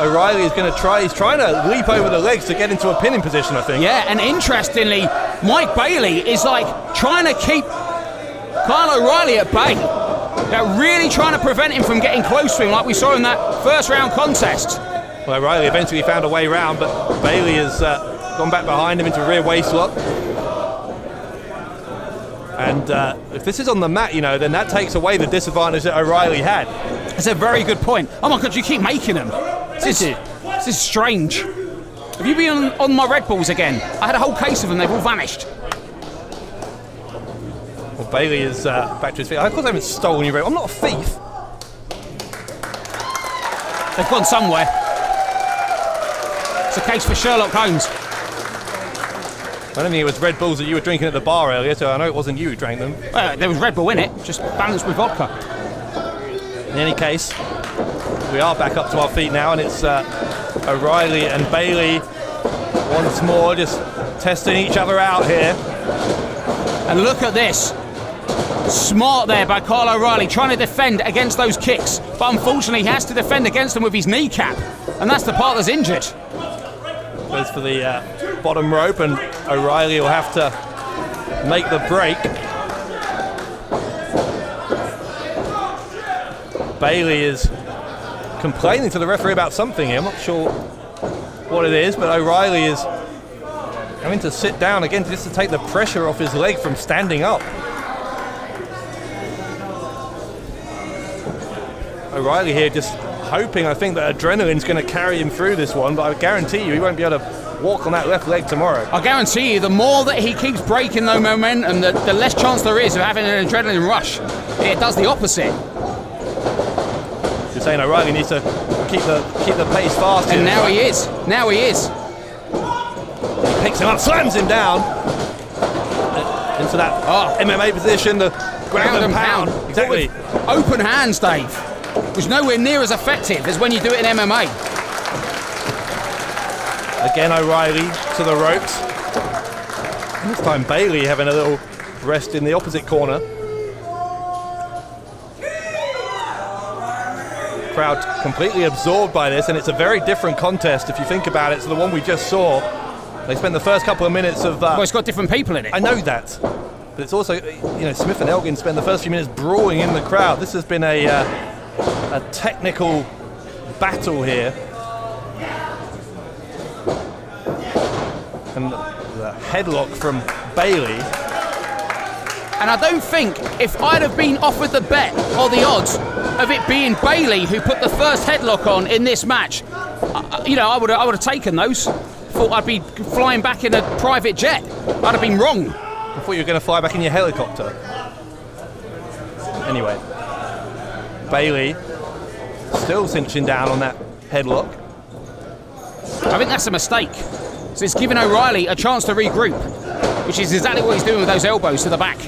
O'Reilly is going to try. He's trying to leap over the legs to get into a pinning position. I think. Yeah, and interestingly, Mike Bailey is like trying to keep Kyle O'Reilly at bay. They're really trying to prevent him from getting close to him, like we saw in that first round contest. Well, O'Reilly eventually found a way round, but Bailey has uh, gone back behind him into a rear waist lock. And uh, if this is on the mat, you know, then that takes away the disadvantage that O'Reilly had. That's a very good point. Oh my god, you keep making them. This is, this is strange. Have you been on, on my Red Bulls again? I had a whole case of them, they've all vanished. Well, Bailey is uh, back to his feet. Of course, I haven't stolen your Red I'm not a thief. They've gone somewhere. It's a case for Sherlock Holmes. I don't think it was Red Bulls that you were drinking at the bar earlier, so I know it wasn't you who drank them. Well, there was Red Bull in it, just balanced with vodka. In any case, we are back up to our feet now, and it's uh, O'Reilly and Bailey once more just testing each other out here. And look at this. Smart there by Kyle O'Reilly trying to defend against those kicks, but unfortunately he has to defend against them with his kneecap, and that's the part that's injured. Goes for the uh, bottom rope, and O'Reilly will have to make the break. Bailey is complaining to the referee about something here. I'm not sure what it is, but O'Reilly is having to sit down again just to take the pressure off his leg from standing up. O'Reilly here just hoping, I think, that adrenaline's going to carry him through this one, but I guarantee you he won't be able to walk on that left leg tomorrow. I guarantee you, the more that he keeps breaking the momentum, the, the less chance there is of having an adrenaline rush. It does the opposite. You're saying O'Reilly needs to keep the keep the pace fast. And now he is. Now he is. He picks him up, slams him down into that oh. MMA position, the ground, and pound. Exactly. Open hands, Dave, is nowhere near as effective as when you do it in MMA. Again, O'Reilly to the ropes. And this time, Bailey having a little rest in the opposite corner. Crowd completely absorbed by this, and it's a very different contest if you think about it to the one we just saw. They spent the first couple of minutes of. Uh, well, it's got different people in it. I know that, but it's also, you know, Smith and Elgin spent the first few minutes brawling in the crowd. This has been a uh, a technical battle here. And the headlock from Bailey. And I don't think if I'd have been offered the bet or the odds of it being Bailey who put the first headlock on in this match, uh, you know, I would I would have taken those. Thought I'd be flying back in a private jet. I'd have been wrong. I thought you were going to fly back in your helicopter. Anyway, Bailey still cinching down on that headlock. I think that's a mistake. So it's giving O'Reilly a chance to regroup, which is exactly what he's doing with those elbows to the back.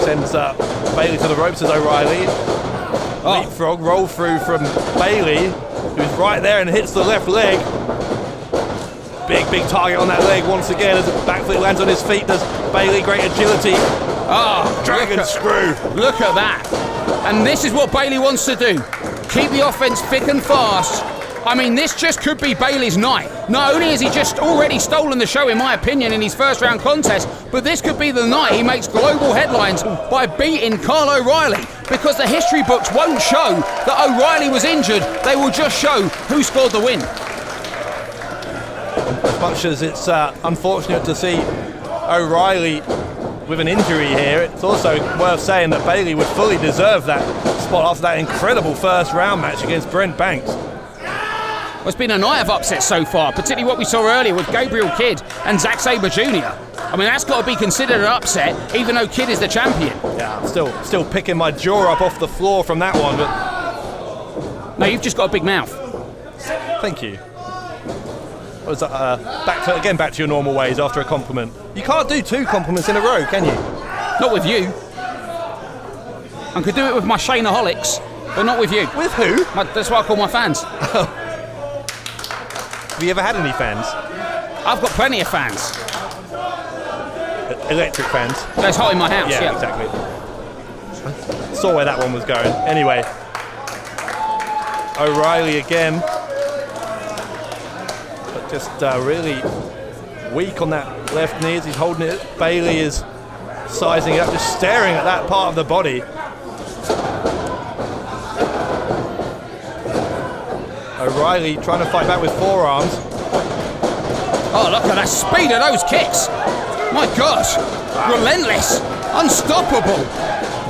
Sends uh, Bailey to the ropes as O'Reilly. Oh. Leapfrog roll through from Bailey, who's right there and hits the left leg. Big, big target on that leg once again as the backflip lands on his feet. Does Bailey great agility? Oh, Dragon look at, screw. Look at that. And this is what Bailey wants to do. Keep the offense thick and fast. I mean, this just could be Bailey's night. Not only has he just already stolen the show, in my opinion, in his first round contest, but this could be the night he makes global headlines by beating Kyle O'Reilly. Because the history books won't show that O'Reilly was injured, they will just show who scored the win. As much as it's uh, unfortunate to see O'Reilly with an injury here, it's also worth saying that Bailey would fully deserve that spot after that incredible first round match against Brent Banks. Well, it's been a night of upsets so far, particularly what we saw earlier with Gabriel Kidd and Zack Sabre Jr. I mean, that's got to be considered an upset, even though Kidd is the champion. Yeah, I'm still, still picking my jaw up off the floor from that one, but. No, you've just got a big mouth. Thank you. Was that, uh, back to, again, back to your normal ways after a compliment. You can't do two compliments in a row, can you? Not with you. I could do it with my Shaneaholics, but not with you. With who? My, that's what I call my fans. Have you ever had any fans? I've got plenty of fans. Electric fans. That's hot in my house, yeah. exactly. Saw where that one was going. Anyway, O'Reilly again Just uh, really weak on that left knee as he's holding it. Bailey is sizing it up, just staring at that part of the body. O'Reilly trying to fight back with forearms. Oh, look at that speed of those kicks. My gosh. Relentless. Unstoppable.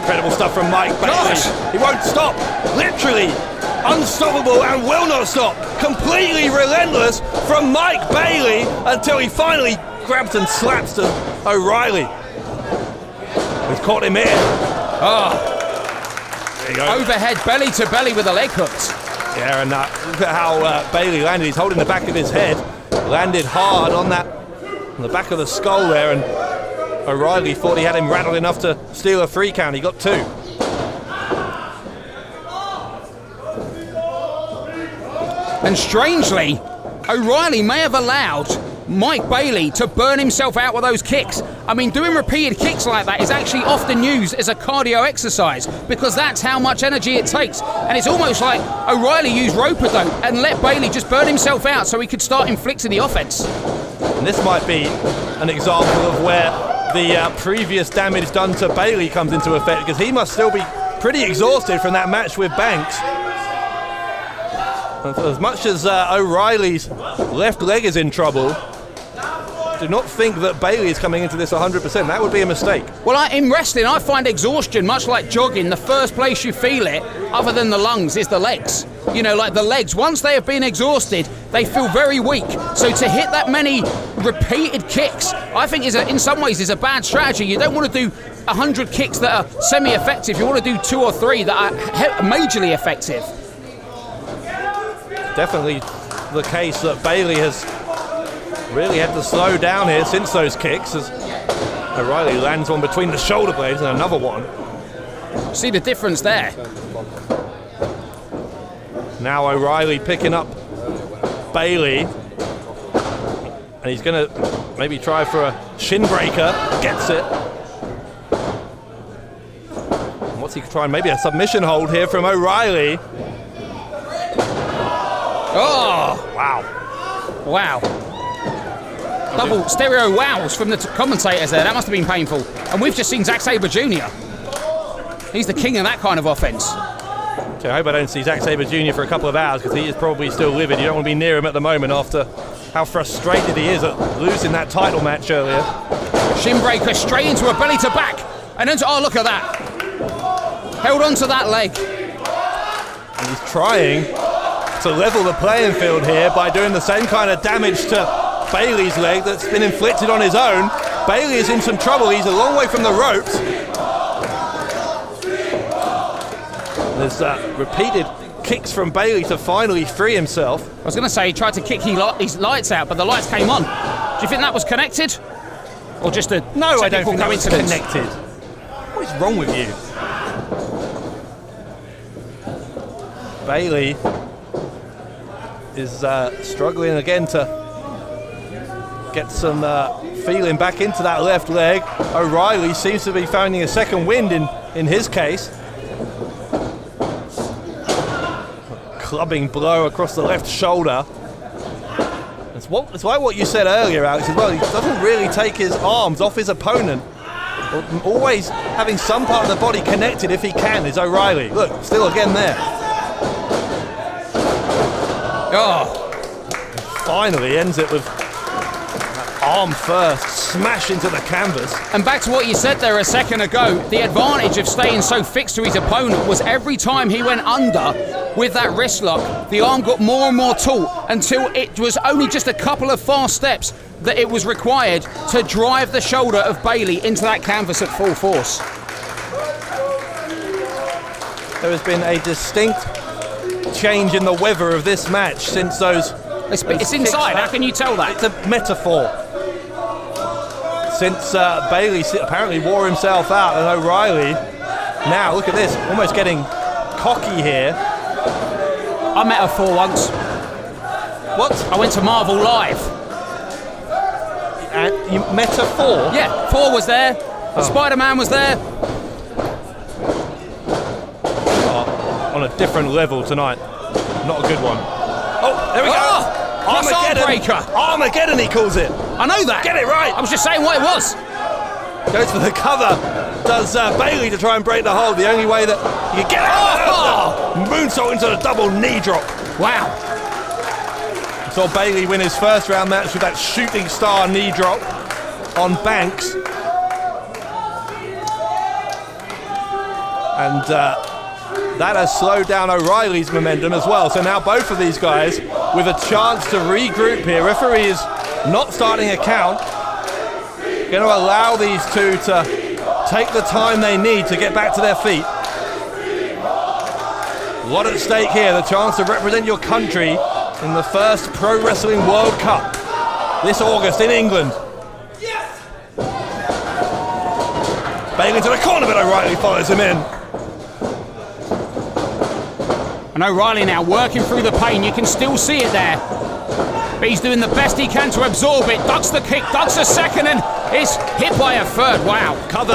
Incredible stuff from Mike Bailey. Gosh. He won't stop. Literally unstoppable and will not stop. Completely relentless from Mike Bailey until he finally grabs and slaps to O'Reilly. He's caught him here. Oh. There you go. Overhead belly to belly with a leg hooks. Yeah, and that, look at how uh, Bailey landed. He's holding the back of his head. Landed hard on that, on the back of the skull there, and O'Reilly thought he had him rattled enough to steal a three count. He got two. And strangely, O'Reilly may have allowed Mike Bailey to burn himself out with those kicks. I mean, doing repeated kicks like that is actually often used as a cardio exercise because that's how much energy it takes. And it's almost like O'Reilly used rope though and let Bailey just burn himself out so he could start inflicting the offense. And this might be an example of where the uh, previous damage done to Bailey comes into effect because he must still be pretty exhausted from that match with Banks. As much as uh, O'Reilly's left leg is in trouble, do not think that Bailey is coming into this 100%. That would be a mistake. Well, I, in wrestling, I find exhaustion, much like jogging, the first place you feel it, other than the lungs, is the legs. You know, like the legs, once they have been exhausted, they feel very weak. So to hit that many repeated kicks, I think is a, in some ways is a bad strategy. You don't want to do 100 kicks that are semi-effective. You want to do two or three that are majorly effective. Definitely the case that Bailey has really had to slow down here since those kicks as O'Reilly lands one between the shoulder blades and another one. See the difference there? Now O'Reilly picking up Bailey. And he's going to maybe try for a shin breaker. Gets it. And what's he trying? Maybe a submission hold here from O'Reilly. Oh! Wow. Wow. Double stereo wows from the commentators there. That must have been painful. And we've just seen Zack Sabre Jr. He's the king of that kind of offense. Okay, I hope I don't see Zack Sabre Jr. for a couple of hours because he is probably still livid. You don't want to be near him at the moment after how frustrated he is at losing that title match earlier. Shin breaker straight into a belly to back. And then, to, oh, look at that. Held onto that leg. And he's trying to level the playing field here by doing the same kind of damage to Bailey's leg that's been inflicted on his own. Bailey is in some trouble. He's a long way from the ropes. There's uh, repeated kicks from Bailey to finally free himself. I was going to say he tried to kick his lights out, but the lights came on. Do you think that was connected? Or just a No, I don't think that was connected. What is wrong with you? Bailey is uh, struggling again to get some uh, feeling back into that left leg. O'Reilly seems to be finding a second wind in, in his case. A Clubbing blow across the left shoulder. It's, what, it's like what you said earlier, Alex, as well. He doesn't really take his arms off his opponent. Always having some part of the body connected if he can is O'Reilly. Look, still again there. Oh. Finally ends it with arm first, smash into the canvas. And back to what you said there a second ago, the advantage of staying so fixed to his opponent was every time he went under with that wrist lock, the arm got more and more taut until it was only just a couple of fast steps that it was required to drive the shoulder of Bailey into that canvas at full force. There has been a distinct change in the weather of this match since those. It's, those it's inside, how can you tell that? It's a metaphor. Since uh, Bailey apparently wore himself out, and O'Reilly now look at this, almost getting cocky here. I met her four once. What? I went to Marvel Live. And you met her four? Yeah, Thor was there. Oh. Spider Man was there. On a different level tonight. Not a good one. Oh, there we go. Oh, cross Armageddon Armageddon. Armageddon, he calls it. I know that. Get it right. I was just saying what it was. Goes for the cover. Does uh, Bailey to try and break the hold. The only way that you get out. Oh! Moonsault into the double knee drop. Wow. Saw Bailey win his first round match with that shooting star knee drop on Banks. And uh, that has slowed down O'Reilly's momentum as well. So now both of these guys with a chance to regroup here. Referee is not starting a count. Going to allow these two to take the time they need to get back to their feet. A lot at stake here, the chance to represent your country in the first Pro Wrestling World Cup this August in England. Bailey to the corner, but O'Reilly follows him in. And O'Reilly now working through the pain. You can still see it there. But he's doing the best he can to absorb it. Ducks the kick, ducks a second, and is hit by a third. Wow. Cover.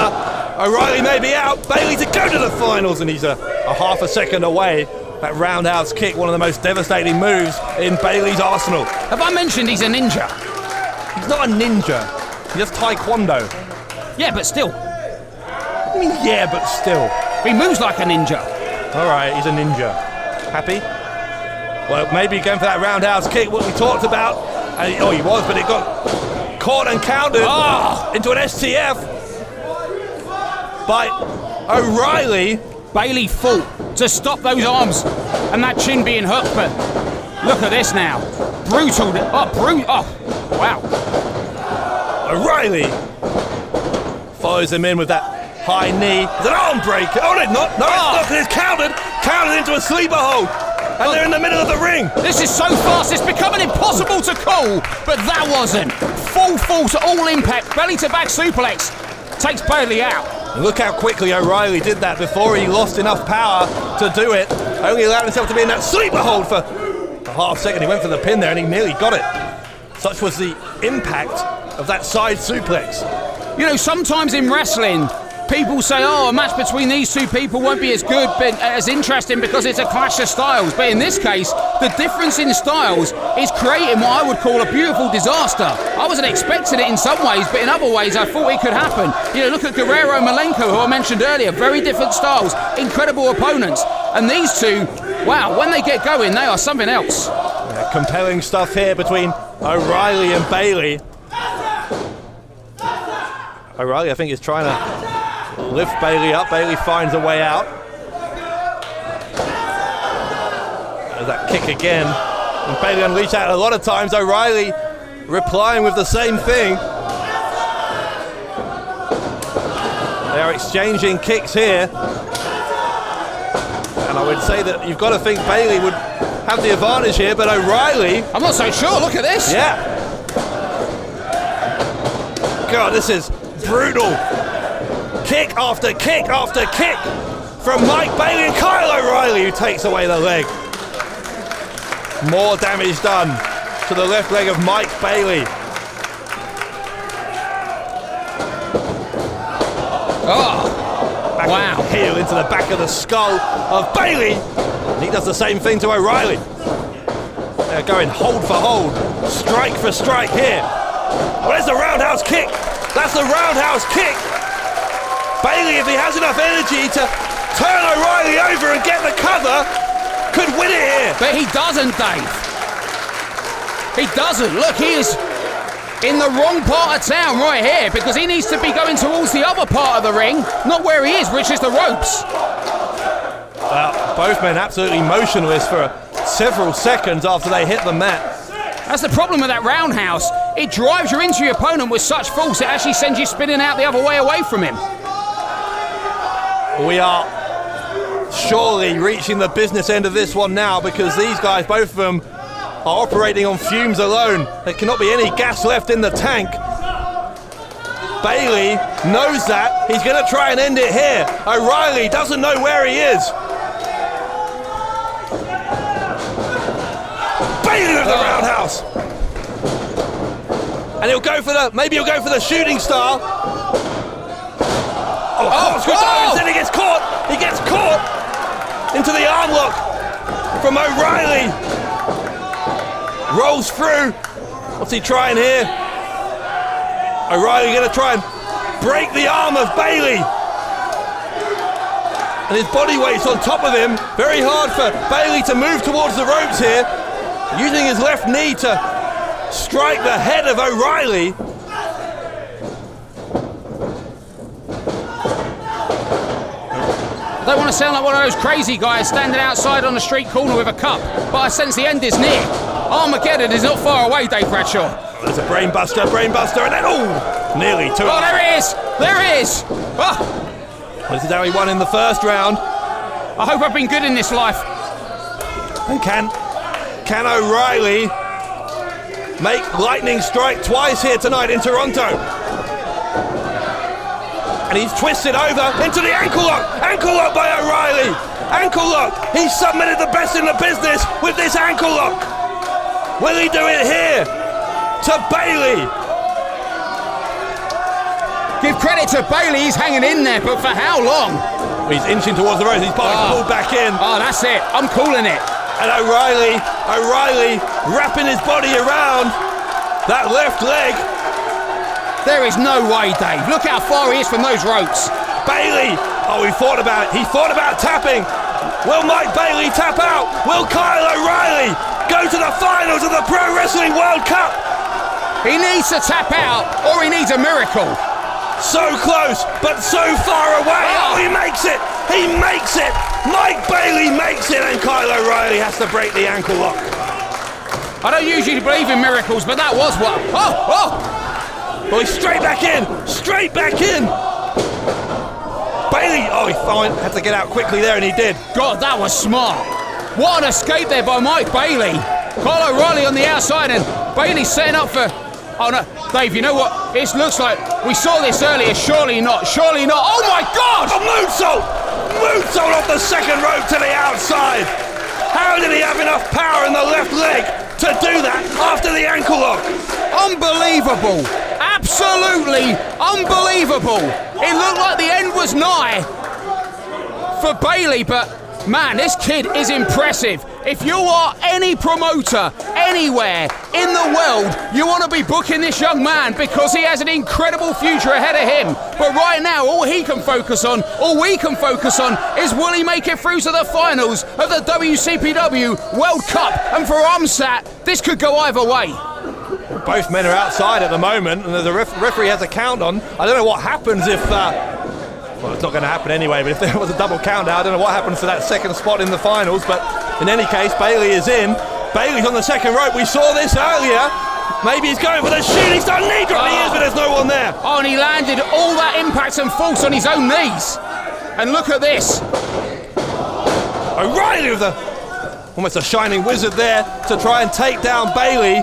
O'Reilly may be out. Bailey to go to the finals, and he's a, a half a second away. That roundhouse kick, one of the most devastating moves in Bailey's arsenal. Have I mentioned he's a ninja? He's not a ninja. He does taekwondo. Yeah, but still. I mean, yeah, but still. He moves like a ninja. All right, he's a ninja. Happy? Well, maybe going for that roundhouse kick, what we talked about. And he- oh, he was, but it got caught and countered Ah! into an STF by O'Reilly. Bailey fought to stop those arms and that chin being hooked, but look at this now. Brutal. Oh, brutal. Oh, wow. O'Reilly follows him in with that high knee. It's an arm breaker. Oh, no, not. No, it's not. It's countered. Countered into a sleeper hold. And they're in the middle of the ring. This is so fast, it's becoming impossible to call, but that wasn't. Full force, all impact, belly to back suplex. Takes Bailey out. And look how quickly O'Reilly did that before he lost enough power to do it. Only allowed himself to be in that sleeper hold for a half second. He went for the pin there and he nearly got it. Such was the impact of that side suplex. You know, sometimes in wrestling, people say, oh, a match between these two people won't be as good, but uh, as interesting because it's a clash of styles. But in this case, the difference in styles is creating what I would call a beautiful disaster. I wasn't expecting it in some ways, but in other ways, I thought it could happen. You know, look at Guerrero and Malenko, who I mentioned earlier. Very different styles, incredible opponents. And these two, wow, when they get going, they are something else. Yeah, compelling stuff here between O'Reilly and Bailey. O'Reilly, I think, is trying to lift Bailey up. Bailey finds a way out. There's that kick again. And Bailey unleashed that a lot of times. O'Reilly replying with the same thing. They are exchanging kicks here. And I would say that you've got to think Bailey would have the advantage here, but O'Reilly. I'm not so sure. Look at this. Yeah. God, this is brutal. Kick after kick after kick from Mike Bailey and Kyle O'Reilly, who takes away the leg. More damage done to the left leg of Mike Bailey. Oh, Back wow. Heel into the back of the skull of Bailey. And he does the same thing to O'Reilly. They're going hold for hold, strike for strike here. Where's the roundhouse kick? That's the roundhouse kick. Bailey, if he has enough energy to turn O'Reilly over and get the cover, could win it here. But he doesn't, Dave. He doesn't. Look, he is in the wrong part of town right here because he needs to be going towards the other part of the ring, not where he is, which is the ropes. Well, both men absolutely motionless for several seconds after they hit the mat. That's the problem with that roundhouse. It drives you into your opponent with such force, it actually sends you spinning out the other way away from him. We are surely reaching the business end of this one now because these guys, both of them, are operating on fumes alone. There cannot be any gas left in the tank. Bailey knows that. He's going to try and end it here. O'Reilly doesn't know where he is. Bailey with the roundhouse. And he'll go for the, maybe he'll go for the shooting star. Oh, oh, screw oh! Then he gets caught. He gets caught into the arm lock from O'Reilly. rolls through. What's he trying here? O'Reilly going to try and break the arm of Bailey. And his body weight's on top of him. Very hard for Bailey to move towards the ropes here. Using his left knee to strike the head of O'Reilly. I don't want to sound like one of those crazy guys standing outside on the street corner with a cup, but I sense the end is near. Armageddon is not far away, Dave Bradshaw. There's a brainbuster, brainbuster, and then oh, nearly two. Oh, there it is! There it is! Oh, This is how he won in the first round. I hope I've been good in this life. And can can O'Reilly make lightning strike twice here tonight in Toronto? And he's twisted over into the ankle lock. Ankle lock by O'Reilly. Ankle lock. He's submitted the best in the business with this ankle lock. Will he do it here to Bailey? Give credit to Bailey, he's hanging in there, but for how long? He's inching towards the ropes. He's Oh. pulled back in. Oh, that's it. I'm calling it. And O'Reilly, O'Reilly wrapping his body around that left leg. There is no way, Dave. Look how far he is from those ropes. Bailey! Oh, he thought about it. He thought about tapping. Will Mike Bailey tap out? Will Kyle O'Reilly go to the finals of the Pro Wrestling World Cup? He needs to tap out, or he needs a miracle. So close, but so far away. Ah. Oh, he makes it! He makes it! Mike Bailey makes it, and Kyle O'Reilly has to break the ankle lock. I don't usually believe in miracles, but that was one. Oh, oh! Oh, he's straight back in! Straight back in! Bailey! Oh, he fine. Had to get out quickly there, and he did. God, that was smart. What an escape there by Mike Bailey. Kyle O'Reilly on the outside, and Bailey setting up for. Oh no, Dave, you know what? This looks like we saw this earlier. Surely not. Surely not. Oh my God! A moonsault! Moonsault off the second rope to the outside! How did he have enough power in the left leg to do that after the ankle lock? Unbelievable. Absolutely unbelievable. It looked like the end was nigh for Bailey, but man, this kid is impressive. If you are any promoter anywhere in the world, you want to be booking this young man because he has an incredible future ahead of him. But right now, all he can focus on, all we can focus on, is will he make it through to the finals of the WCPW World Cup? And for UMSAT, this could go either way. Both men are outside at the moment, and the ref- referee has a count on. I don't know what happens if. Uh, well, it's not going to happen anyway, but if there was a double count out, I don't know what happens to that second spot in the finals. But in any case, Bailey is in. Bailey's on the second rope. We saw this earlier. Maybe he's going for the shooting star knee drop. He is, but there's no one there. Oh, and he landed all that impact and force on his own knees. And look at this. O'Reilly with a almost a shining wizard there to try and take down Bailey.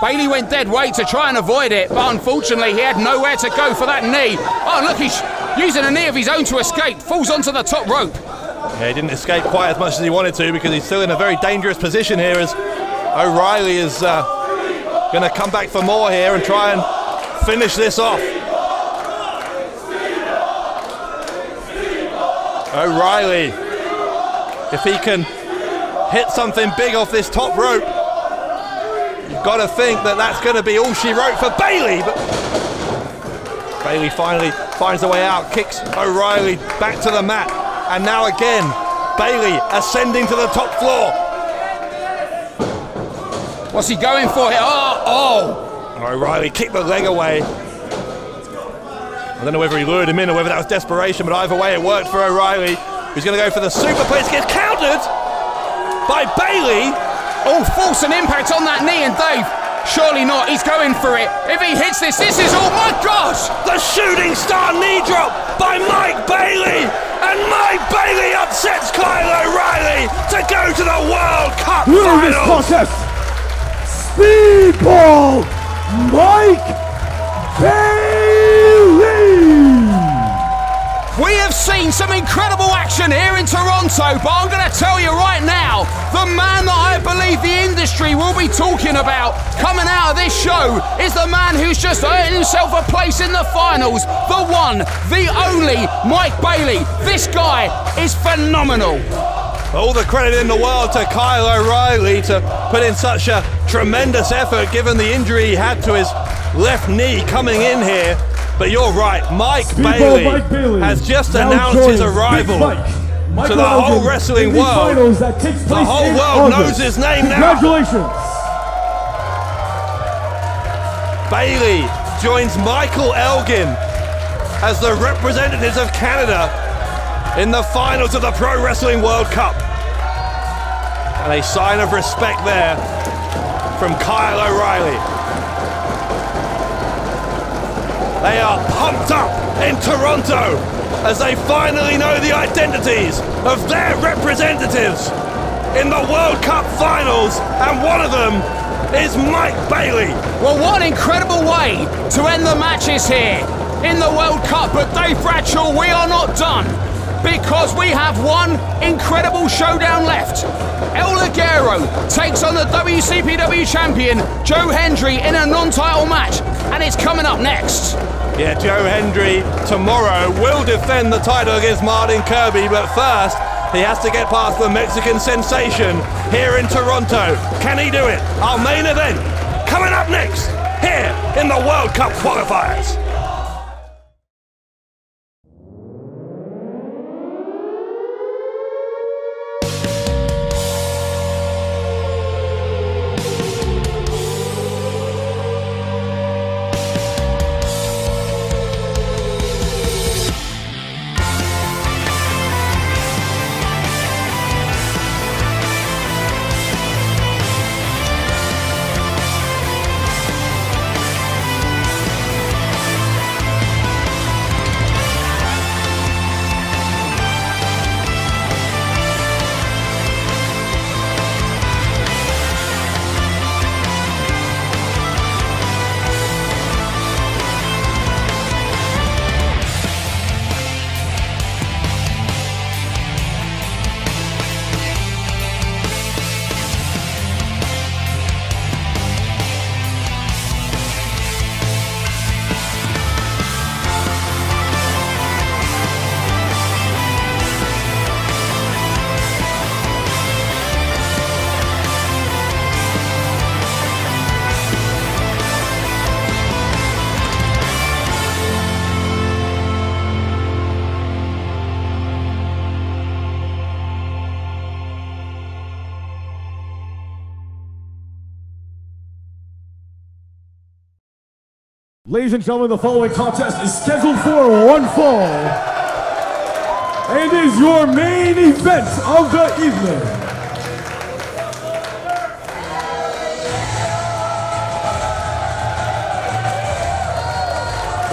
Bailey went dead weight to try and avoid it, but unfortunately he had nowhere to go for that knee. Oh, look, he's using a knee of his own to escape. Falls onto the top rope. Yeah, he didn't escape quite as much as he wanted to because he's still in a very dangerous position here as O'Reilly is uh, going to come back for more here and try and finish this off. O'Reilly, if he can hit something big off this top rope, got to think that that's going to be all she wrote for Bailey. But Bailey finally finds a way out, kicks O'Reilly back to the mat, and now again, Bailey ascending to the top floor. What's he going for here? Oh, oh! O'Reilly kicked the leg away. I don't know whether he lured him in or whether that was desperation, but either way, it worked for O'Reilly. He's going to go for the superplex, gets countered by Bailey. Oh, force and impact on that knee, and Dave, surely not. He's going for it. If he hits this, this is oh my gosh! The shooting star knee drop by Mike Bailey, and Mike Bailey upsets Kyle O'Reilly to go to the World Cup Winner of this contest, Speedball Mike Bailey. We have seen some incredible action here in Toronto, but I'm going to tell you right now the man that I believe the industry will be talking about coming out of this show is the man who's just earned himself a place in the finals. The one, the only Mike Bailey. This guy is phenomenal. All the credit in the world to Kyle O'Reilly to put in such a tremendous effort given the injury he had to his left knee coming in here. But you're right, Mike, Bailey, Mike Bailey has just announced his arrival to the whole wrestling world. finals that takes The whole world August. knows his name now. Congratulations. Bailey joins Michael Elgin as the representatives of Canada in the finals of the Pro Wrestling World Cup. And a sign of respect there from Kyle O'Reilly. They are pumped up in Toronto as they finally know the identities of their representatives in the World Cup finals, and one of them is Mike Bailey. Well, what an incredible way to end the matches here in the World Cup. But Dave Bradshaw, we are not done because we have one incredible showdown left. El Ligero takes on the WCPW champion Joe Hendry in a non-title match, and it's coming up next. Yeah, Joe Hendry tomorrow will defend the title against Martin Kirby, but first he has to get past the Mexican sensation here in Toronto. Can he do it? Our main event coming up next here in the World Cup qualifiers. Ladies and gentlemen, the following contest is scheduled for one fall and is your main event of the evening.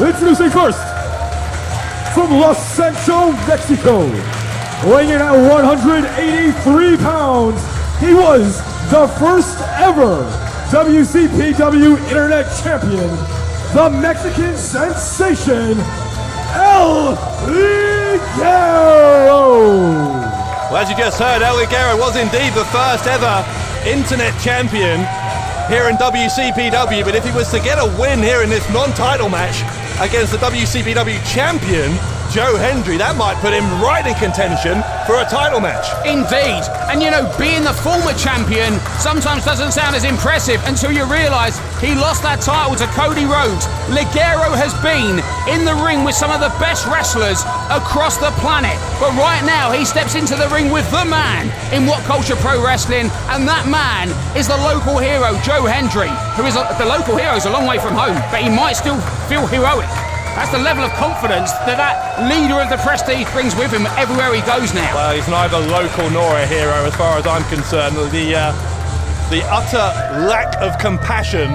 Introducing first, from Los Sancho, Mexico, weighing in at 183 pounds, he was the first ever WCPW Internet Champion, the Mexican sensation, El Ligero. Well, as you just heard, El Ligero was indeed the first ever internet champion here in WCPW. But if he was to get a win here in this non-title match against the WCPW champion, Joe Hendry, that might put him right in contention for a title match. Indeed. And you know, being the former champion sometimes doesn't sound as impressive until you realise he lost that title to Cody Rhodes. Ligero has been in the ring with some of the best wrestlers across the planet. But right now, he steps into the ring with the man in What Culture Pro Wrestling, and that man is the local hero, Joe Hendry, who is the local hero is a long way from home, but he might still feel heroic. That's the level of confidence that that leader of the Prestige brings with him everywhere he goes now. Well, he's neither local nor a hero as far as I'm concerned. The, uh, the utter lack of compassion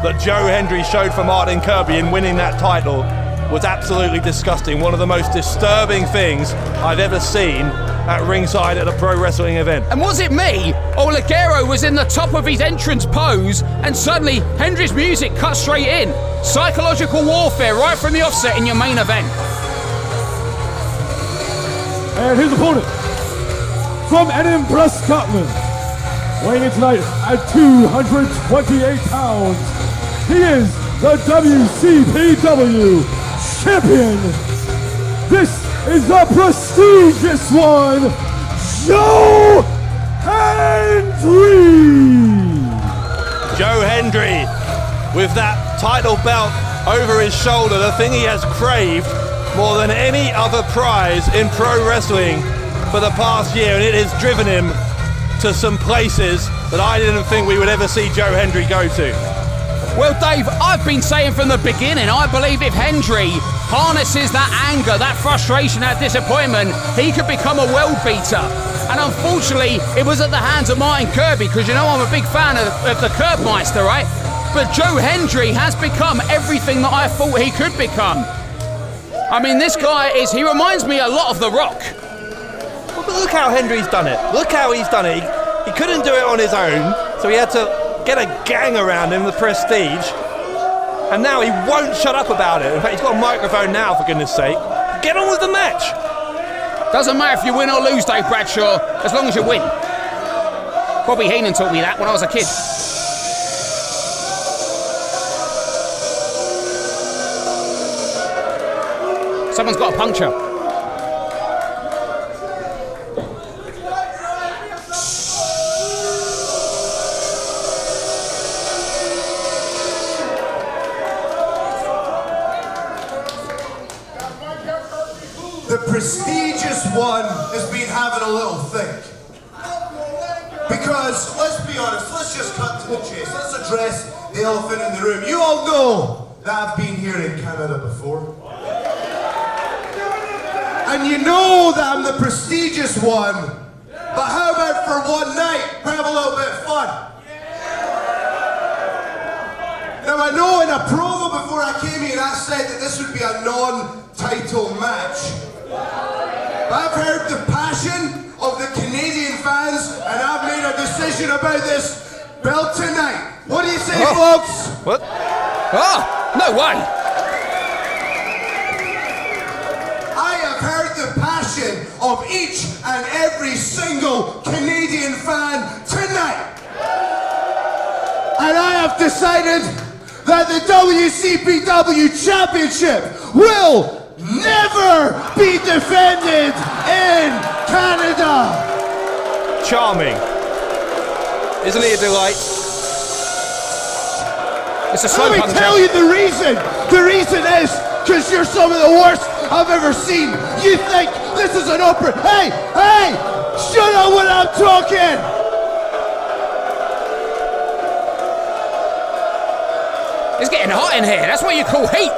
that Joe Hendry showed for Martin Kirby in winning that title was absolutely disgusting. One of the most disturbing things I've ever seen at ringside at a pro wrestling event. And was it me, or Ligero was in the top of his entrance pose, and suddenly Hendry's music cut straight in? Psychological warfare right from the offset in your main event. And his opponent, from Edinburgh, Scotland, weighing in tonight at 228 pounds, he is the WCPW champion. This is the prestigious one, Joe Hendry. Joe Hendry with that title belt over his shoulder, the thing he has craved more than any other prize in pro wrestling for the past year, and it has driven him to some places that I didn't think we would ever see Joe Hendry go to. Well, Dave, I've been saying from the beginning, I believe if Hendry harnesses that anger, that frustration, that disappointment, he could become a world beater. And unfortunately, it was at the hands of Martin Kirby, because you know I'm a big fan of, of the Curbmeister, right? But Joe Hendry has become everything that I thought he could become. I mean, this guy is, he reminds me a lot of The Rock. But look how Hendry's done it. Look how he's done it. He, he couldn't do it on his own, so he had to get a gang around him, the prestige. And now he won't shut up about it. In fact, he's got a microphone now, for goodness sake. Get on with the match. Doesn't matter if you win or lose, Dave Bradshaw, as long as you win. Bobby Heenan taught me that when I was a kid. Someone's got a puncture. The prestigious one. But how about for one night, have a little bit of fun? Now I know in a promo before I came here I said that this would be a non-title match. But I've heard the passion of the Canadian fans and I've made a decision about this belt tonight. What do you say, Oh. folks? What? Ah, no way. Of each and every single Canadian fan tonight. And I have decided that the WCPW Championship will never be defended in Canada. Charming. Isn't he a delight? It's a slow Let me tell you the reason. The reason is because you're some of the worst I've ever seen. You think this is an opera? Hey, hey, shut up when I'm talking. It's getting hot in here. That's what you call heat.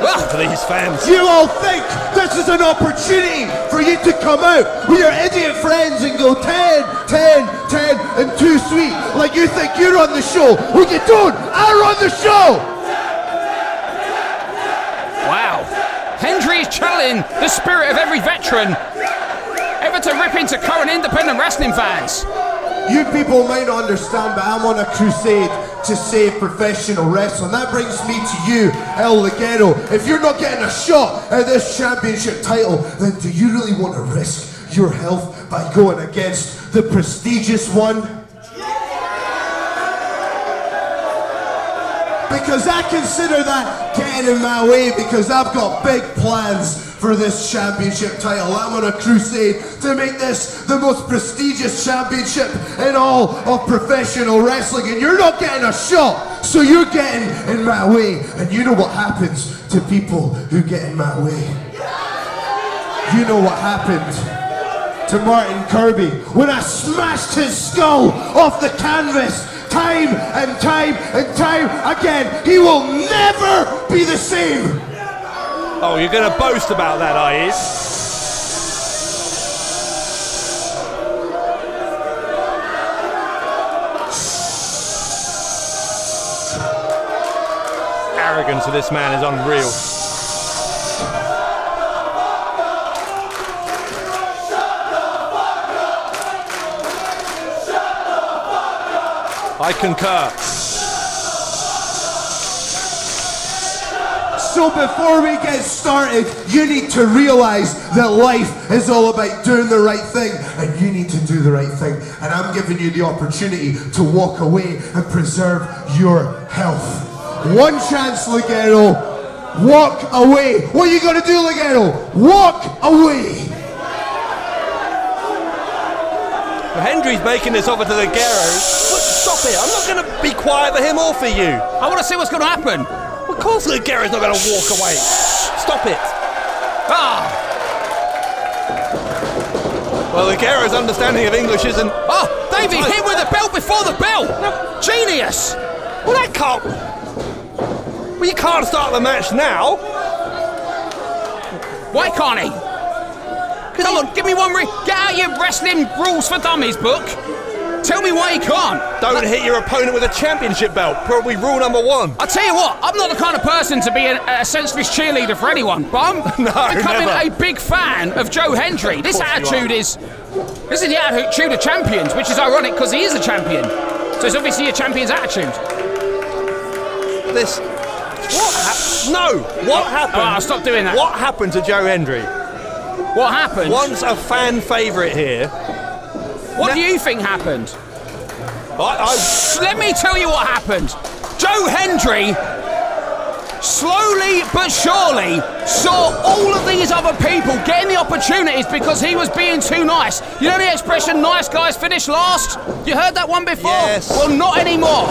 Well, for these fans. You all think this is an opportunity for you to come out with your idiot friends and go 10, 10, 10, and too sweet. Like you think you run the show. Well, you don't. I run the show. Wow. Is channeling the spirit of every veteran ever to rip into current independent wrestling fans. You people might not understand, but I'm on a crusade to save professional wrestling. That brings me to you, El Ligero. If you're not getting a shot at this championship title, then do you really want to risk your health by going against the prestigious one? Because I consider that getting in my way because I've got big plans for this championship title. I'm on a crusade to make this the most prestigious championship in all of professional wrestling. And you're not getting a shot, so you're getting in my way. And you know what happens to people who get in my way. You know what happened to Martin Kirby when I smashed his skull off the canvas time and time and time again. He will never be the same. Oh, you're going to boast about that, are you? Arrogance of this man is unreal. I concur. So before we get started, you need to realize that life is all about doing the right thing, and you need to do the right thing. And I'm giving you the opportunity to walk away and preserve your health. One chance, Ligero. Walk away. What are you gonna do, Ligero? Walk away. Hendry's making this offer to the It! I'm not going to be quiet for him or for you. I want to see what's going to happen. Of course, the Ligero's not going to walk away. Stop it! Ah! Well, Ligero's understanding of English isn't. Oh, Davey hit with the belt before the bell. Genius. Well, that can't. Well, you can't start the match now. Why can't he? Come on, give me one. Re- Get out your wrestling rules for dummies book. Tell me why he can't. Don't hit your opponent with a championship belt. Probably rule number one. I tell you what, I'm not the kind of person to be a, a senseless cheerleader for anyone, but I'm becoming never. a big fan of Joe Hendry. This attitude is this is the attitude of champions, which is ironic because he is a champion. So it's obviously a champion's attitude. This. What happened? No. What oh, happened? Oh, stop doing that. What happened to Joe Hendry? What happened? Once a fan favourite here. What do you think happened? I, Let me tell you what happened. Joe Hendry, slowly but surely, saw all of these other people getting the opportunities because he was being too nice. You know the expression, nice guys finish last? You heard that one before? Yes. Well, not anymore.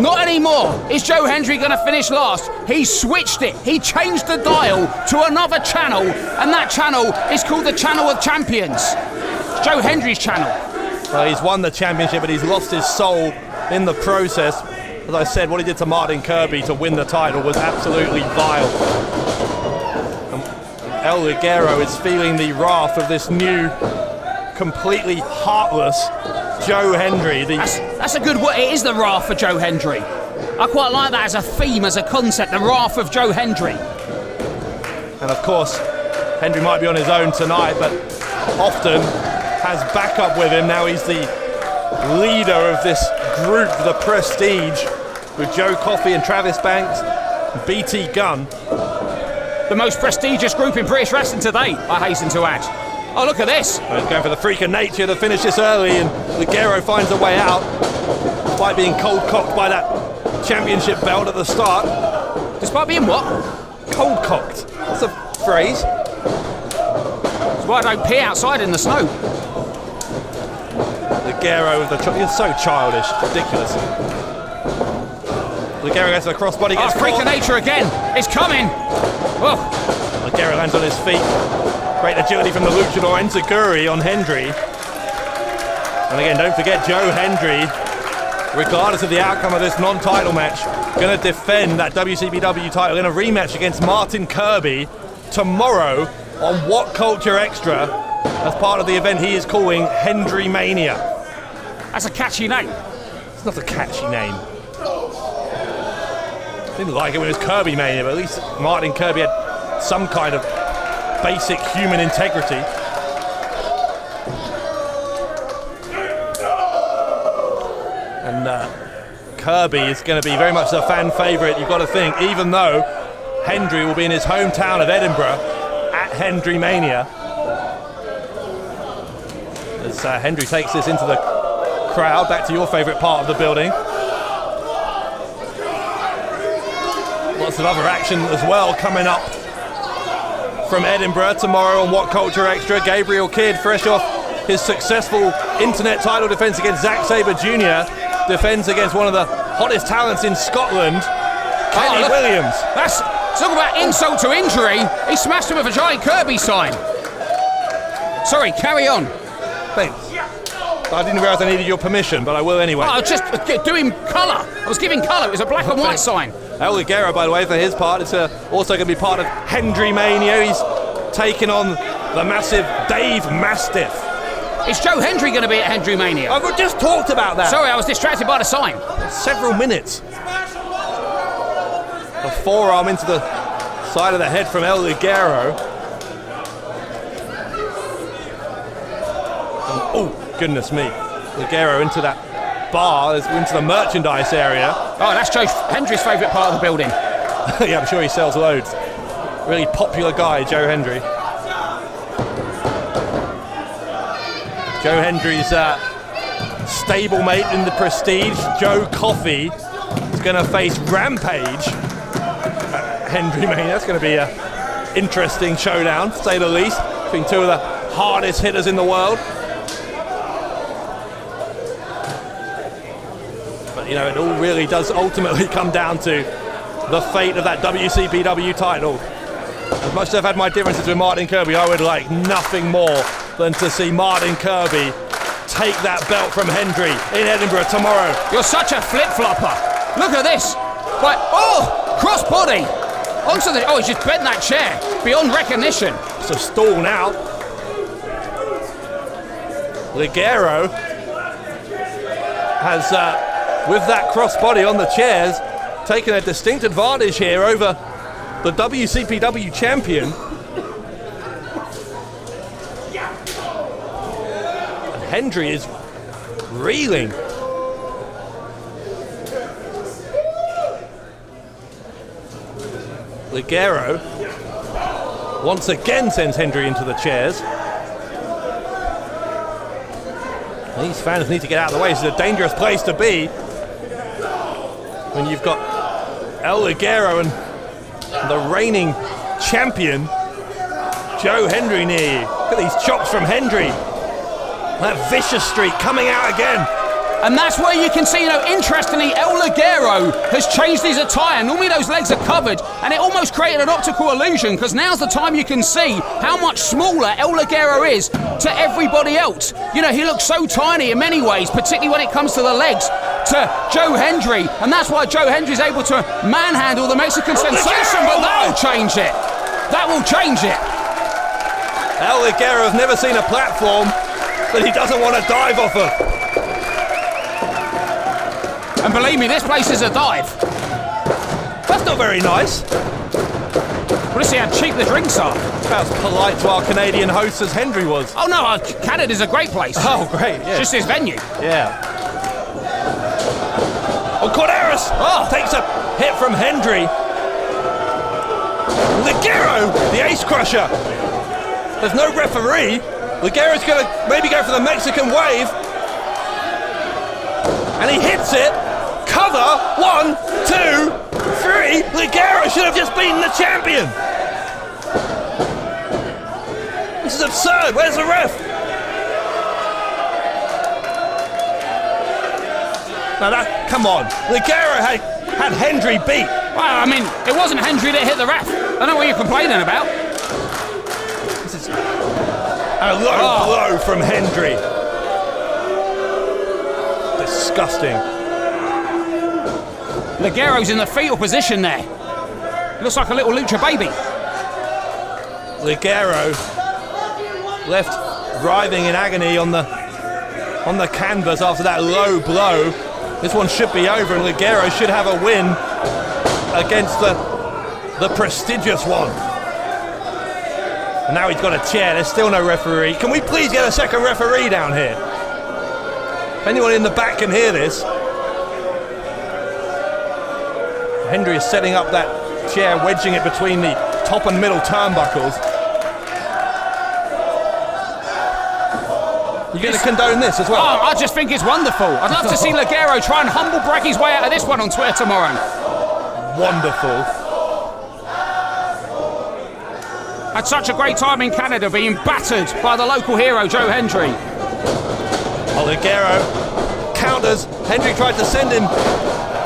Not anymore. Is Joe Hendry going to finish last? He switched it. He changed the dial to another channel, and that channel is called the Channel of Champions. Joe Hendry's channel. Well, he's won the championship, but he's lost his soul in the process. As I said, what he did to Martin Kirby to win the title was absolutely vile. And El Ligero is feeling the wrath of this new, completely heartless Joe Hendry. The That's, that's a good word. It is the wrath for Joe Hendry. I quite like that as a theme, as a concept, the wrath of Joe Hendry. And of course, Hendry might be on his own tonight, but often has backup with him. Now he's the leader of this group, the Prestige, with Joe Coffey and Travis Banks, BT Gunn. The most prestigious group in British wrestling today, I hasten to add. Oh, look at this. Well, He's going for the freak of nature to finish this early, and Ligero finds a way out, despite being cold cocked by that championship belt at the start. Despite being what? Cold cocked. That's a phrase. That's why I don't pee outside in the snow. Ligero with the. You're so childish. Ridiculous. Ligero gets the crossbody, Oh, freak of nature again. It's coming. Oh, Ligero lands on his feet. Great agility from the luchador Enzuigiri on Hendry. And again, don't forget Joe Hendry, regardless of the outcome of this non-title match, going to defend that WCPW title in a rematch against Martin Kirby tomorrow on What Culture Extra as part of the event he is calling Hendry Mania. That's a catchy name. It's not a catchy name. Didn't like it when it was Kirby Mania, but at least Martin Kirby had some kind of basic human integrity. And uh, Kirby is going to be very much a fan favourite, you've got to think, even though Hendry will be in his hometown of Edinburgh at Hendry Mania. As uh, Hendry takes this into the crowd, back to your favourite part of the building. Lots of other action as well coming up from Edinburgh tomorrow on What Culture Extra. Gabriel Kidd, fresh off his successful internet title defence against Zack Sabre Jr., defends against one of the hottest talents in Scotland, Kenny Oh. Williams. That's talk about insult to injury. He smashed him with a giant Kirby sign. Sorry, carry on. Thanks. I didn't realise I needed your permission, but I will anyway. I was just doing colour. I was giving colour. It was a black and white sign. El Ligero, by the way, for his part, is uh, also going to be part of Hendry Mania. He's taking on the massive Dave Mastiff. Is Joe Hendry going to be at Hendry Mania? I've just talked about that. Sorry, I was distracted by the sign. Several minutes. A forearm into the side of the head from El Ligero. And, oh, goodness me. Ligero into that bar, into the merchandise area. Oh, that's Joe Hendry's favourite part of the building. yeah, I'm sure he sells loads. Really popular guy, Joe Hendry. Joe Hendry's uh, stablemate in the Prestige, Joe Coffey, is going to face Rampage. at Hendry Mania. That's going to be a interesting showdown, to say the least, between two of the hardest hitters in the world. You know, it all really does ultimately come down to the fate of that WCPW title. As much as I've had my differences with Martin Kirby, I would like nothing more than to see Martin Kirby take that belt from Hendry in Edinburgh tomorrow. You're such a flip flopper. Look at this. Like, oh, cross body. Onto the. Oh, he's just bent that chair beyond recognition. It's a stall now. Ligero has, uh, with that crossbody on the chairs, taking a distinct advantage here over the WCPW champion. And Hendry is reeling. Ligero once again sends Hendry into the chairs. These fans need to get out of the way. This is a dangerous place to be when you've got El Ligero and the reigning champion Joe Hendry near you. Look at these chops from Hendry. That vicious streak coming out again. And that's where you can see, you know, interestingly, El Ligero has changed his attire. Normally those legs are covered, and it almost created an optical illusion because now's the time you can see how much smaller El Ligero is to everybody else. You know, he looks so tiny in many ways, particularly when it comes to the legs, to Joe Hendry. And that's why Joe Hendry's able to manhandle the Mexican sensation, but that will change it. That will change it. El Ligero has never seen a platform that he doesn't want to dive off of. And believe me, this place is a dive. That's not very nice. Well, let's see how cheap the drinks are. About as polite to our Canadian host as Hendry was. Oh no, uh, Canada's a great place. Oh, great, yeah. It's just his venue. Yeah. Oh, Korderas oh. takes a hit from Hendry. Ligero, the ace crusher. There's no referee. Ligero's going to maybe go for the Mexican wave. And he hits it. Cover. One, two, three. Ligero should have just been the champion. This is absurd. Where's the ref? Now that, come on. Ligero had, had Hendry beat. Well, I mean, it wasn't Hendry that hit the ref. I don't know what you're complaining about. This is a low Oh. blow from Hendry. Disgusting. Ligero's in the fetal position there. Looks like a little lucha baby. Ligero left writhing in agony on the on the canvas after that low blow. This one should be over, and Ligero should have a win against the the prestigious one. And now he's got a chair. There's still no referee. Can we please get a second referee down here? If anyone in the back can hear this. Hendry is setting up that chair, wedging it between the top and middle turnbuckles. You're going to condone this as well? Oh, I just think it's wonderful. I'd love to see Ligero try and humble brag his way out of this one on Twitter tomorrow. Wonderful. Had such a great time in Canada being battered by the local hero, Joe Hendry. Oh, Ligero counters. Hendry tried to send him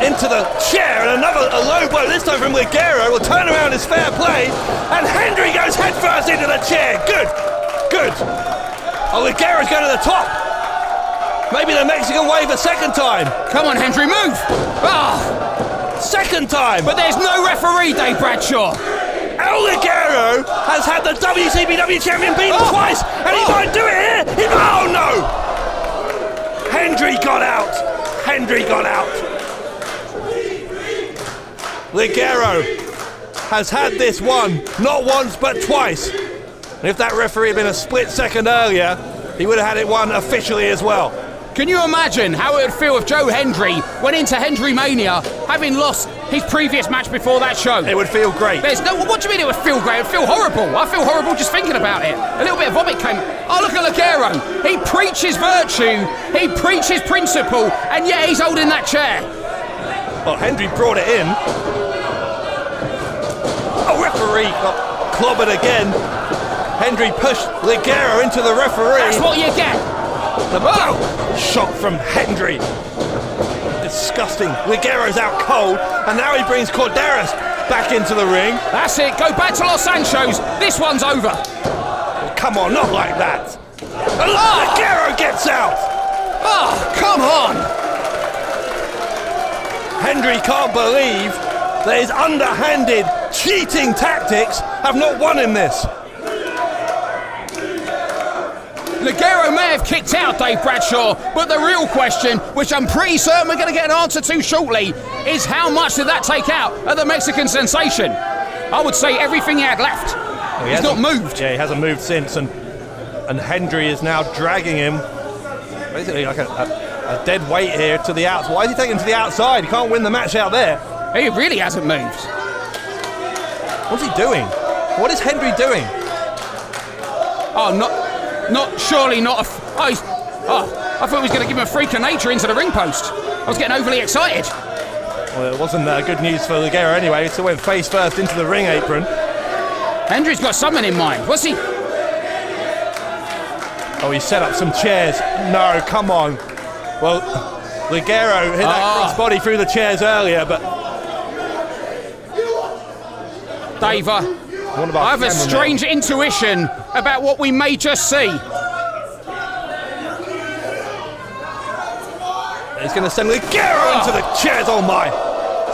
into the chair, and another a low blow, this time from Ligero, will turn around is fair play, and Hendry goes headfirst into the chair. Good, good. Oh, Ligero's going to the top. Maybe the Mexican wave a second time. Come on, Hendry, move. Ah, second time. But there's no referee, Dave Bradshaw. El Ligero has had the WCPW champion beaten twice, and he might do it here. He, oh no! Hendry got out. Hendry got out. Ligero has had this one not once but twice. And if that referee had been a split second earlier, he would have had it won officially as well. Can you imagine how it would feel if Joe Hendry went into Hendry Mania having lost his previous match before that show? It would feel great. There's no. What do you mean it would feel great? It would feel horrible. I feel horrible just thinking about it. A little bit of vomit came. Oh, look at Ligero. He preaches virtue. He preaches principle, and yet he's holding that chair. Well, Hendry brought it in. Referee got clobbered again. Hendry pushed Ligero into the referee. That's what you get. The bow shot from Hendry. disgusting. Ligero's out cold, and now he brings Korderas back into the ring. That's it. Go back to Los Anchos. This one's over. Oh, come on, not like that. And ah! oh. Ligero gets out. Oh, come on. Hendry can't believe that his underhanded, cheating tactics have not won him this. Ligero may have kicked out Dave Bradshaw, but the real question, which I'm pretty certain we're going to get an answer to shortly, is how much did that take out of the Mexican sensation? I would say everything he had left. He He's not moved. Yeah, he hasn't moved since, and and Hendry is now dragging him, basically like a, a, a dead weight here to the outside. Why is he taking him to the outside? He can't win the match out there. He really hasn't moved. What's he doing? What is Hendry doing? Oh, not, not surely not a. f- Oh, he's, oh I thought he was going to give him a freak of nature into the ring post. I was getting overly excited. Well, it wasn't uh, good news for Ligero anyway. so went face first into the ring apron. Hendry's got something in mind. What's he? Oh, he set up some chairs. No, come on. Well, Ligero hit that Ah. crossbody through the chairs earlier, but Dave, I have a strange intuition about what we may just see. He's going to send Ligero ah! into the chairs. Oh my!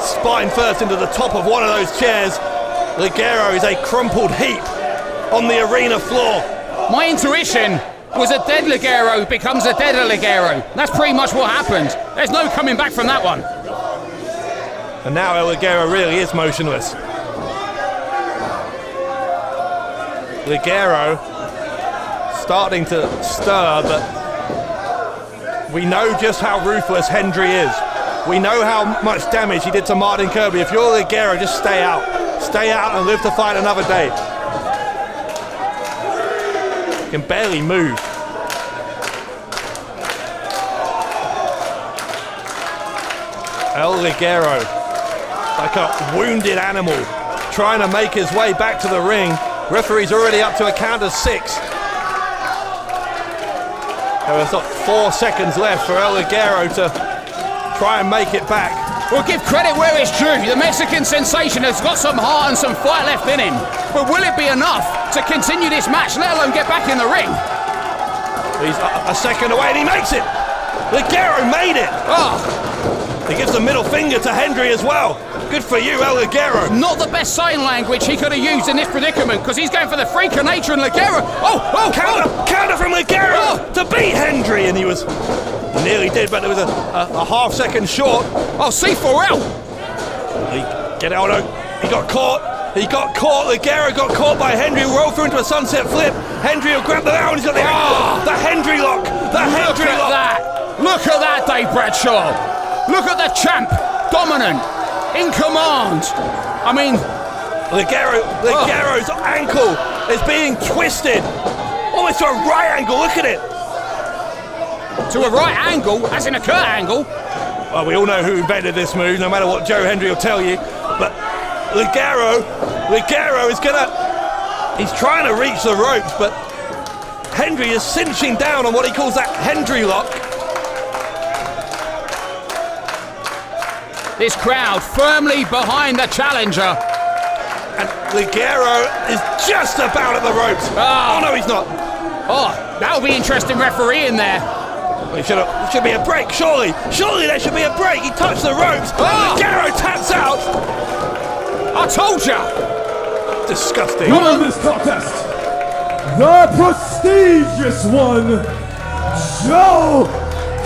Spine first into the top of one of those chairs. Ligero is a crumpled heap on the arena floor. My intuition was a dead Ligero becomes a deader Ligero. That's pretty much what happened. There's no coming back from that one. And now El Ligero really is motionless. Ligero starting to stir, but we know just how ruthless Hendry is. We know how much damage he did to Martin Kirby. If you're Ligero, just stay out. Stay out and live to fight another day. He can barely move. El Ligero, like a wounded animal, trying to make his way back to the ring. Referee's already up to a count of six. There was four seconds left for El Ligero to try and make it back. We'll give credit where it's due. The Mexican sensation has got some heart and some fight left in him. But will it be enough to continue this match, let alone get back in the ring? He's a, a second away and he makes it. Ligero made it. Oh. He gives the middle finger to Hendry as well. Good for you, El. Not the best sign language he could have used in this predicament because he's going for the freak of nature and Ligero. Oh, oh, counter, oh. counter from Ligero oh. to beat Hendry, and he was nearly did, but there was a, a, a half second short. Oh, C4L. He get out. oh, He got caught. He got caught. Ligero got caught by Hendry. Who rolled through into a sunset flip. Hendry will grab the now, and he's got the ah. the Hendry lock. The Look Hendry at that. Look at that, Dave Bradshaw. Look at the champ. Dominant. In command. I mean, Ligero, Ligero's oh. ankle is being twisted. Almost to a right angle. Look at it. to a right angle, as in a Kurt angle. Well, we all know who invented this move, no matter what Joe Hendry will tell you. But Ligero, Ligero is gonna. He's trying to reach the ropes, but Hendry is cinching down on what he calls that Hendry lock. This crowd firmly behind the challenger. And Ligero is just about at the ropes. Ah. Oh no, he's not. Oh, that'll be interesting refereeing there. Well, should, have, should be a break, surely. Surely there should be a break. He touched the ropes. Ah. Ligero taps out. I told you. Disgusting. Winner of this contest, the prestigious one, Joe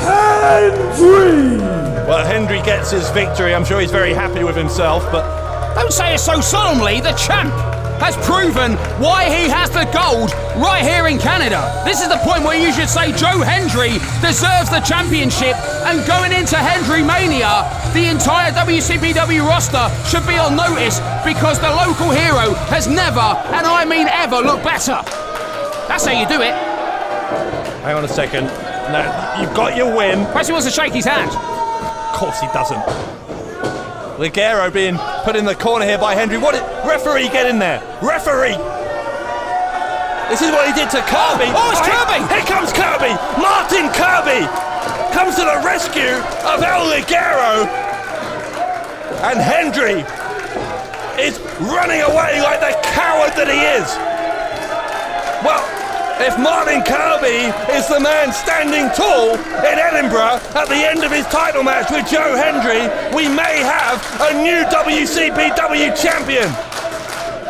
Hendry. Well, Hendry gets his victory. I'm sure he's very happy with himself, but Don't say it so solemnly. The champ has proven why he has the gold right here in Canada. This is the point where you should say Joe Hendry deserves the championship. And going into Hendry Mania, the entire WCPW roster should be on notice because the local hero has never, and I mean ever, looked better. That's how you do it. hang on a second. No, you've got your win. Perhaps he wants to shake his hand course he doesn't. Ligero being put in the corner here by Hendry. did referee, get in there. Referee. This is what he did to Kirby. Oh, oh it's Kirby. Here, here comes Kirby. Martin Kirby comes to the rescue of El Ligero. And Hendry is running away like the coward that he is. Well, if Martin Kirby is the man standing tall in Edinburgh at the end of his title match with Joe Hendry, we may have a new WCPW champion.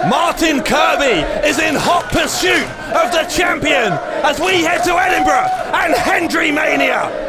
Martin Kirby is in hot pursuit of the champion as we head to Edinburgh and Hendry Mania.